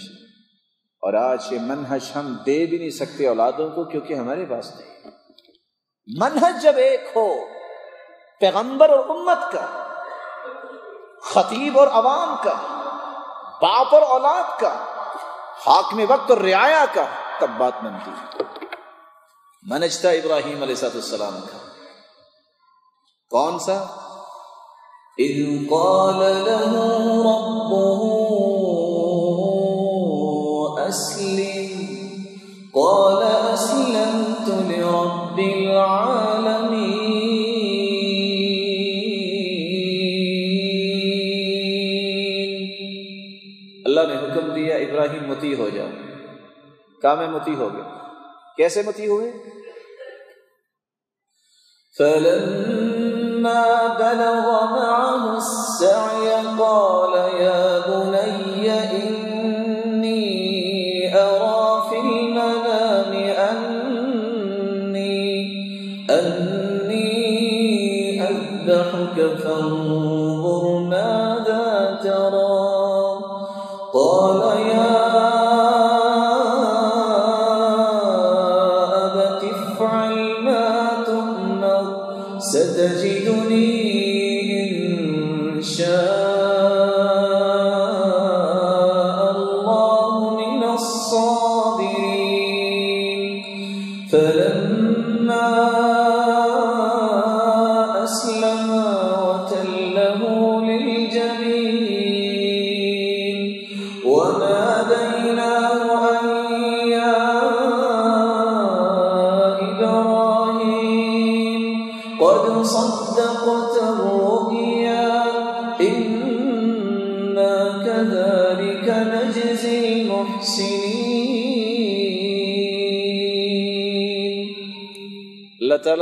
اور آج یہ منہج ہم دے بھی نہیں سکتے اولادوں کو کیونکہ ہمارے پاس نہیں۔ منہج جب ایک ہو، پیغمبر اور امت کا، خطیب اور عوام کا، باپ اور اولاد کا حاکم وقت اور رعایا کا، تب بات بنتی۔ منجتا ابراہیم علیہ سات السلام کا۔ کون سا؟ قال له ربه قال اسلمت لرب العالمین اللہ نے حکم دیا ابراہیم متی ہو جاؤ۔ کام متی ہو گئے۔ کیسے متی ہوئے؟ فلما بلغ معه السعي قال يا بني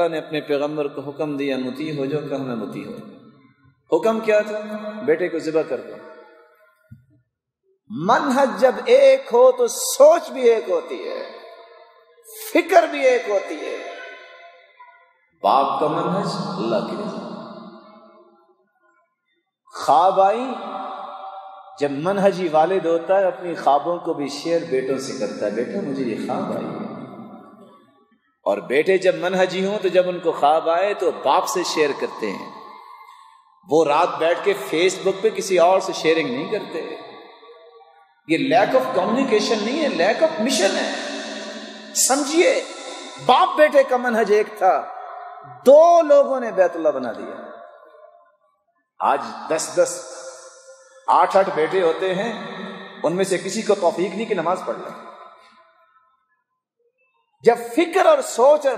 تعالیٰ نے اپنے پیغمبر کو حکم دیا، متی ہو جو کہ ہمیں متی ہو حکم کیا تھا؟ بیٹے کو ذبح کر دو۔ منہج جب ایک ہو تو سوچ بھی ایک ہوتی ہے، فکر بھی ایک ہوتی ہے۔ باپ کا منہج اللہ کی رضا۔ خواب آئی، جب منہجی والد ہوتا ہے، اپنی خوابوں کو بھی شیئر بیٹوں سے کرتا ہے بیٹا مجھے یہ خواب آئی۔ ہے اور بیٹے جب منہجی ہوں تو جب ان کو خواب آئے تو باپ سے شیئر کرتے ہیں۔ وہ رات بیٹھ کے فیس بک پہ کسی اور سے شیئرنگ نہیں کرتے۔ یہ لیک آف کمیونیکیشن نہیں ہے لیک آف مشن ہے۔ سمجھیے، باپ بیٹے کا منہج ایک تھا۔ دو لوگوں نے بیت اللہ بنا دیا۔ آج دس دس، آٹھ آٹھ بیٹے ہوتے ہیں۔ ان میں سے کسی کو توفیق نہیں کہ نماز پڑھ لیں۔ جب فکر اور سوچ اور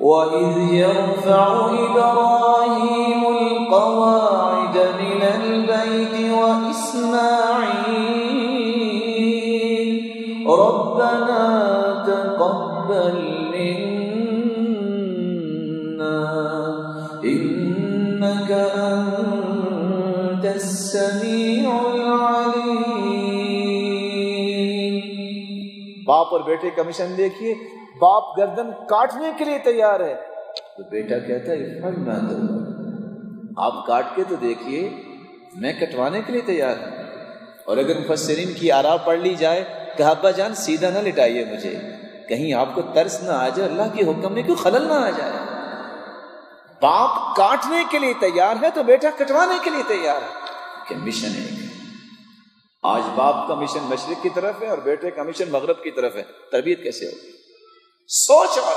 وَإِذْ يَرْفَعُ إِبْرَاهِيمُ الْقَوَاعِدَ مِنَ الْبَيْتِ وَإِسْمَاعِيلُ رَبَّنَا تَقَبَّلْ مِنَّا إِنَّكَ أَنْتَ السَّمِيعُ باپ اور بیٹے کا مشن دیکھیے، باپ گردن کاٹنے کے لیے تیار ہے۔ تو بیٹا کہتا ہے افعل ما تؤمر۔ آپ کاٹ کے تو دیکھیے، میں کٹوانے کے لیے تیار ہوں۔ اور اگر مفسرین کی آرا پڑھ لی جائے، کہ ابا جان سیدھا نہ لٹائیے مجھے، کہیں آپ کو ترس نہ آ جائے، اللہ کے حکم میں کوئی خلل نہ آ جائے۔ باپ کاٹنے کے لیے تیار ہے تو بیٹا کٹوانے کے لیے تیار ہے۔ کہ مشن ہے۔ آج باپ کا مشن مشرق کی طرف ہے اور بیٹے کا مشن مغرب کی طرف ہے۔ تربیت کیسے ہوگی؟ سوچ اور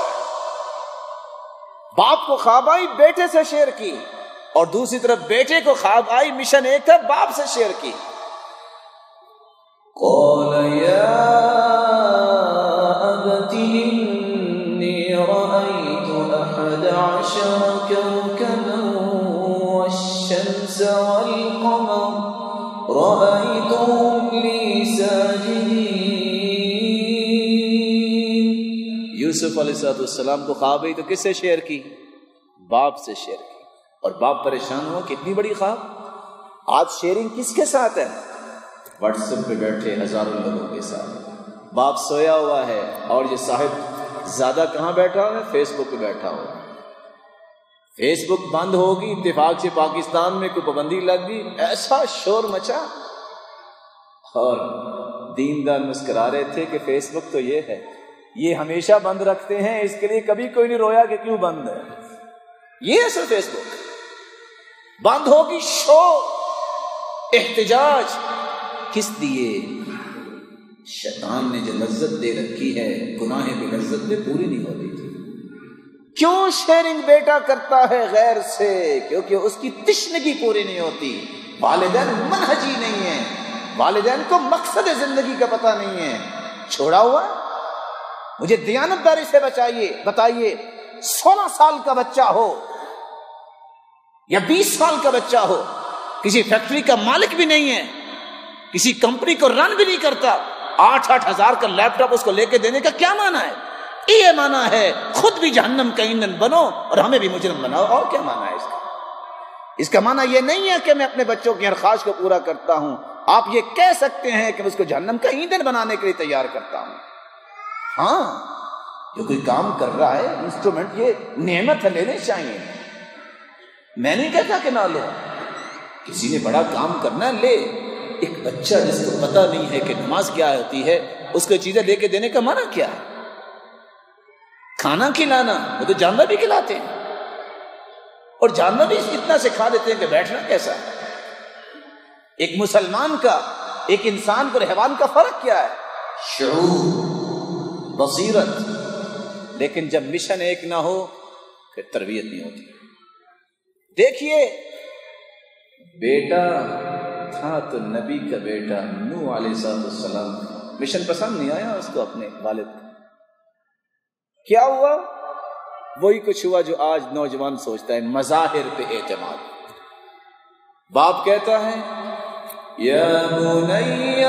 باپ کو خواب آئی، بیٹے سے شیئر کی۔ اور دوسری طرف بیٹے کو خواب آئی، مشن ایک تھا، باپ سے شیئر کی۔ قال يا والشمس والقمر رأيتهم لي ساجدين. یوسف علیہ السلام کو خواب آئی تو کس سے شیئر کی؟ باپ سے شیئر کی۔ اور باپ پریشان ہوا، کتنی بڑی خواب؟ آج شیئرنگ کس کے ساتھ ہے واٹس ایپ پہ بیٹھے ہزاروں لوگوں کے ساتھ۔ باپ سویا ہوا ہے اور یہ صاحب زیادہ کہاں بیٹھا ہوا ہے؟ فیس بک پہ بیٹھا ہوا ہے۔ فیس بک بند ہوگی، اتفاق سے پاکستان میں کوئی پابندی لگ گئی، ایسا شور مچا۔ اور دیندار مسکرا رہے تھے کہ فیس بک تو یہ ہے۔ یہ ہمیشہ بند رکھتے ہیں، اس کے لیے کبھی کوئی نہیں رویا کہ کیوں بند ہے۔ یہ ہے سر فیس بک۔ بند ہوگی شور، احتجاج۔ کس لیے؟ شیطان نے جو لذت دے رکھی ہے گناہ بھی لذت میں پوری نہیں ہوتی تھی۔ کیوں شیئرنگ بیٹا کرتا ہے غیر سے؟ کیونکہ اس کی تشنگی پوری نہیں ہوتی۔ والدین منہجی نہیں ہے والدین کو مقصد زندگی کا پتہ نہیں ہے۔ چھوڑا ہوا؟ مجھے دیانت داری سے بچائیے، بتائیے، سولہ سال کا بچہ ہو یا بیس سال کا بچہ ہو؟ کسی فیکٹری کا مالک بھی نہیں ہے۔ کسی کمپنی کو رن بھی نہیں کرتا۔ آٹھ آٹھ ہزار کا لیپ ٹاپ اس کو لے کے دینے کا کیا مانا ہے؟ یہ مانا ہے خود بھی جہنم کا ایندھن بنو اور ہمیں بھی مجرم بناؤ۔ اور کیا مانا ہے اس کا؟ اس کا مانا یہ نہیں ہے کہ میں اپنے بچوں کی ہر خواہش کو پورا کرتا ہوں۔ آپ یہ کہہ سکتے ہیں کہ میں اس کو جہنم کا ایندھن بنانے کے لیے تیار کرتا ہوں۔ ہاں جو کوئی کام کر رہا ہے، انسٹرومنٹ، یہ نعمت ہے لینے چاہیے۔ میں نہیں کہتا کہ نہ لو۔ کسی نے بڑا کام کرنا ہے، لے۔ ایک بچہ جس کو پتا نہیں ہے کہ نماز کیا ہوتی ہے، اس کو چیزیں لے کے دینے کا معنی کیا؟ ہے کھانا کھلانا، وہ تو جانور بھی کھلاتے ہیں۔ اور جانور بھی اتنا سکھا دیتے ہیں کہ بیٹھنا کیسا ہے۔ ایک مسلمان کا، ایک انسان کو حیوان کا فرق کیا ہے؟ شعور، بصیرت۔ لیکن جب مشن ایک نہ ہو، پھر تربیت نہیں ہوتی۔ دیکھیے، بیٹا تھا تو نبی کا بیٹا نو علیہ السلام۔ مشن پسند نہیں آیا اس کو اپنے والد کو۔ کیا ہوا؟ وہی کچھ ہوا جو آج نوجوان سوچتا ہے، مظاہر پہ اعتماد۔ باپ کہتا ہے، یا بنی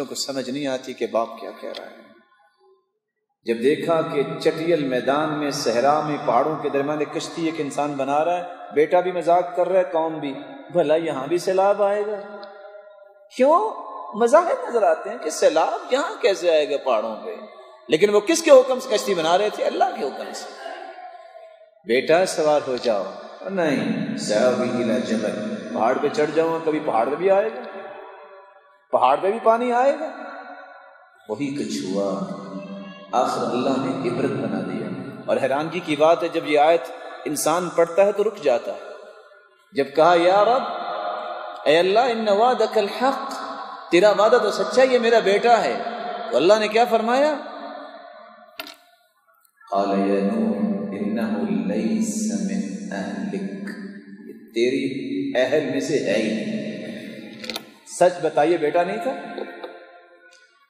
بچوں کو سمجھ نہیں آتی کہ باپ کیا کہہ رہا ہے۔ جب دیکھا کہ چٹیل میدان میں، صحرا میں، پہاڑوں کے درمیان ایک کشتی ایک انسان بنا رہا ہے، بیٹا بھی مذاق کر رہا ہے، قوم بھی۔ بھلا یہاں بھی سیلاب آئے گا۔ کیوں؟ مذاہب نظر آتے ہیں کہ سیلاب یہاں کیسے آئے گا پہاڑوں پہ؟ لیکن وہ کس کے حکم سے کشتی بنا رہے تھے؟ اللہ کے حکم سے۔ بیٹا، سوار ہو جاؤ۔ نہیں جبل۔ پہاڑ پہ چڑھ جاؤں، کبھی پہاڑ پہ بھی آئے گا۔ پہاڑ پہ بھی پانی آئے گا۔ وہی کچھ ہوا۔ آخر اللہ نے عبرت بنا دیا۔ اور حیرانگی کی بات ہے، جب یہ آیت انسان پڑھتا ہے تو رک جاتا ہے۔ جب کہا، یا رب، اے اللہ، ان وعدک الحق، تیرا وعدہ تو سچا یہ میرا بیٹا ہے۔ تو اللہ نے کیا فرمایا؟ قال، یا نوح انه ليس من اهلك تیری اہل میں سے ہے ہی۔ نہیں سچ بتائیے بیٹا نہیں تھا؟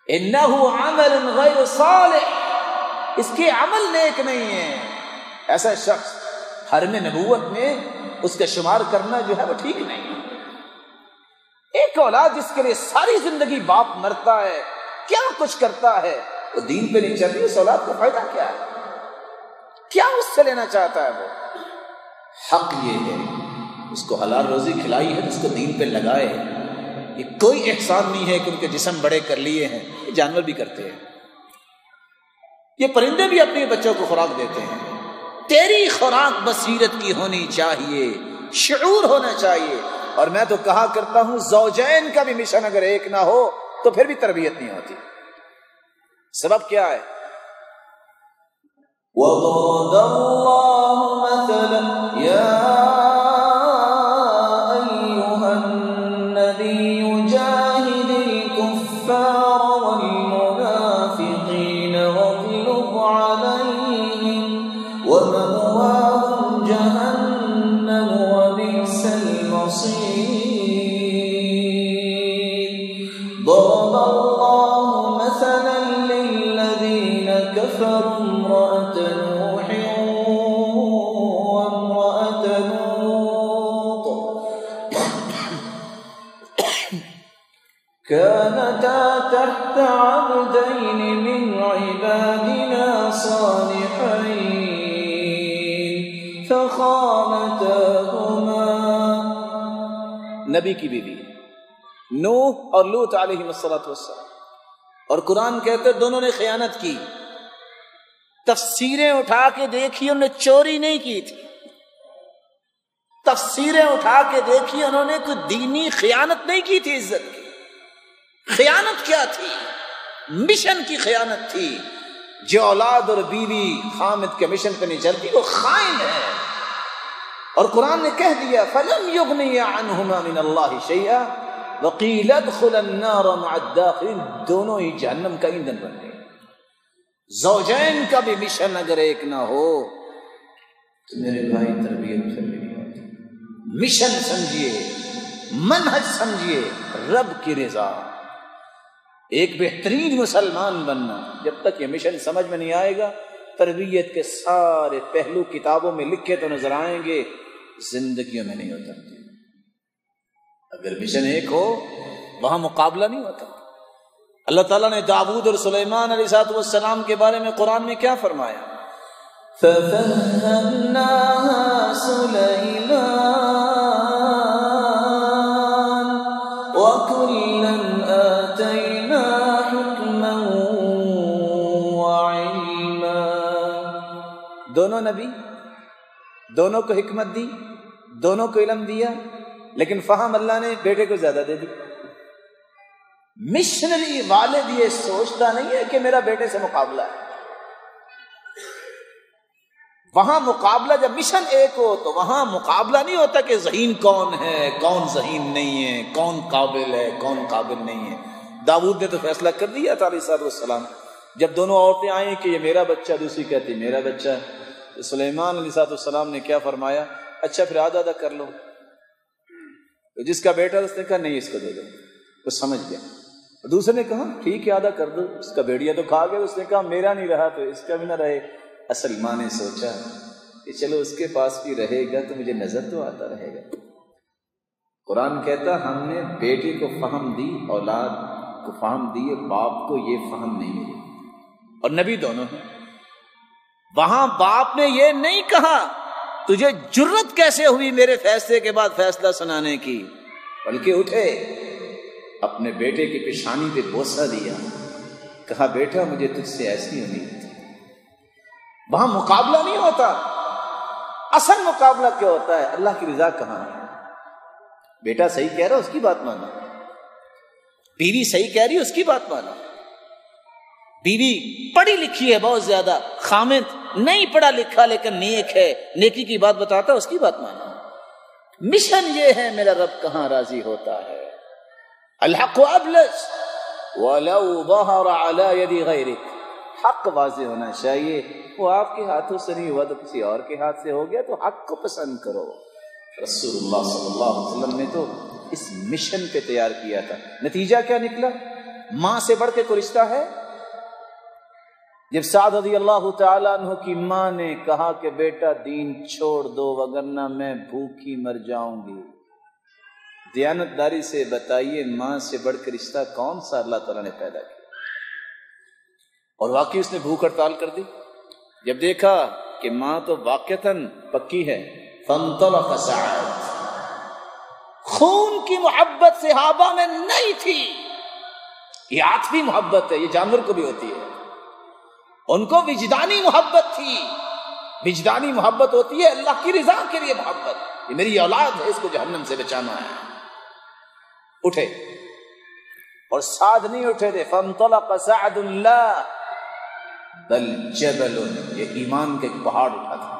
انه عمل غیر صالح، اس کے عمل نیک نہیں ہے ایسا شخص حرم نبوت میں اس کا شمار کرنا جو ہے وہ ٹھیک نہیں۔ ایک اولاد جس کے لیے ساری زندگی باپ مرتا ہے، کیا کچھ کرتا ہے؟ وہ دین پہ نہیں چل رہی اس اولاد کا فائدہ کیا ہے؟ کیا اس سے لینا چاہتا ہے وہ؟ حق یہ ہے، اس کو حلال روزی کھلائی ہے، اس کو دین پہ لگائے یہ کوئی احسان نہیں ہے کہ ان کے جسم بڑے کر لیے ہیں، یہ جانور بھی کرتے ہیں۔ یہ پرندے بھی اپنے بچوں کو خوراک دیتے ہیں۔ تیری خوراک بصیرت کی ہونی چاہیے، شعور ہونا چاہیے۔ اور میں تو کہا کرتا ہوں، زوجین کا بھی مشن اگر ایک نہ ہو تو پھر بھی تربیت نہیں ہوتی۔ سبب کیا ہے؟ وضرب الله مثلا عبدين من عبادنا صالحين. فخانتاهما. نبی کی بیوی. نوح اور لوت علیہ السلط والسلام. اور قرآن کہتے دونوں نے خیانت کی. تفسیریں اٹھا کے دیکھی، انہوں نے چوری نہیں کی تھی. تفسیریں اٹھا کے دیکھی، انہوں نے کوئی دینی خیانت نہیں کی تھی عزت کی. خیانت کیا تھی؟ مشن کی خیانت تھی۔ جو اولاد اور بیوی خامد کے مشن پہ نہیں چلتی، وہ خائن ہے۔ اور قرآن نے کہہ دیا، فلم یغنی عنہما من اللہ شیئا وقیل ادخل النار مع الداخلین دونوں ہی جہنم کا ایندھن بن گئے۔ زوجین کا بھی مشن اگر ایک نہ ہو، تو میرے بھائی تربیت پھر نہیں ہوتی۔ مشن سمجھیے، منہج سمجھیے، رب کی رضا۔ ایک بہترین مسلمان بننا۔ جب تک یہ مشن سمجھ میں نہیں آئے گا، تربیت کے سارے پہلو کتابوں میں لکھے تو نظر آئیں گے، زندگیوں میں نہیں اترتے۔ اگر مشن ایک ہو، وہاں مقابلہ نہیں ہوتا۔ اللہ تعالیٰ نے داود اور سلیمان علیہ سات والسلام کے بارے میں قرآن میں کیا فرمایا؟ ففهمناها سليمان دونوں نبی؟ دونوں کو حکمت دی، دونوں کو علم دیا، لیکن فہم اللہ نے بیٹے کو زیادہ دے دی۔ مشنری والد یہ سوچتا نہیں ہے کہ میرا بیٹے سے مقابلہ ہے۔ وہاں مقابلہ جب مشن ایک ہو تو وہاں مقابلہ نہیں ہوتا کہ ذہین کون ہے، کون ذہین نہیں ہے، کون قابل ہے، کون قابل نہیں ہے۔ داود نے تو فیصلہ کر دیا تھا علیہ صاحب السلام جب دونوں عورتیں آئیں کہ یہ میرا بچہ دوسری کہتی میرا بچہ تو سلیمان علیہ صاحب السلام نے کیا فرمایا؟ اچھا پھر آدھا آدھا کر لو۔ تو جس کا بیٹا اس نے کہا، نہیں، اس کو دے دو۔ وہ سمجھ گیا۔ دوسرے نے کہا، ٹھیک ہے، آدھا کر دو۔ اس کا بیڑیا تو کھا گیا۔ اس نے کہا، میرا نہیں رہا تو اس کا بھی نہ رہے۔ اصل ماں نے سوچا کہ چلو اس کے پاس بھی رہے گا تو مجھے نظر تو آتا رہے گا۔ قرآن کہتا، ہم نے بیٹے کو فہم دی، اولاد کو فہم دیے باپ کو یہ فہم نہیں ملی۔ اور نبی دونوں ہیں۔ وہاں باپ نے یہ نہیں کہا، تجھے جرت کیسے ہوئی میرے فیصلے کے بعد فیصلہ سنانے کی؟ بلکہ اٹھے، اپنے بیٹے کی پیشانی پہ بوسا دیا۔ کہا، بیٹا، مجھے تجھ سے ایسی امید تھی۔ وہاں مقابلہ نہیں ہوتا۔ اصل مقابلہ کیا ہوتا ہے؟ اللہ کی رضا کہاں ہے؟ بیٹا، صحیح کہہ رہا، اس کی بات مانا۔ بیوی صحیح کہہ رہی ہے اس کی بات مانا۔ بیوی پڑھی لکھی ہے، بہت زیادہ، خامد۔ نہیں پڑھا لکھا، لیکن نیک ہے۔ نیکی کی بات بتاتا، اس کی بات مانا۔ مشن یہ ہے، میرا رب کہاں راضی ہوتا ہے؟ الحق ابلج ولو ظهر على يد غيرك حق واضح ہونا چاہیے۔ وہ آپ کے ہاتھوں سے نہیں ہوا، تو کسی اور کے ہاتھ سے ہو گیا، تو حق کو پسند کرو۔ رسول اللہ صلی اللہ علیہ وسلم نے تو اس مشن پہ تیار کیا تھا۔ نتیجہ کیا نکلا؟ ماں سے بڑھ کے کوئی رشتہ ہے؟ جب سعد رضی اللہ تعالیٰ عنہ کی ماں نے کہا کہ بیٹا دین چھوڑ دو وگرنہ میں بھوکی مر جاؤں گی۔ دیانت داری سے بتائیے ماں سے بڑھ کے رشتہ کون سا اللہ تعالیٰ نے پیدا کیا؟ اور واقعی اس نے بھوک ہڑتال کر دی؟ جب دیکھا کہ ماں تو واقعتاً پکی ہے۔ فانطلق سعد۔ خون کی محبت صحابہ میں نہیں تھی۔ یہ آٹھویں محبت ہے، یہ جانور کو بھی ہوتی ہے۔ ان کو وجدانی محبت تھی۔ وجدانی محبت ہوتی ہے اللہ کی رضا کے لیے محبت۔ یہ میری اولاد ہے، اس کو جہنم سے بچانا ہے۔ اٹھے۔ اور سعد نہیں اٹھے تھے فانطلق سعد اللہ بل جبل، یہ ایمان کا ایک پہاڑ اٹھا تھا۔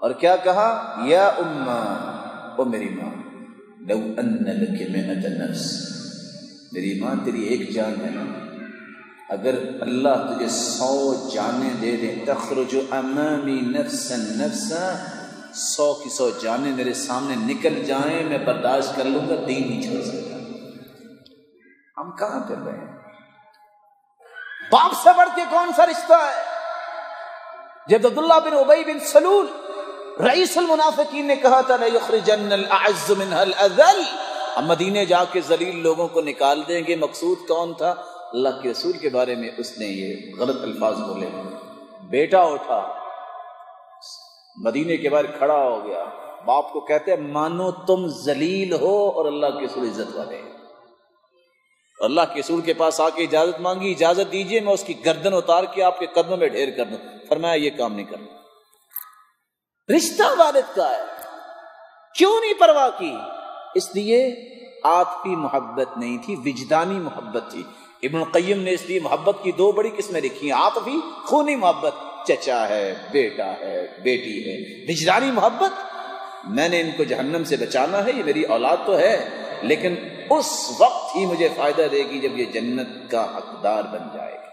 اور کیا کہا؟ یا اما، او میری ماں، لو ان لک مئت نفس۔ میری ماں تیری ایک جان ہے۔ نا اگر اللہ تجھے سو جانے دے دے تخرج امامی نفسا نفسا، سو کی سو جانے میرے سامنے نکل جائیں، میں برداشت کر لوں گا، دین نہیں چھوڑ سکتا۔ ہم کہاں کر رہے ہیں باپ سے بڑھ کے کون سا رشتہ ہے؟ جب عبداللہ بن ابئی بن سلول رئیس المنافقین نے کہا تھا، لَيُخْرِجَنَّ الْأَعَزُّ مِنْهَا الْأَذَلِ۔ ہم مدینے جا کے ذلیل لوگوں کو نکال دیں گے، مقصود کون تھا؟ اللہ کے رسول کے بارے میں اس نے یہ غلط الفاظ بولے۔ بیٹا اٹھا، مدینے کے بعد کھڑا ہو گیا۔ باپ کو کہتے ہیں، مانو تم ذلیل ہو اور اللہ کے رسول عزت والے۔ اللہ کے رسول کے پاس آ کے اجازت مانگی، اجازت دیجیے، میں اس کی گردن اتار کے آپ کے قدموں میں ڈھیر کر دوں۔ فرمایا، یہ کام نہیں کرنا۔ رشتہ والد کا ہے۔ کیوں نہیں پرواہ کی؟ اس لیے آتفی محبت نہیں تھی، وجدانی محبت تھی۔ ابن القیم نے اس لیے محبت کی دو بڑی قسمیں لکھی ہیں آتفی خونی محبت، چچا ہے، بیٹا ہے، بیٹی ہے۔ وجدانی محبت، میں نے ان کو جہنم سے بچانا ہے، یہ میری اولاد تو ہے، لیکن اس وقت ہی مجھے فائدہ دے گی جب یہ جنت کا حقدار بن جائے گا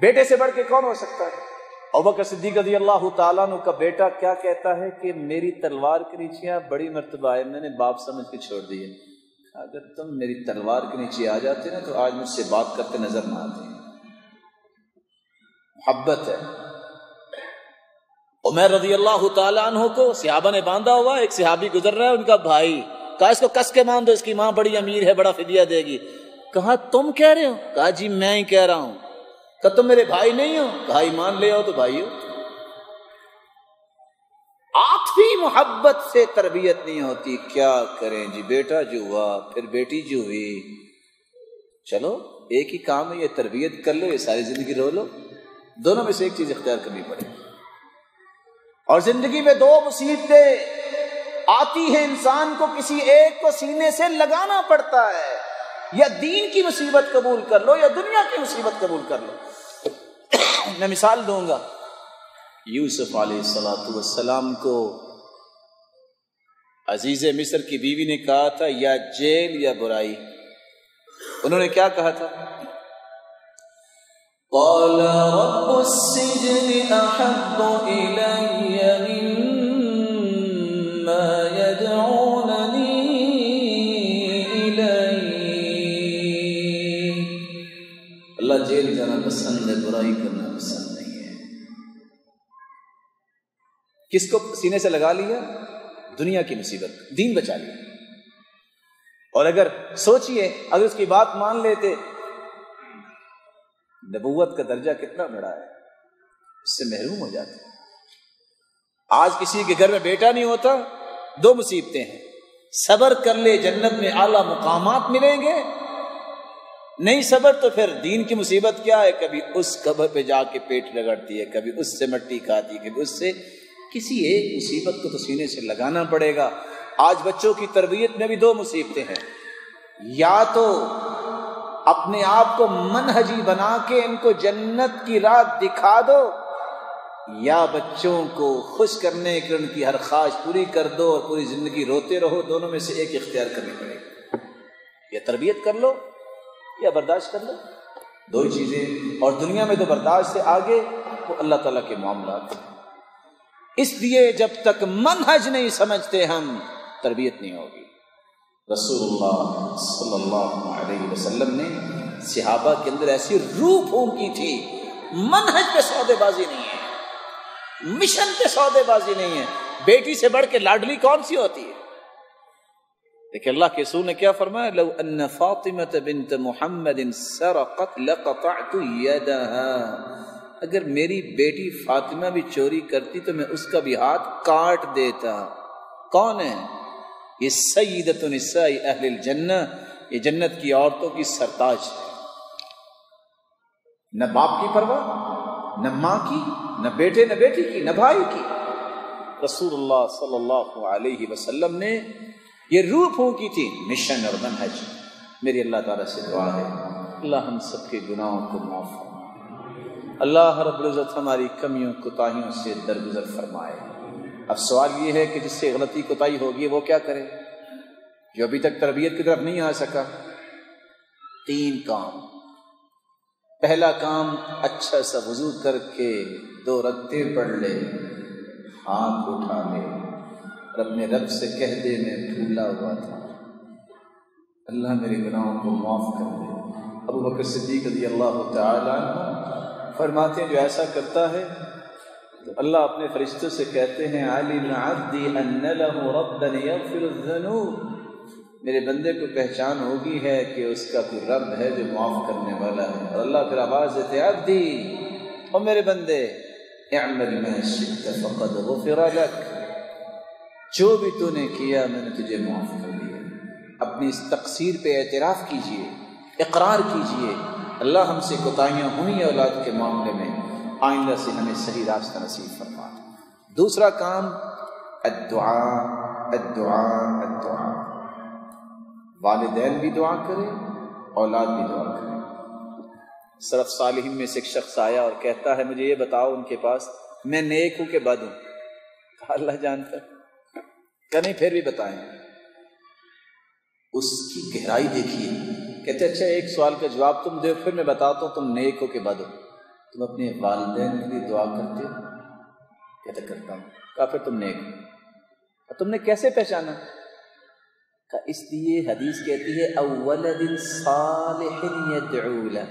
بیٹے سے بڑھ کے کون ہو سکتا ہے؟ ابکر صدیق رضی اللہ تعالیٰ عنہ کا بیٹا کیا کہتا ہے کہ میری تلوار کے نیچے بڑی مرتبہ ہے میں نے باپ سمجھ کے چھوڑ دیے۔ اگر تم میری تلوار کے نیچے آ جاتے نا تو آج مجھ سے بات کرتے نظر نہ آتے محبت ہے۔ عمر رضی اللہ تعالیٰ عنہ کو صحابہ نے باندھا ہوا، ایک صحابی گزر رہا ہے، ان کا بھائی، کہا، اس کو کس کے مان دو اس کی ماں بڑی امیر ہے، بڑا فدیہ دے گی۔ کہا، تم کہہ رہے ہو؟ کہا جی میں ہی کہہ رہا ہوں۔ کہ تم میرے بھائی نہیں ہو؟ کہا ایمان لے آؤ تو بھائی ہو۔ آٹھویں محبت سے تربیت نہیں ہوتی۔ کیا کریں؟ جی بیٹا جو ہوا، پھر بیٹی جو ہوئی۔ چلو، ایک ہی کام ہے، یہ تربیت کر لو، یہ ساری زندگی رو لو۔ دونوں میں سے ایک چیز اختیار کرنی پڑے۔ اور زندگی میں دو مصیبتیں آتی ہیں۔ انسان کو کسی ایک کو سینے سے لگانا پڑتا ہے۔ یا دین کی مصیبت قبول کر لو، یا دنیا کی مصیبت قبول کر لو۔ میں مثال دوں گا۔ یوسف علیہ السلاۃ والسلام کو عزیز مصر کی بیوی نے کہا تھا، یا جیل یا برائی۔ انہوں نے کیا کہا تھا؟ قال رب السجن احب إلي کس کو سینے سے لگا لیا؟ دنیا کی مصیبت، دین بچا لیا۔ اور اگر سوچئے، اگر اس کی بات مان لیتے، نبوت کا درجہ کتنا بڑا ہے، اس سے محروم ہو جاتے۔ آج کسی کے گھر میں بیٹا نہیں ہوتا، دو مصیبتیں ہیں۔ صبر کر لے، جنت میں اعلی مقامات ملیں گے۔ نہیں صبر تو پھر دین کی مصیبت کیا ہے؟ کبھی اس قبر پہ جا کے پیٹ رگڑتی ہے، کبھی اس سے مٹی کھاتی ہے، کبھی اس سے کسی ایک مصیبت کو تو سینے سے لگانا پڑے گا۔ آج بچوں کی تربیت میں بھی دو مصیبتیں ہیں۔ یا تو اپنے آپ کو منہجی بنا کے ان کو جنت کی رات دکھا دو، یا بچوں کو خوش کرنے کے ان کی ہر خواہش پوری کر دو اور پوری زندگی روتے رہو۔ دونوں میں سے ایک اختیار کرنی پڑے گی۔ یا تربیت کر لو یا برداشت کر لو۔ دو ہی چیزیں۔ اور دنیا میں تو برداشت سے آگے وہ اللہ تعالیٰ کے معاملات۔ اس لیے جب تک منہج نہیں سمجھتے ہم، تربیت نہیں ہوگی۔ رسول اللہ صلی اللہ علیہ وسلم نے صحابہ کے اندر ایسی روح پھونک کی تھی، منہج پہ سودے بازی نہیں ہے، مشن پہ سودے بازی نہیں ہے۔ بیٹی سے بڑھ کے لاڈلی کون سی ہوتی ہے؟ دیکھیں اللہ کے سور نے کیا فرمایا؟ لو ان فاطمہ بنت محمد سرقت لقطعت يدها اگر میری بیٹی فاطمہ بھی چوری کرتی تو میں اس کا بھی ہاتھ کاٹ دیتا۔ کون ہے؟ یہ سیدت نساء اہل الجنہ۔ یہ جنت کی عورتوں کی سرتاج ہے۔ نہ باپ کی پرواہ، نہ ماں کی، نہ بیٹے، نہ بیٹی کی، نہ بھائی کی۔ رسول اللہ صلی اللہ علیہ وسلم نے یہ روح پھونکی تھی، مشن اور منہج۔ میری اللہ تعالیٰ سے دعا ہے۔ اللہ ہم سب کے گناہوں کو معاف فرمائے۔ اللہ رب العزت ہماری کمیوں کوتاہیوں سے درگزر فرمائے۔ اب سوال یہ ہے کہ جس سے غلطی کوتاہی ہوگی وہ کیا کرے؟ جو ابھی تک تربیت کی طرف نہیں آ سکا۔ تین کام۔ پہلا کام اچھا سا وضو کر کے دو رکھتے پڑھ لے، ہاتھ اٹھا لے۔ اور اپنے رب سے کہہ دے، میں بھولا ہوا تھا۔ اللہ میرے گناہوں کو معاف کر دے۔ ابو بکر صدیق رضی اللہ تعالی عنہ فرماتے ہیں جو ایسا کرتا ہے، تو اللہ اپنے فرشتوں سے کہتے ہیں علم عبدی ان له ربا یغفر الذنوب۔ میرے بندے کو پہچان ہوگی ہے کہ اس کا کوئی رب ہے جو معاف کرنے والا ہے۔ اور اللہ پھر آواز دیتے عبدی اور میرے بندے، اعمل ما شئت فقد غفر لك جو بھی تو نے کیا، میں نے تجھے معاف کر دیا۔ اپنی اس تقصیر پہ اعتراف کیجیے اقرار کیجیے اللہ ہم سے کوتاہیاں ہوئی اولاد کے معاملے میں آئندہ سے ہمیں صحیح راستہ نصیب فرما دوسرا کام، الدعاء الدعاء الدعاء۔ والدین بھی دعا کرے اولاد بھی دعا کرے صرف صالحین میں سے ایک شخص آیا اور کہتا ہے، مجھے یہ بتاؤ ان کے پاس، میں نیک ہوں کہ بد ہوں؟ کہا، اللہ جانتا کہ نہیں پھر بھی بتائیں۔ اس کی گہرائی دیکھیے۔ کہتے اچھا ایک سوال کا جواب تم دو، پھر میں بتاتا ہوں تم نیک ہو کہ بد ہو تم اپنے والدین کے لیے دعا کرتے ہو؟ کہتے کرتا ہوں. کہا، پھر تم نیک ہو. تم نے کیسے پہچانا؟ کہ اس لیے حدیث کہتی ہے اول دن صالح یدعو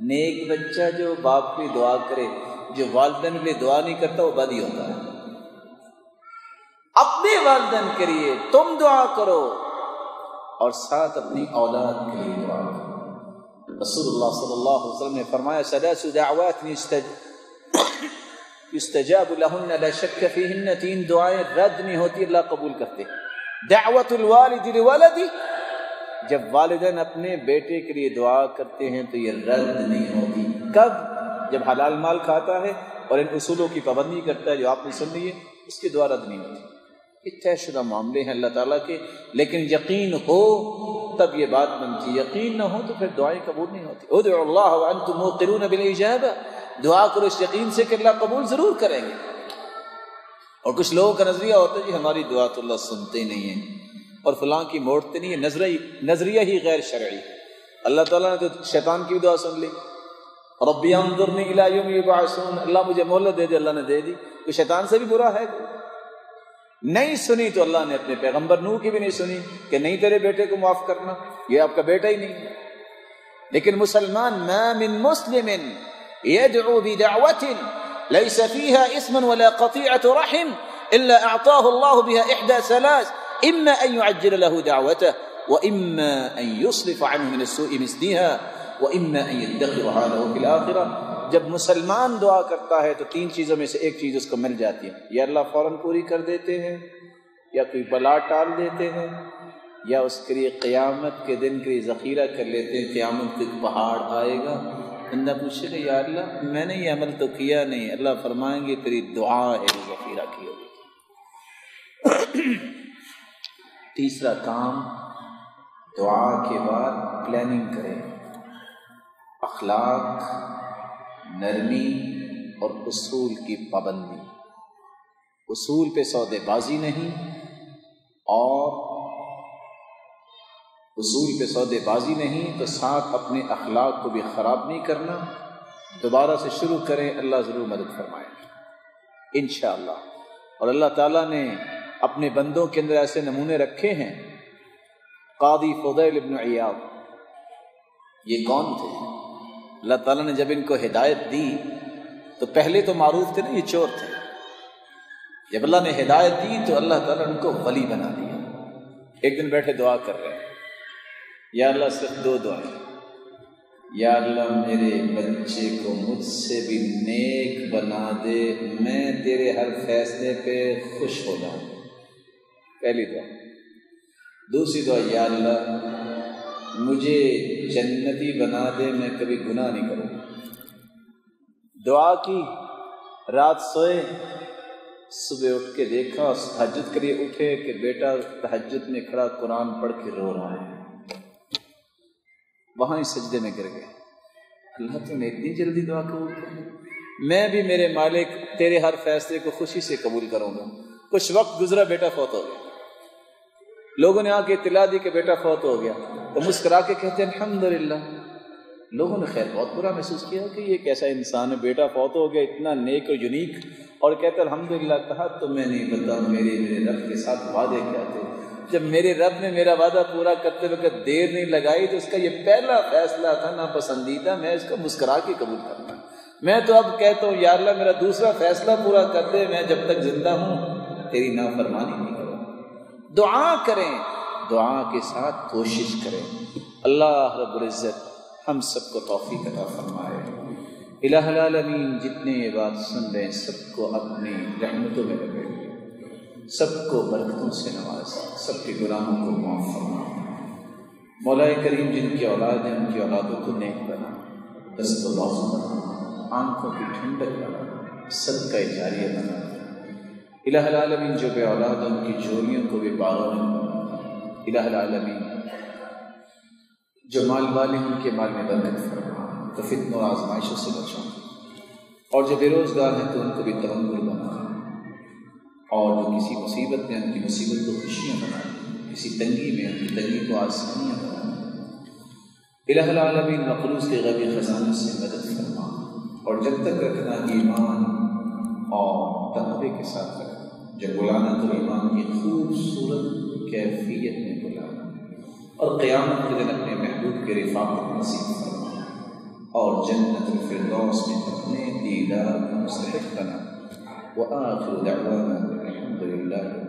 نیک بچہ جو باپ کی دعا کرے، جو والدین کے لیے دعا نہیں کرتا، وہ بد ہی ہوتا ہے۔ اپنے والدین کے لیے تم دعا کرو اور ساتھ اپنی اولاد کے لیے رسول اللہ صلی اللہ علیہ وسلم نے فرمایا سلاس دعوات یستجاب لہن لا شک فیہن تین دعائیں رد نہیں ہوتی اللہ قبول کرتے دعوت الوالد لولدی جب والدین اپنے بیٹے کے لیے دعا کرتے ہیں تو یہ رد نہیں ہوتی کب جب حلال مال کھاتا ہے اور ان اصولوں کی پابندی کرتا ہے جو آپ نے سن لی ہے اس کی دعا رد نہیں ہوتی یہ طے شدہ معاملے ہیں اللہ تعالیٰ کے، لیکن یقین ہو تب یہ بات بنتی یقین نہ ہو تو پھر دعائیں قبول نہیں ہوتی۔ ادعو اللہ وانتم موقرون بالاجابہ دعا کرو اس یقین سے کہ اللہ قبول ضرور کریں گے۔ اور کچھ لوگوں کا نظریہ ہوتا ہے جی ہماری دعا تو اللہ سنتے نہیں ہیں۔ اور فلاں کی موڑتے نہیں ہے، نظریہ نظریہ ہی غیر شرعی اللہ تعالیٰ نے تو شیطان کی بھی دعا سن لی۔ ربی انظرنی الی یوم یبعثون۔ اللہ مجھے مہلت دے دی اللہ نے دے دی۔ کوئی شیطان سے بھی برا ہے۔ نہیں نہیں سنی تو اللہ نے اپنے پیغمبر نو کی بھی نہیں سنی کہ نہیں تیرے بیٹے کو معاف کرنا یہ آپ کا بیٹا ہی نہیں لیکن مسلمان ما من مسلم يدعو بدعوة ليس فيها اسم ولا قطيعة رحم إلا أعطاه الله بها إحدى ثلاث إما أن يعجل له دعوته وإما أن يصرف عنه من السوء مثلها وإما أن جب مسلمان دعا کرتا ہے تو تین چیزوں میں سے ایک چیز اس کو مل جاتی ہے۔ یا اللہ فوراً پوری کر دیتے ہیں، یا کوئی بلا ٹال دیتے ہیں، یا اس کے لیے قیامت کے دن کے لیے ذخیرہ کر لیتے ہیں، قیامت کے پہاڑ آئے گا۔ بندہ پوچھے گا، یا اللہ، میں نے یہ عمل تو کیا نہیں۔ اللہ فرمائیں گے، تیری دعا ہے، ذخیرہ کی ہوگی۔ تیسرا کام، دعا کے بعد پلاننگ کریں۔ اخلاق، نرمی اور اصول کی پابندی۔ اصول پہ سودے بازی نہیں اور اصول پہ سودے بازی نہیں تو ساتھ اپنے اخلاق کو بھی خراب نہیں کرنا۔ دوبارہ سے شروع کریں، اللہ ضرور مدد فرمائے۔ انشاءاللہ۔ اور اللہ تعالیٰ نے اپنے بندوں کے اندر ایسے نمونے رکھے ہیں۔ قاضی فضیل ابن عیاب یہ کون تھے؟ اللہ تعالیٰ نے جب ان کو ہدایت دی، تو پہلے تو معروف تھے نا، یہ چور تھے۔ جب اللہ نے ہدایت دی، تو اللہ تعالیٰ نے ان کو ولی بنا دیا۔ ایک دن بیٹھے دعا کر رہے ہیں۔ یا اللہ، صرف دو دعائیں۔ یا اللہ، میرے بچے کو مجھ سے بھی نیک بنا دے، میں تیرے ہر فیصلے پہ خوش ہو جاؤں۔ پہلی دعا۔ دوسری دعا، یا اللہ مجھے جنتی بنا دے، میں کبھی گناہ نہیں کروں۔ دعا کی، رات سوئے، صبح اٹھ کے دیکھا تحجد کے لیے اٹھے کہ بیٹا تحجد میں کھڑا، قرآن پڑھ کے رو رہا ہے۔ وہاں ہی سجدے میں گر گئے۔ اللہ تو نے اتنی جلدی دعا قبول کر میں بھی میرے مالک، تیرے ہر فیصلے کو خوشی سے قبول کروں گا۔ کچھ وقت گزرا، بیٹا فوت ہو گیا۔ لوگوں نے آ کے اطلاع دی کہ بیٹا فوت ہو گیا۔ تو مسکرا کے کہتے ہیں الحمد للہ لوگوں نے خیر بہت برا محسوس کیا کہ یہ کیسا انسان ہے، بیٹا فوت ہو گیا، اتنا نیک اور یونیک۔ اور کہتے الحمد للہ کہا، تو میں نہیں پتا میرے میرے رب کے ساتھ وعدے کیا تھے۔ جب میرے رب نے میرا وعدہ پورا کرتے وقت دیر نہیں لگائی تو اس کا یہ پہلا فیصلہ تھا نا پسندیدہ میں اس کو مسکرا کے قبول کرنا میں تو اب کہتا ہوں، یا اللہ، میرا دوسرا فیصلہ پورا کر دے، میں جب تک زندہ ہوں، تیری نافرمانی نہیں دعا کریں، دعا کے ساتھ کوشش کریں۔ اللہ رب العزت ہم سب کو توفیق عطا فرمائے۔ الہ العالمین، جتنے یہ بات سن رہے ہیں، سب کو اپنی رحمتوں میں لگے سب کو برکتوں سے نواز، سب کے گناہوں کو معاف فرما۔ مولا کریم، جن کی اولاد ہیں، ان کی اولادوں کو نیک بنا، دست و بنا، آنکھوں کی ٹھنڈک بنا سب کا جاریہ بنا۔ الہ العالمین جو بے اولاد ان کی جوڑیوں کو بھی باغوں میں الہ العالمین جو مال والے ان کے مال میں برکت فرما تو فتن اور آزمائشوں سے بچاؤ۔ اور جو بے روزگار ہیں، تو ان کو بھی تونگر بنا اور جو کسی مصیبت میں، ان کی مصیبت کو خوشیاں بنا کسی تنگی میں، ان کی تنگی کو آسانیاں بنا الہ العالمین مخلوص کے غبی خزانے سے مدد فرما اور جب تک رکھنا ایمان اور تقوی کے ساتھ رکھنا جب بلانا تو ایمان کی خوبصورت کیفیت میں بلانا اور قیامت کے دن اپنے محبوب کے رفاقت نصیب فرما اور جنت الفردوس میں اپنے دیدار کا مستحق بنا وآخر دعوانا الحمد لله